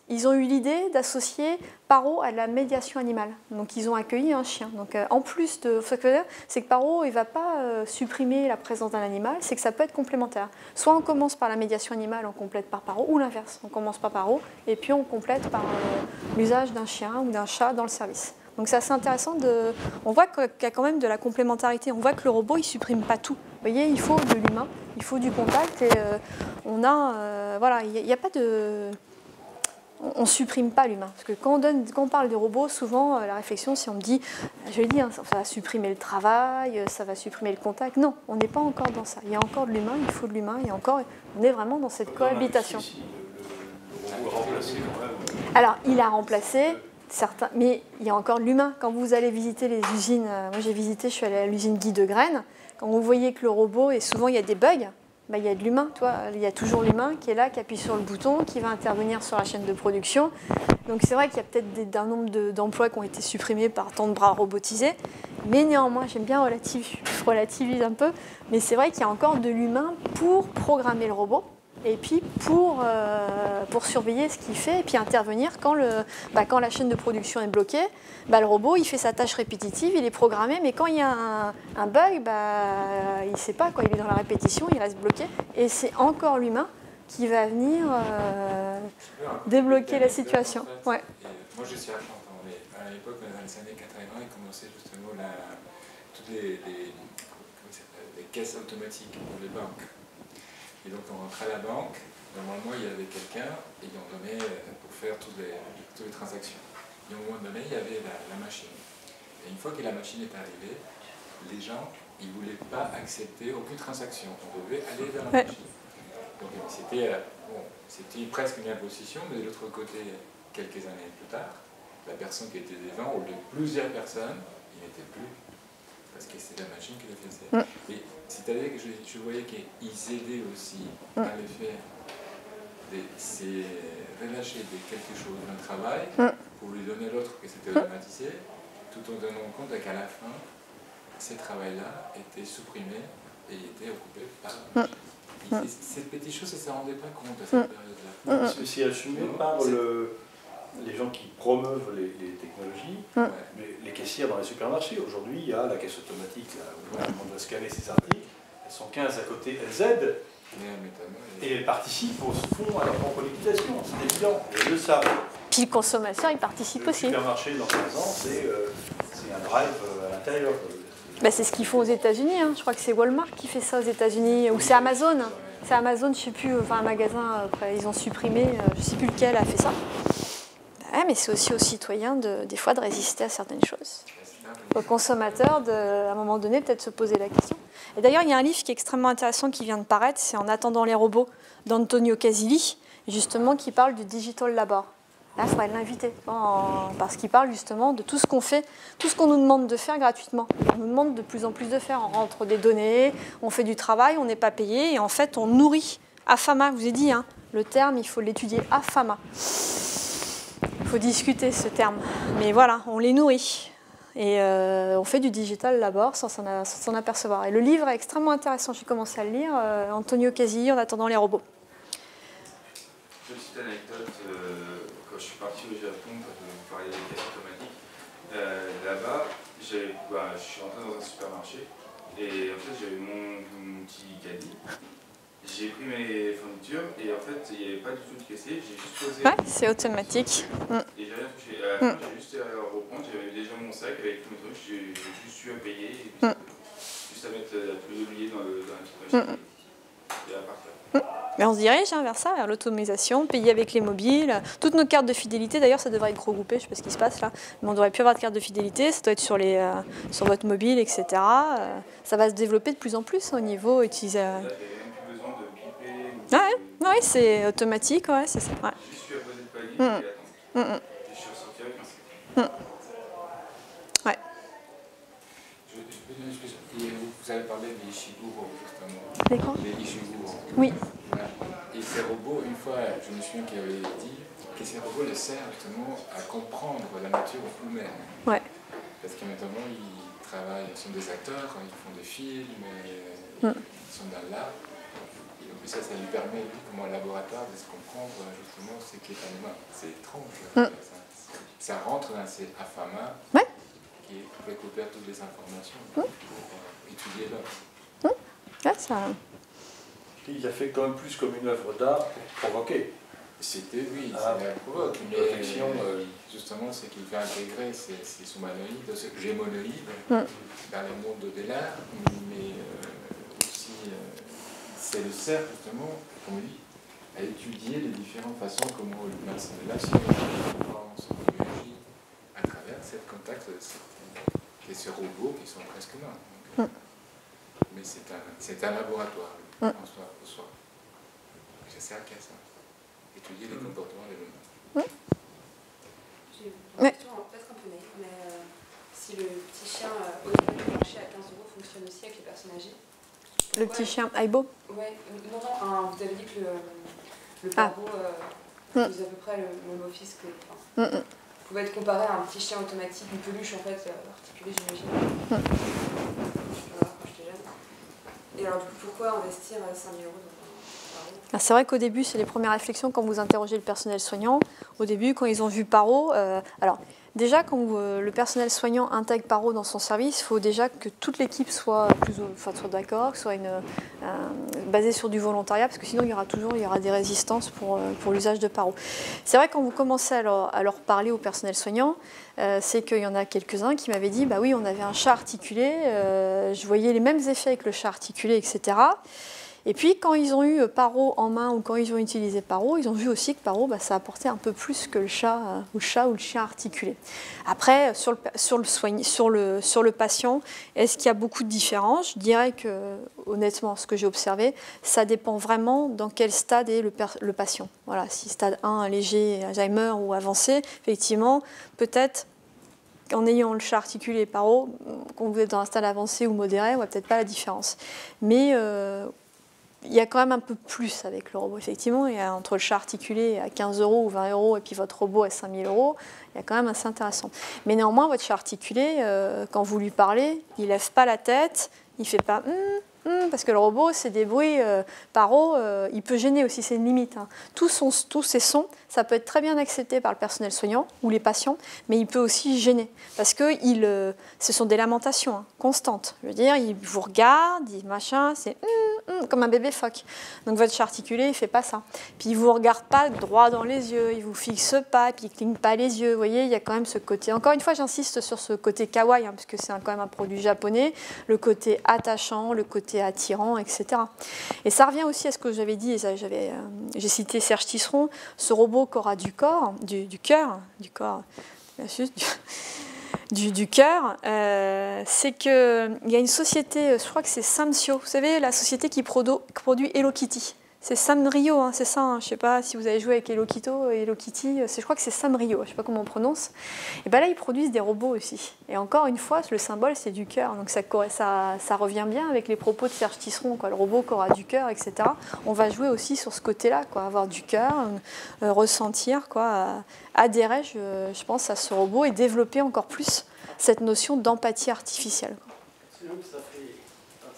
ils ont eu l'idée d'associer Paro à la médiation animale. Donc ils ont accueilli un chien. Donc euh, en plus de ce que c'est que Paro, il va pas euh, supprimer la présence d'un animal, c'est que ça peut être complémentaire. Soit on commence par la médiation animale, on complète par Paro, ou l'inverse. On commence par Paro et puis on complète par euh, l'usage d'un chien ou d'un chat dans le service. Donc c'est assez intéressant de. On voit qu'il y a quand même de la complémentarité. On voit que le robot, il supprime pas tout. Vous voyez, il faut de l'humain, il faut du contact et on a. voilà, il n'y a, pas de on ne supprime pas l'humain. Parce que quand on, donne, quand on, parle des robots, souvent euh, la réflexion, si on me dit, je l'ai dit, hein, ça va supprimer le travail, euh, ça va supprimer le contact. Non, on n'est pas encore dans ça. Il y a encore de l'humain, il faut de l'humain, il y a encore, on est vraiment dans cette cohabitation. Alors, il a remplacé certains, mais il y a encore de l'humain. Quand vous allez visiter les usines, euh, moi j'ai visité, je suis allée à l'usine Guy de Graines, quand vous voyez que le robot, et souvent il y a des bugs, bah, il y a de l'humain, toi. Il y a toujours l'humain qui est là, qui appuie sur le bouton, qui va intervenir sur la chaîne de production. Donc c'est vrai qu'il y a peut-être un nombre d'emplois qui ont été supprimés par tant de bras robotisés, mais néanmoins, j'aime bien relativiser un peu, mais c'est vrai qu'il y a encore de l'humain pour programmer le robot et puis pour, euh, pour surveiller ce qu'il fait et puis intervenir quand, le, bah, quand la chaîne de production est bloquée. Bah, le robot, il fait sa tâche répétitive, il est programmé, mais quand il y a un, bug, bah, il ne sait pas, quoi, il est dans la répétition, il reste bloqué. Et c'est encore l'humain qui va venir euh, débloquer la situation. Ouais. moi, je suis à à l'époque, dans les années 80, il commençait justement la, toutes les, les, les caisses automatiques pour les banques. Et donc on rentrait à la banque, normalement il y avait quelqu'un et on donnait euh, pour faire toutes les, toutes les transactions. Et un moment donné, il y avait la, machine. Et une fois que la machine est arrivée, les gens, ils ne voulaient pas accepter aucune transaction. On devait aller vers la machine. Donc c'était euh, bon, presque une imposition, mais de l'autre côté, quelques années plus tard, la personne qui était devant, ou de plusieurs personnes, il n'était plus. Parce que c'est la machine qui le faisait. Mm. C'est-à-dire que je, je voyais qu'ils aidaient aussi Mm. à le faire. C'est relâcher de quelque chose, un travail, Mm. pour lui donner l'autre que c'était automatisé, tout en tenant compte qu'à la fin, ce travail-là était supprimé et était occupé par la machine. Mm. Et Ces petites choses, ils ne se rendaient pas compte à cette période-là. Mm. C'est assumé par le- les gens qui promeuvent les, les technologies, Ouais. mais les caissières dans les supermarchés. Aujourd'hui, il y a la caisse automatique là, où tout le monde doit scanner ses articles. Elles sont 15 à côté, elles aident et elles participent au fond à leur propre liquidation. C'est évident, elles le savent. Puis le consommateur, il participe Le aussi. supermarché, dans 15 ans, c'est euh, c'est un drive euh, à l'intérieur. Bah, c'est ce qu'ils font aux États-Unis. hein. Je crois que c'est Walmart qui fait ça aux États-Unis, ou c'est Amazon. C'est Amazon, je sais plus, enfin un magasin, après, ils ont supprimé, euh, je sais plus lequel a fait ça. Mais c'est aussi aux citoyens de, des fois de résister à certaines choses. Aux consommateurs, de, à un moment donné, peut-être se poser la question. Et d'ailleurs, il y a un livre qui est extrêmement intéressant qui vient de paraître, c'est En attendant les robots d'Antonio Casilli, justement, qui parle du digital labor. Là, il faudrait l'inviter, parce qu'il parle justement de tout ce qu'on fait, tout ce qu'on nous demande de faire gratuitement. On nous demande de plus en plus de faire. On rentre des données, on fait du travail, on n'est pas payé, et en fait, on nourrit. Affama, je vous ai dit, hein, le terme, il faut l'étudier. Affama. Faut discuter ce terme. Mais voilà, on les nourrit. Et euh, on fait du digital labor sans s'en apercevoir. Et le livre est extrêmement intéressant. J'ai commencé à le lire. euh, Antonio Casilli, En attendant les robots. Petite anecdote, euh, quand je suis parti au Japon, quand vous des là-bas, bah, je suis rentré dans un supermarché et en fait j'avais mon petit caddie. J'ai pris mes fournitures et en fait il n'y avait pas du tout de caissier, j'ai juste posé Ouais, c'est automatique. Mm. et j'ai rien touché. Fin, j'ai juste à reprendre, j'avais déjà mon sac avec tous mes trucs, j'ai juste eu à payer et puis Mm. juste à mettre tous les oubliés dans, le, dans la petite machine et à partir. Mais on se dirige hein, vers ça, vers l'automatisation, payer avec les mobiles. Toutes nos cartes de fidélité, d'ailleurs, ça devrait être regroupé, je ne sais pas ce qui se passe là, mais on devrait plus avoir de carte de fidélité, ça doit être sur, les, euh, sur votre mobile, etc. Euh, ça va se développer de plus en plus au niveau utilisateur. Ouais, ouais, c'est automatique, ouais, c'est ça. ouais. Juste eu à poser le palier Mm. et attendre. Et je suis ressorti avec un. Ouais. Je, je Vous avez parlé des Ishiguro, justement. Les quoi Ishiguro. Oui. Et ces robots, une fois, je me souviens qu'il avait dit que ces robots les servent justement à comprendre la nature humaine. Ouais. Parce que maintenant, ils travaillent, ils sont des acteurs, ils font des films, Mm. ils sont dans l'art. Et donc ça, ça lui permet, lui, comme un laboratoire, de se comprendre justement ce qu'est un humain. C'est étrange. Mm. Ça, ça rentre dans ces AFAMA Ouais. qui récupèrent toutes les informations Mm. pour euh, étudier l'homme. Ouais, ça... Il a fait quand même plus comme une œuvre d'art pour provoquer. C'était, oui, Ah, c'est la provoque, une réflexion, euh, euh, justement, c'est qu'il fait intégrer ces, ces sous-humanoïdes, ces gémonoïdes, Mm. dans le monde de l'art, mais euh, euh, c'est le sert justement, comme on dit, à étudier les différentes façons comment pense, réagit, à travers ce contact de ces, de ces robots qui sont presque humains. Donc, euh, Mais c'est un, c'est un laboratoire Mm. en soi. En soi. Ça sert qu'à ça. Étudier les Mm. comportements de l'humain. J'ai une question peut-être un peu naïve, mais euh, si le petit chien euh, du marché à 15 euros fonctionne aussi avec les personnes âgées? Le petit chien Aibo Ouais, non, non, hein, vous avez dit que le, le Ah. paro euh, Mm. faisait à peu près le même office que. enfin, Mm, mm. pouvait être comparé à un petit chien automatique, une peluche en fait, euh, articulée, j'imagine. Mm. Voilà, quand j'étais jeune. Et alors, du coup, pourquoi investir euh, 5 000 euros Alors, C'est vrai qu'au début, c'est les premières réflexions quand vous interrogez le personnel soignant. Au début, quand ils ont vu Paro, euh, alors déjà, quand euh, le personnel soignant intègre Paro dans son service, il faut déjà que toute l'équipe soit plus, d'accord, soit euh, basée sur du volontariat, parce que sinon, il y aura toujours des résistances pour, euh, pour l'usage de Paro. C'est vrai quand vous commencez à leur, parler au personnel soignant, c'est qu'il y en a quelques-uns qui m'avaient dit, bah oui, on avait un chat articulé, je voyais les mêmes effets avec le chat articulé, etc. Et puis quand ils ont eu Paro en main ou quand ils ont utilisé Paro, ils ont vu aussi que Paro, bah, ça apportait un peu plus que le chat, euh, ou le chat ou le chien articulé. Après, sur le, sur le, sur le, sur le patient, est-ce qu'il y a beaucoup de différences? Je dirais que, honnêtement, ce que j'ai observé, ça dépend vraiment dans quel stade est le, patient. Voilà, si stade 1, léger, Alzheimer ou avancé, effectivement, peut-être en ayant le chat articulé et paro, quand vous êtes dans un stade avancé ou modéré, on voit peut-être pas la différence. Mais euh, il y a quand même un peu plus avec le robot, effectivement. Il y a entre le chat articulé à 15 euros ou 20 euros et puis votre robot à 5000 euros, il y a quand même assez intéressant. Mais néanmoins, votre chat articulé, euh, quand vous lui parlez, il lève pas la tête, il fait pas hum, hum parce que le robot, c'est des bruits euh, paro, il peut gêner aussi, c'est une limite. Hein. Tous, tous ces sons, ça peut être très bien accepté par le personnel soignant ou les patients, mais il peut aussi gêner parce que euh, ce sont des lamentations hein, constantes. Je veux dire, il vous regarde, il machin, c'est hum, hum, comme un bébé phoque. Donc votre chat articulé, il fait pas ça. Puis il vous regarde pas droit dans les yeux, il vous fixe pas, puis il cligne pas les yeux. Vous voyez, il y a quand même ce côté. Encore une fois, j'insiste sur ce côté kawaii, hein, parce que c'est quand même un produit japonais, le côté attachant, le côté attirant, etc. Et ça revient aussi à ce que j'avais dit, j'avais, euh, j'ai cité Serge Tisseron, ce robot aura du corps, du, cœur, du corps, du, du cœur, euh, c'est qu'il y a une société, je crois que c'est Samsio, vous savez, la société qui produit Hello Kitty. C'est Sam Rio, hein, c'est ça. Hein. Je sais pas si vous avez joué avec Hello, Hello Kitty. Je crois que c'est Sam Rio, je ne sais pas comment on prononce. Et bien là, ils produisent des robots aussi. Et encore une fois, le symbole, c'est du cœur. Donc ça, revient bien avec les propos de Serge Tisseron, le robot qui aura du cœur, etc. On va jouer aussi sur ce côté-là, avoir du cœur, euh, ressentir, quoi, adhérer, je, pense, à ce robot et développer encore plus cette notion d'empathie artificielle fait,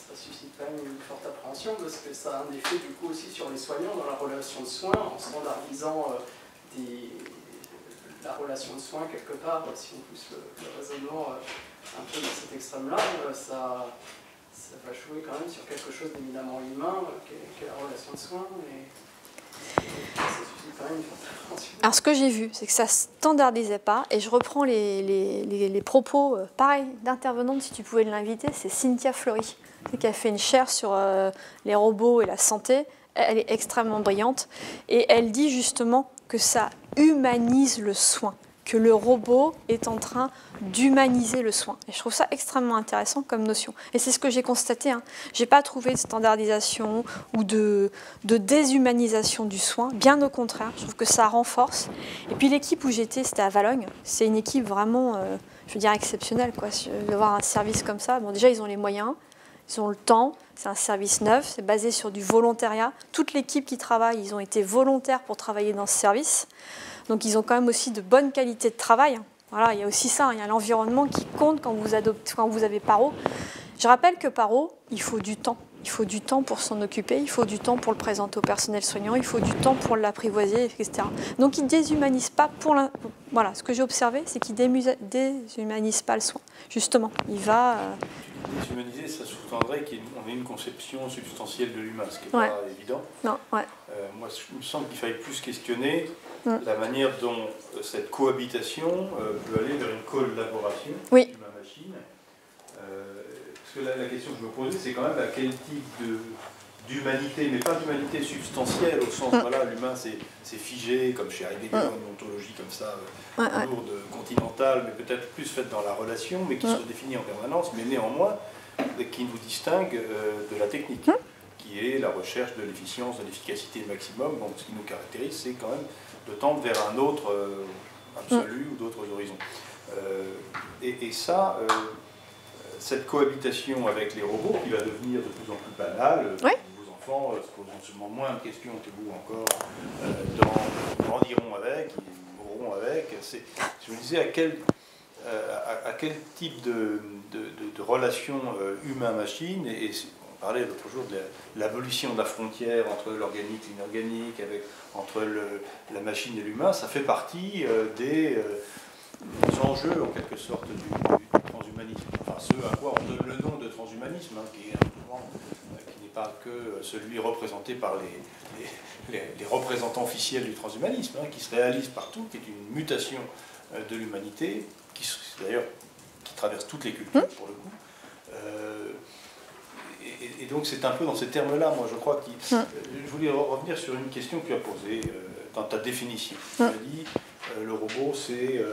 ça suscite quand même une parce que ça a un effet du coup aussi sur les soignants dans la relation de soins, en standardisant euh, la relation de soins quelque part, si on pousse le, raisonnement euh, un peu dans cet extrême-là, euh, ça, va jouer quand même sur quelque chose d'éminemment humain, qu'est la relation de soins. Et, alors ce que j'ai vu, c'est que ça standardisait pas, et je reprends les, propos, pareil, d'intervenante, si tu pouvais l'inviter, c'est Cynthia Fleury qui a fait une chaire sur euh, les robots et la santé. Elle est extrêmement brillante et elle dit justement que ça humanise le soin, que le robot est en train d'humaniser le soin. Et je trouve ça extrêmement intéressant comme notion. Et c'est ce que j'ai constaté. Hein. Je n'ai pas trouvé de standardisation ou de, de, déshumanisation du soin. Bien au contraire, je trouve que ça renforce. Et puis l'équipe où j'étais, c'était à Valogne. C'est une équipe vraiment, euh, je veux dire, exceptionnelle. Quoi. De voir un service comme ça. Bon, déjà, ils ont les moyens. Ils ont le temps, c'est un service neuf, c'est basé sur du volontariat. Toute l'équipe qui travaille, ils ont été volontaires pour travailler dans ce service. Donc ils ont quand même aussi de bonnes qualités de travail. Voilà, il y a aussi ça, il y a l'environnement qui compte quand vous, adoptez, quand vous avez Paro. Je rappelle que Paro, il faut du temps. Il faut du temps pour s'en occuper, il faut du temps pour le présenter au personnel soignant, il faut du temps pour l'apprivoiser, etc. Donc il ne déshumanise pas pour la... Voilà, ce que j'ai observé, c'est qu'il ne déshumanise pas le soin. Justement, il va... Euh, Déshumaniser, ça sous-tendrait qu'on ait une conception substantielle de l'humain, ce qui n'est pas évident. Non, ouais. Euh, moi, il me semble qu'il fallait plus questionner mm. la manière dont euh, cette cohabitation peut aller vers une collaboration oui. humain-machine la, question que je me posais, c'est quand même à quel type d'humanité, mais pas d'humanité substantielle, au sens, mm. voilà, l'humain c'est figé, comme chez Heidegger, mm. une ontologie comme ça, euh, lourde, continentale, mais peut-être plus faite dans la relation, mais qui se définit en permanence, mais néanmoins, qui nous distingue euh, de la technique, qui est la recherche de l'efficience, de l'efficacité maximum. Donc ce qui nous caractérise, c'est quand même de tendre vers un autre euh, absolu ou d'autres horizons. Et, et, ça, cette cohabitation avec les robots qui va devenir de plus en plus banale. Enfants euh, se poseront moins de questions que vous encore euh, grandiront avec, ils mourront avec. Je me disais à quel, euh, type de, relation humain-machine, et, on parlait l'autre jour de l'abolition de la frontière entre l'organique et l'inorganique, entre la machine et l'humain, ça fait partie des, enjeux en quelque sorte du, transhumanisme ce à quoi on donne le nom de transhumanisme, hein, qui, qui n'est pas que celui représenté par les, les, représentants officiels du transhumanisme, hein, qui se réalise partout, qui est une mutation euh, de l'humanité, qui d'ailleurs qui traverse toutes les cultures pour le coup. Euh, et, et donc c'est un peu dans ces termes-là, moi je crois que Mm. je voulais re- revenir sur une question que tu as posée euh, dans ta définition. Tu Mm. as dit euh, le robot c'est...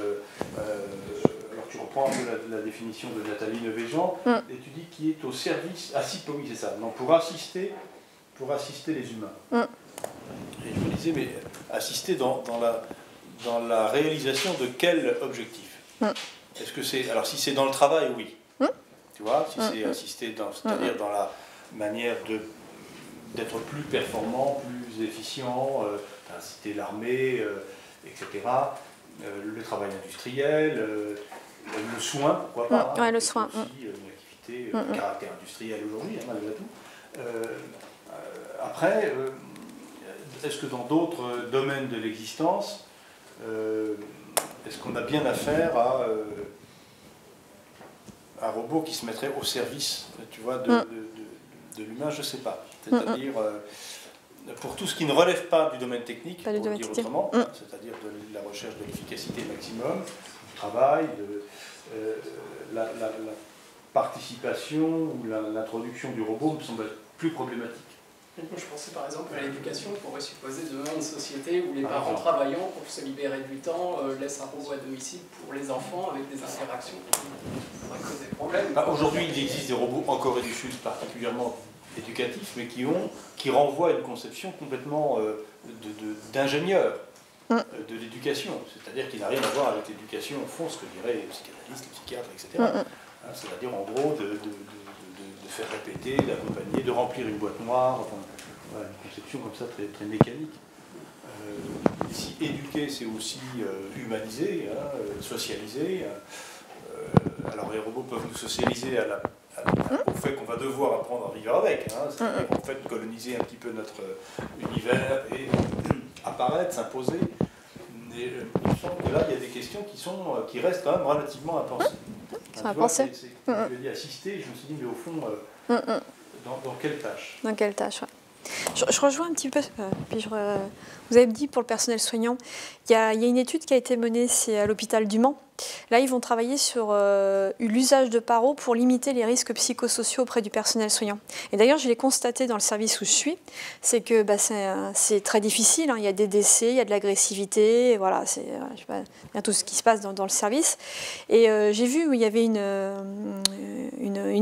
tu reprends un peu la, la définition de Nathalie Nevéjean, Mm. et tu dis qui est au service, assis, oui c'est ça, non, pour assister, pour assister les humains. Mm. Et je me disais, mais assister dans, dans la, dans la réalisation de quel objectif? Mm. Est-ce que c'est... Alors si c'est dans le travail, oui. Tu vois, si c'est assister, dans, c'est-à-dire dans la manière de, d'être plus performant, plus efficient, euh, inciter l'armée, euh, etc. Euh, le travail industriel, euh, le soin, pourquoi pas. Mm, ouais, le soin, aussi euh, une activité euh, Mm, de mm. caractère industriel aujourd'hui, hein, malgré tout. Euh, après, euh, est-ce que dans d'autres domaines de l'existence, euh, est-ce qu'on a bien affaire à un robot qui se mettrait au service, tu vois, de, Mm. de- de- de l'humain? Je ne sais pas. C'est-à-dire, pour tout ce qui ne relève pas du domaine technique, Pas pour le dire technique. autrement, Mm. c'est-à-dire de la recherche de l'efficacité maximum, travail, de euh, la, la- la participation ou l'introduction du robot me semble être plus problématique. Moi, je pensais par exemple à l'éducation, on pourrait supposer demain une société où les Par parents travaillant pour se libérer du temps euh, laissent un robot à domicile pour les enfants avec des interactions qui pourraient causer problème. Bah, Aujourd'hui, il existe des robots en Corée du Sud particulièrement éducatifs, mais qui, ont, qui renvoient à une conception complètement euh, de- de- d'ingénieur de l'éducation. C'est-à-dire qu'il n'a rien à voir avec l'éducation au fond, ce que diraient les psychanalystes, les psychiatres, etc. Mm, mm. Hein, C'est-à-dire en gros de, de- de- de- de faire répéter, d'accompagner, de remplir une boîte noire, enfin, voilà, une conception comme ça très, très mécanique. Euh, si éduquer, c'est aussi euh, humaniser, hein, euh, socialiser. euh, alors les robots peuvent nous socialiser à la- à la- au fait qu'on va devoir apprendre à vivre avec. Hein, C'est-à-dire en fait coloniser un petit peu notre univers et apparaître, s'imposer. Mais euh, il me semble que là, il y a des questions qui, sont, euh, qui restent quand même relativement à penser. Sont tu à penser. Mm, Tu as dit assister, je me suis dit, mais au fond, euh, Mm, mm. dans, dans quelle tâche? Dans quelle tâche ouais. je, je rejoins un petit peu, euh, puis je vous avez dit pour le personnel soignant, il y, a, il y a une étude qui a été menée, c'est à l'hôpital du Mans. Là, ils vont travailler sur euh, l'usage de paro pour limiter les risques psychosociaux auprès du personnel soignant. Et d'ailleurs, je l'ai constaté dans le service où je suis, c'est que bah, c'est très difficile. hein. Il y a des décès, il y a de l'agressivité, voilà, c'est euh, tout ce qui se passe dans, le service. Et euh, j'ai vu où il y avait une,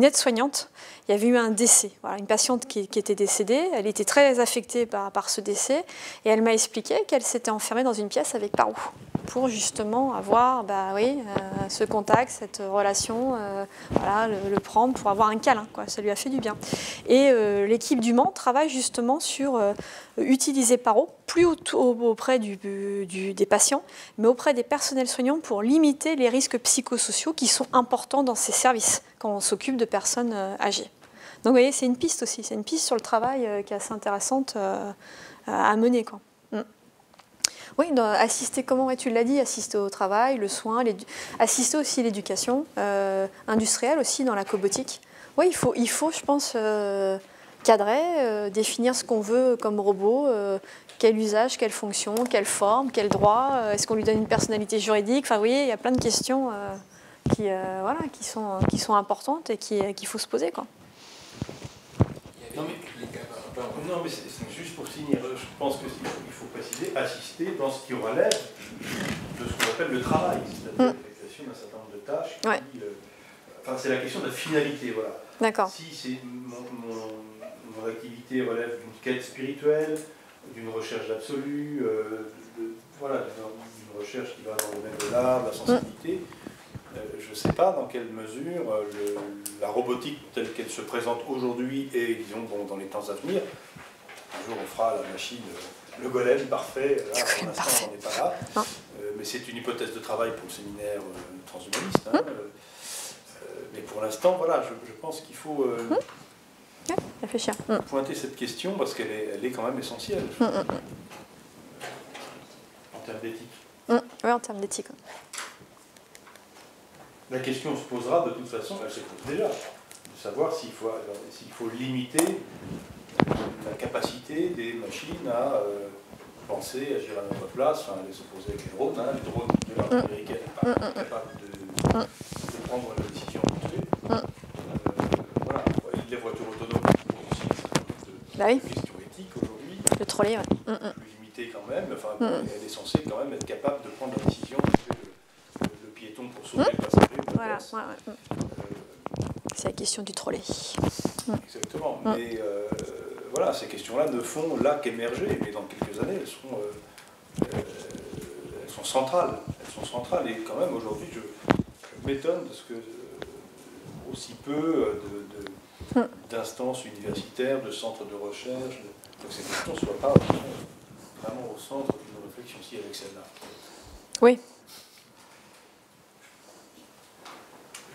aide-soignante il y avait eu un décès, voilà, une patiente qui, était décédée, elle était très affectée par, ce décès, et elle m'a expliqué qu'elle s'était enfermée dans une pièce avec Parou, pour justement avoir bah, oui, euh, ce contact, cette relation, euh, voilà, le, prendre pour avoir un câlin, quoi. ça lui a fait du bien. Et euh, l'équipe du Mans travaille justement sur utiliser Paro, plus au- au- auprès des patients, mais auprès des personnels soignants pour limiter les risques psychosociaux qui sont importants dans ces services quand on s'occupe de personnes âgées. Donc vous voyez, c'est une piste aussi, c'est une piste sur le travail qui est assez intéressante à mener. Quoi. Oui, assister, comment tu l'as dit, assister au travail, le soin, assister aussi l'éducation euh, industrielle aussi dans la cobotique. Oui, il faut, il faut je pense, euh, cadrer, euh, définir ce qu'on veut comme robot, quel usage, quelle fonction, quelle forme, quel droit, est-ce qu'on lui donne une personnalité juridique? Enfin, vous voyez, il y a plein de questions qui, voilà, qui, sont, qui sont importantes et qui- qu'il faut se poser. Quoi. Non, mais c'est juste pour euh, Je pense qu'il faut, il faut préciser, assister dans ce qui relève de ce qu'on appelle le travail, c'est-à-dire l'effectuation d'un certain nombre de tâches. qui, Ouais. euh, enfin, c'est la question de la finalité, voilà. D'accord. Si mon, mon- mon activité relève d'une quête spirituelle, d'une recherche d'absolu, euh, de- voilà, d'une recherche qui va dans le domaine de l'art, de la sensibilité, euh, je ne sais pas dans quelle mesure euh, le- la robotique telle qu'elle se présente aujourd'hui et disons bon, dans les temps à venir, un jour on fera la machine, euh, le golem parfait, là, Le pour l'instant on n'est pas là. Euh, mais c'est une hypothèse de travail pour le séminaire euh, transhumaniste. hein, euh, euh, mais pour l'instant, voilà, je, je pense qu'il faut euh, Réfléchir. Mm. pointer cette question parce qu'elle est, elle est quand même essentielle en termes d'éthique. mm. Ouais, en termes d'éthique. La question se posera de toute façon, elle se pose déjà, de savoir s'il faut, faut limiter la capacité des machines à euh, penser, agir à notre place, enfin, aller s'opposer avec les drones. hein. Les drones de l'armée américaine n'est pas capable de, de prendre la décision de. Mm. Euh, voilà. Les voitures autonomes Bah oui. une question éthique aujourd'hui, Le trolley, ouais. Mm, mm. plus limitée quand même. Enfin, Mm. elle est censée quand même être capable de prendre la décision de tuer le, le- le piéton pour sauver le passager. Mm. Voilà, l'inverse. ouais, ouais, mm. C'est la question du trolley. Exactement. Mm. Mais euh, voilà, ces questions-là ne font là qu'émerger, mais dans quelques années, elles seront, euh, euh, elles sont centrales. Elles sont centrales. Et quand même, aujourd'hui, je, je m'étonne parce que euh, aussi peu de- de- Mm. d'instances universitaires, de centres de recherche, de- que ces questions ne soient pas vraiment, vraiment au centre d'une réflexion si avec celle-là. Oui.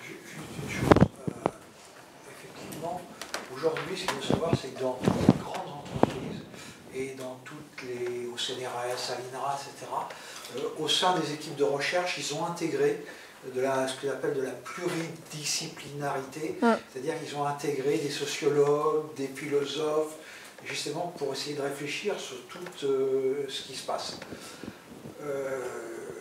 Ju- Juste une chose, euh, effectivement, aujourd'hui, ce qu'il faut savoir, c'est que dans toutes les grandes entreprises et dans toutes les, au CNRS, à l'INRA, etc., euh, au sein des équipes de recherche, ils ont intégré de la, ce qu'ils appellent de la pluridisciplinarité, c'est-à-dire qu'ils ont intégré des sociologues, des philosophes, justement pour essayer de réfléchir sur tout euh, ce qui se passe. Euh,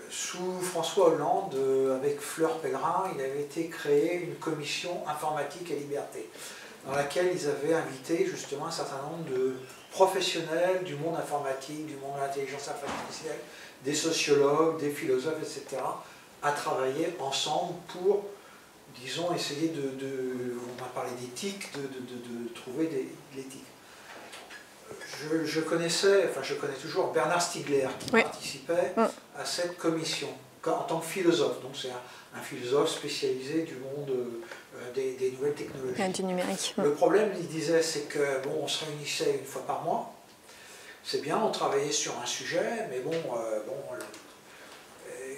sous François Hollande, avec Fleur Pellerin, il avait été créé une commission informatique et liberté, dans laquelle ils avaient invité justement un certain nombre de professionnels du monde informatique, du monde de l'intelligence artificielle, des sociologues, des philosophes, etc., à travailler ensemble pour, disons, essayer de, de- on a parlé d'éthique, de, de- de- de trouver des, de l'éthique. Je, je connaissais, enfin je connais toujours Bernard Stiegler qui Oui. participait à cette commission en tant que philosophe. Donc c'est un, un philosophe spécialisé du monde des, des nouvelles technologies. Du numérique. Le problème, il disait, c'est que bon, on se réunissait une fois par mois. C'est bien, on travaillait sur un sujet, mais bon, euh, bon, euh,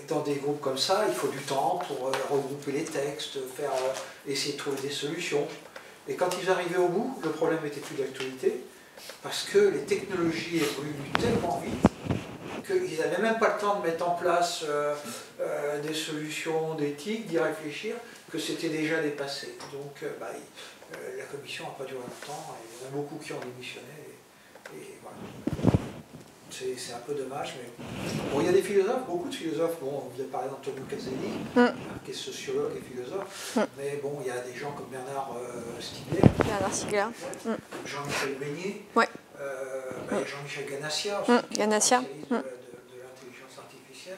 dans des groupes comme ça, il faut du temps pour euh, regrouper les textes, faire, euh, essayer de trouver des solutions. Et quand ils arrivaient au bout, le problème n'était plus d'actualité, parce que les technologies évoluent tellement vite qu'ils n'avaient même pas le temps de mettre en place euh, euh, des solutions d'éthique, d'y réfléchir, que c'était déjà dépassé. Donc euh, bah, il- euh, la commission n'a pas duré longtemps, et il y en a beaucoup qui ont démissionné, et, et voilà. C'est un peu dommage, mais bon, il y a des philosophes, beaucoup de philosophes, bon, vous avez parlé d'Antonio Caselli, Mm. qui est sociologue et philosophe, Mm. mais bon, il y a des gens comme Bernard euh, Stiegler, Bernard Stiegler. Mm. Jean-Michel Beignet, Ouais. euh, bah, y a Jean-Michel Ganassia, Ganassia. de, de- de l'intelligence artificielle.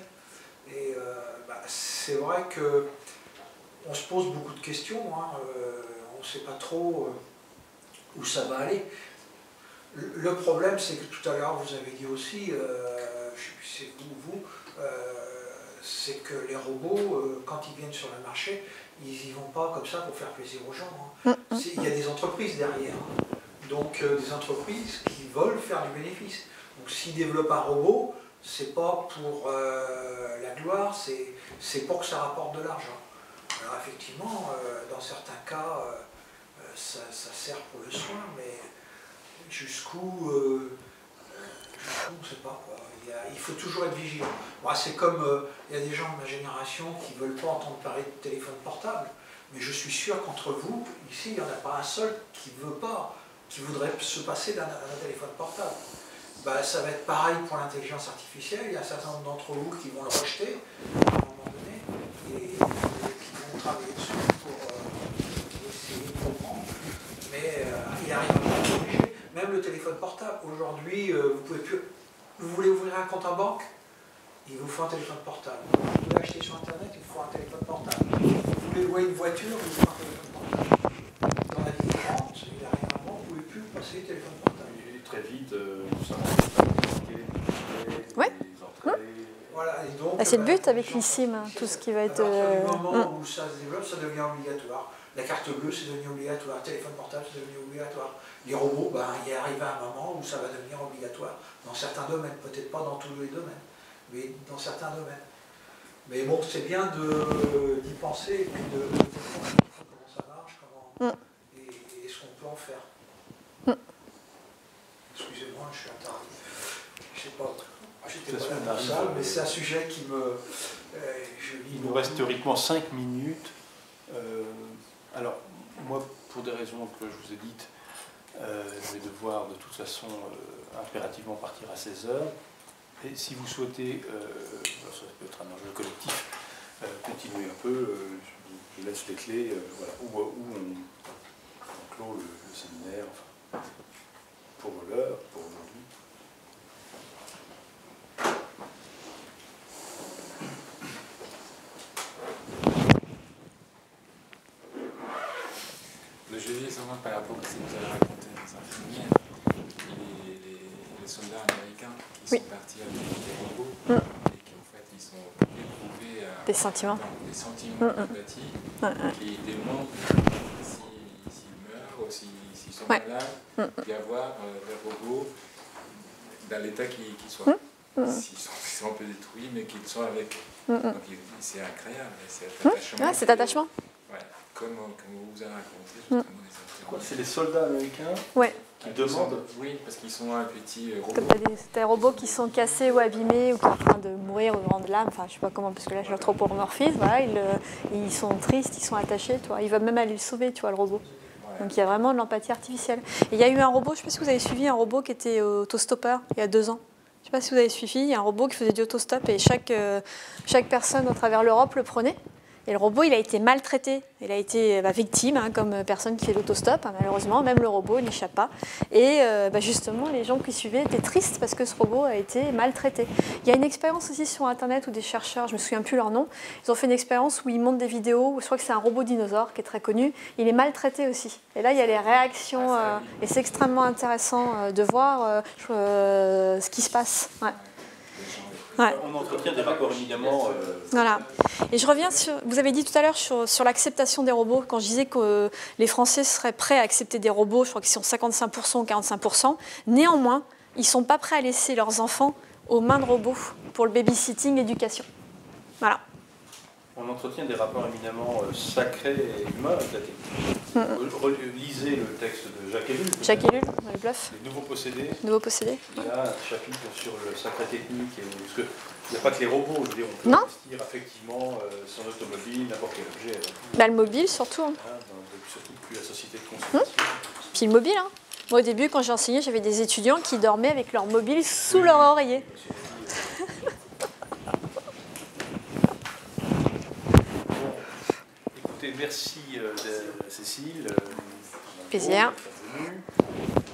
Et euh, bah, c'est vrai que on se pose beaucoup de questions, hein, euh, on ne sait pas trop euh, où ça va aller. Le- Le problème, c'est que tout à l'heure, vous avez dit aussi, euh, je ne sais plus si c'est vous ou vous, c'est que les robots, quand ils viennent sur le marché, ils n'y vont pas comme ça pour faire plaisir aux gens. hein. Mm, mm. Il y a des entreprises derrière. hein. Donc des entreprises qui veulent faire du bénéfice. Donc s'ils développent un robot, c'est pas pour la gloire, c'est pour que ça rapporte de l'argent. Alors effectivement, euh, dans certains cas, euh, euh, ça, sert pour le soin, mais jusqu'où, jusqu'où on ne sait pas. Il, faut toujours être vigilant. Moi, c'est comme il y a des gens de ma génération qui ne veulent pas entendre parler de téléphone portable, mais je suis sûr qu'entre vous, ici, il n'y en a pas un seul qui veut pas, qui voudrait se passer d'un d'un téléphone portable. Bah, ça va être pareil pour l'intelligence artificielle. Il y a un certain nombre d'entre vous qui vont le rejeter à un moment donné et, et qui vont travailler dessus pour, euh, pour essayer de comprendre. Mais euh, il arrive à un moment obligé. Même le téléphone portable. Aujourd'hui, euh, vous pouvez plus. Vous voulez ouvrir un compte en banque? Il vous faut un téléphone portable. Vous voulez acheter sur Internet Il vous faut un téléphone portable. Vous voulez louer une voiture Il vous faut un téléphone portable. Dans la vie courante, il arrive un moment où vous ne pouvez plus passer téléphone portable. Et très vite, euh, ça Ouais. Voilà, et donc, Bah, c'est le bah, but avec l'ICIM, hein, tout ce qui va à être, partir euh, du moment mm. où ça se développe, ça devient obligatoire. La carte bleue, c'est devenu obligatoire. Le téléphone portable, c'est devenu obligatoire. Les robots, ben, il est arrivé à un moment où ça va devenir obligatoire. Dans certains domaines, peut-être pas dans tous les domaines, mais dans certains domaines. Mais bon, c'est bien de- d'y penser et puis de, de comprendre comment ça marche, comment, Mm. et, et ce qu'on peut en faire. Mm. Excusez-moi, je suis interdit. Je sais pas. J'étais De toute pas là pour ça, arrive, mais euh, c'est un sujet qui me. euh, je lis Il nous reste théoriquement 5 minutes. Euh, alors, moi, pour des raisons que je vous ai dites, euh, je vais devoir de toute façon euh, impérativement partir à 16h. Et si vous souhaitez, euh, ça peut être un enjeu collectif, continuer un peu, je, laisse les clés, voilà, où, où on, on clôt le, le séminaire. enfin. pour l'heure, pour aujourd'hui. Le par rapport à ce que vous avez raconté dans un film, les, les, les soldats américains qui Oui. sont partis avec des robots Mm. et qui en fait ils sont éprouvés à Des sentiments. dans des sentiments Mm, mm. d'empathie qui démontrent si- s'ils meurent ou si- s'ils sont Ouais. malades, Mm, d'y avoir euh, des robots dans l'état qu'ils qu'ils soient. Mm, mm. S'ils sont, sont un peu détruits, mais qu'ils soient avec. Mm, mm. Donc c'est incroyable, c'est Mm. cet attachement. Ouais, cet attachement. Comme, comme vous vous avez raconté, Mm. C'est les soldats américains Ouais. qui sont- demandent. Oui, parce qu'ils sont un petit euh, robot. Comme des, robots qui sont cassés ou abîmés ou qui sont en train de mourir ou rendre l'âme, enfin je sais pas comment, parce que là je l'anthropomorphise, voilà, ils, euh, ils sont tristes, ils sont attachés, vois. Ils veulent même aller le sauver, tu vois, le robot. Donc il y a vraiment de l'empathie artificielle. Et il y a eu un robot, je sais pas si vous avez suivi un robot qui était autostoppeur il y a deux ans. Je sais pas si vous avez suivi, il y a un robot qui faisait du autostop et chaque, euh, chaque personne à travers l'Europe le prenait. Et le robot, il a été maltraité. Il a été bah, victime, hein, comme personne qui fait l'autostop, hein, malheureusement. Même le robot il n'échappe pas. Et euh, bah, justement, les gens qui suivaient étaient tristes parce que ce robot a été maltraité. Il y a une expérience aussi sur Internet où des chercheurs, je me souviens plus leur nom, ils ont fait une expérience où ils montrent des vidéos, où je crois que c'est un robot dinosaure qui est très connu. Il est maltraité aussi. Et là, il y a les réactions. Ah, euh, et c'est extrêmement intéressant euh, de voir euh, euh, ce qui se passe. Ouais. Ouais. On entretient des rapports éminemment. euh, Voilà. Et je reviens sur. Vous avez dit tout à l'heure sur, sur l'acceptation des robots, quand je disais que les Français seraient prêts à accepter des robots, je crois qu'ils sont 55% ou 45%. Néanmoins, ils ne sont pas prêts à laisser leurs enfants aux mains de robots pour le babysitting, l'éducation. Voilà. On entretient des rapports éminemment euh, sacrés et humains avec la technique. Mm, Lisez le texte de Jacques Ellul. Jacques Ellul, dans les bluffs, Les nouveaux possédés. nouveau possédé. Il y a un chapitre sur le sacré technique. Et, parce que il n'y a pas que les robots. Je veux dire, on peut Non. investir effectivement euh, son automobile, n'importe quel objet. Bah, le mobile surtout. hein. hein, dans- surtout plus la société de consommation. Puis le mobile. hein. Moi, au début, quand j'ai enseigné, j'avais des étudiants qui dormaient avec leur mobile sous leur oreiller. Écoutez, merci euh, de- Cécile. euh, Plaisir. d'être venue.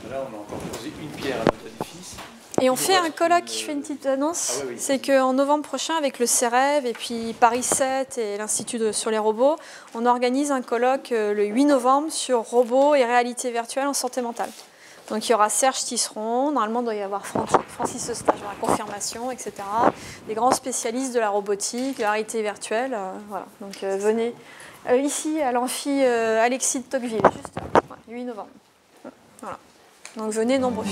Là, on a encore posé une pierre à notre édifice. Et on fait un colloque, je fais une petite annonce, Ah oui, oui. c'est qu'en novembre prochain, avec le CEREV et puis Paris 7 et l'Institut sur les robots, on organise un colloque euh, le 8 novembre sur robots et réalité virtuelle en santé mentale. Donc il y aura Serge Tisseron, normalement il doit y avoir Fran- Francis Eustache dans la confirmation, etc. Des grands spécialistes de la robotique, de la réalité virtuelle. euh, voilà. Donc euh, venez euh, ici à l'amphi euh, Alexis de Tocqueville, juste ouais, 8 novembre. Voilà. Donc venez nombreux.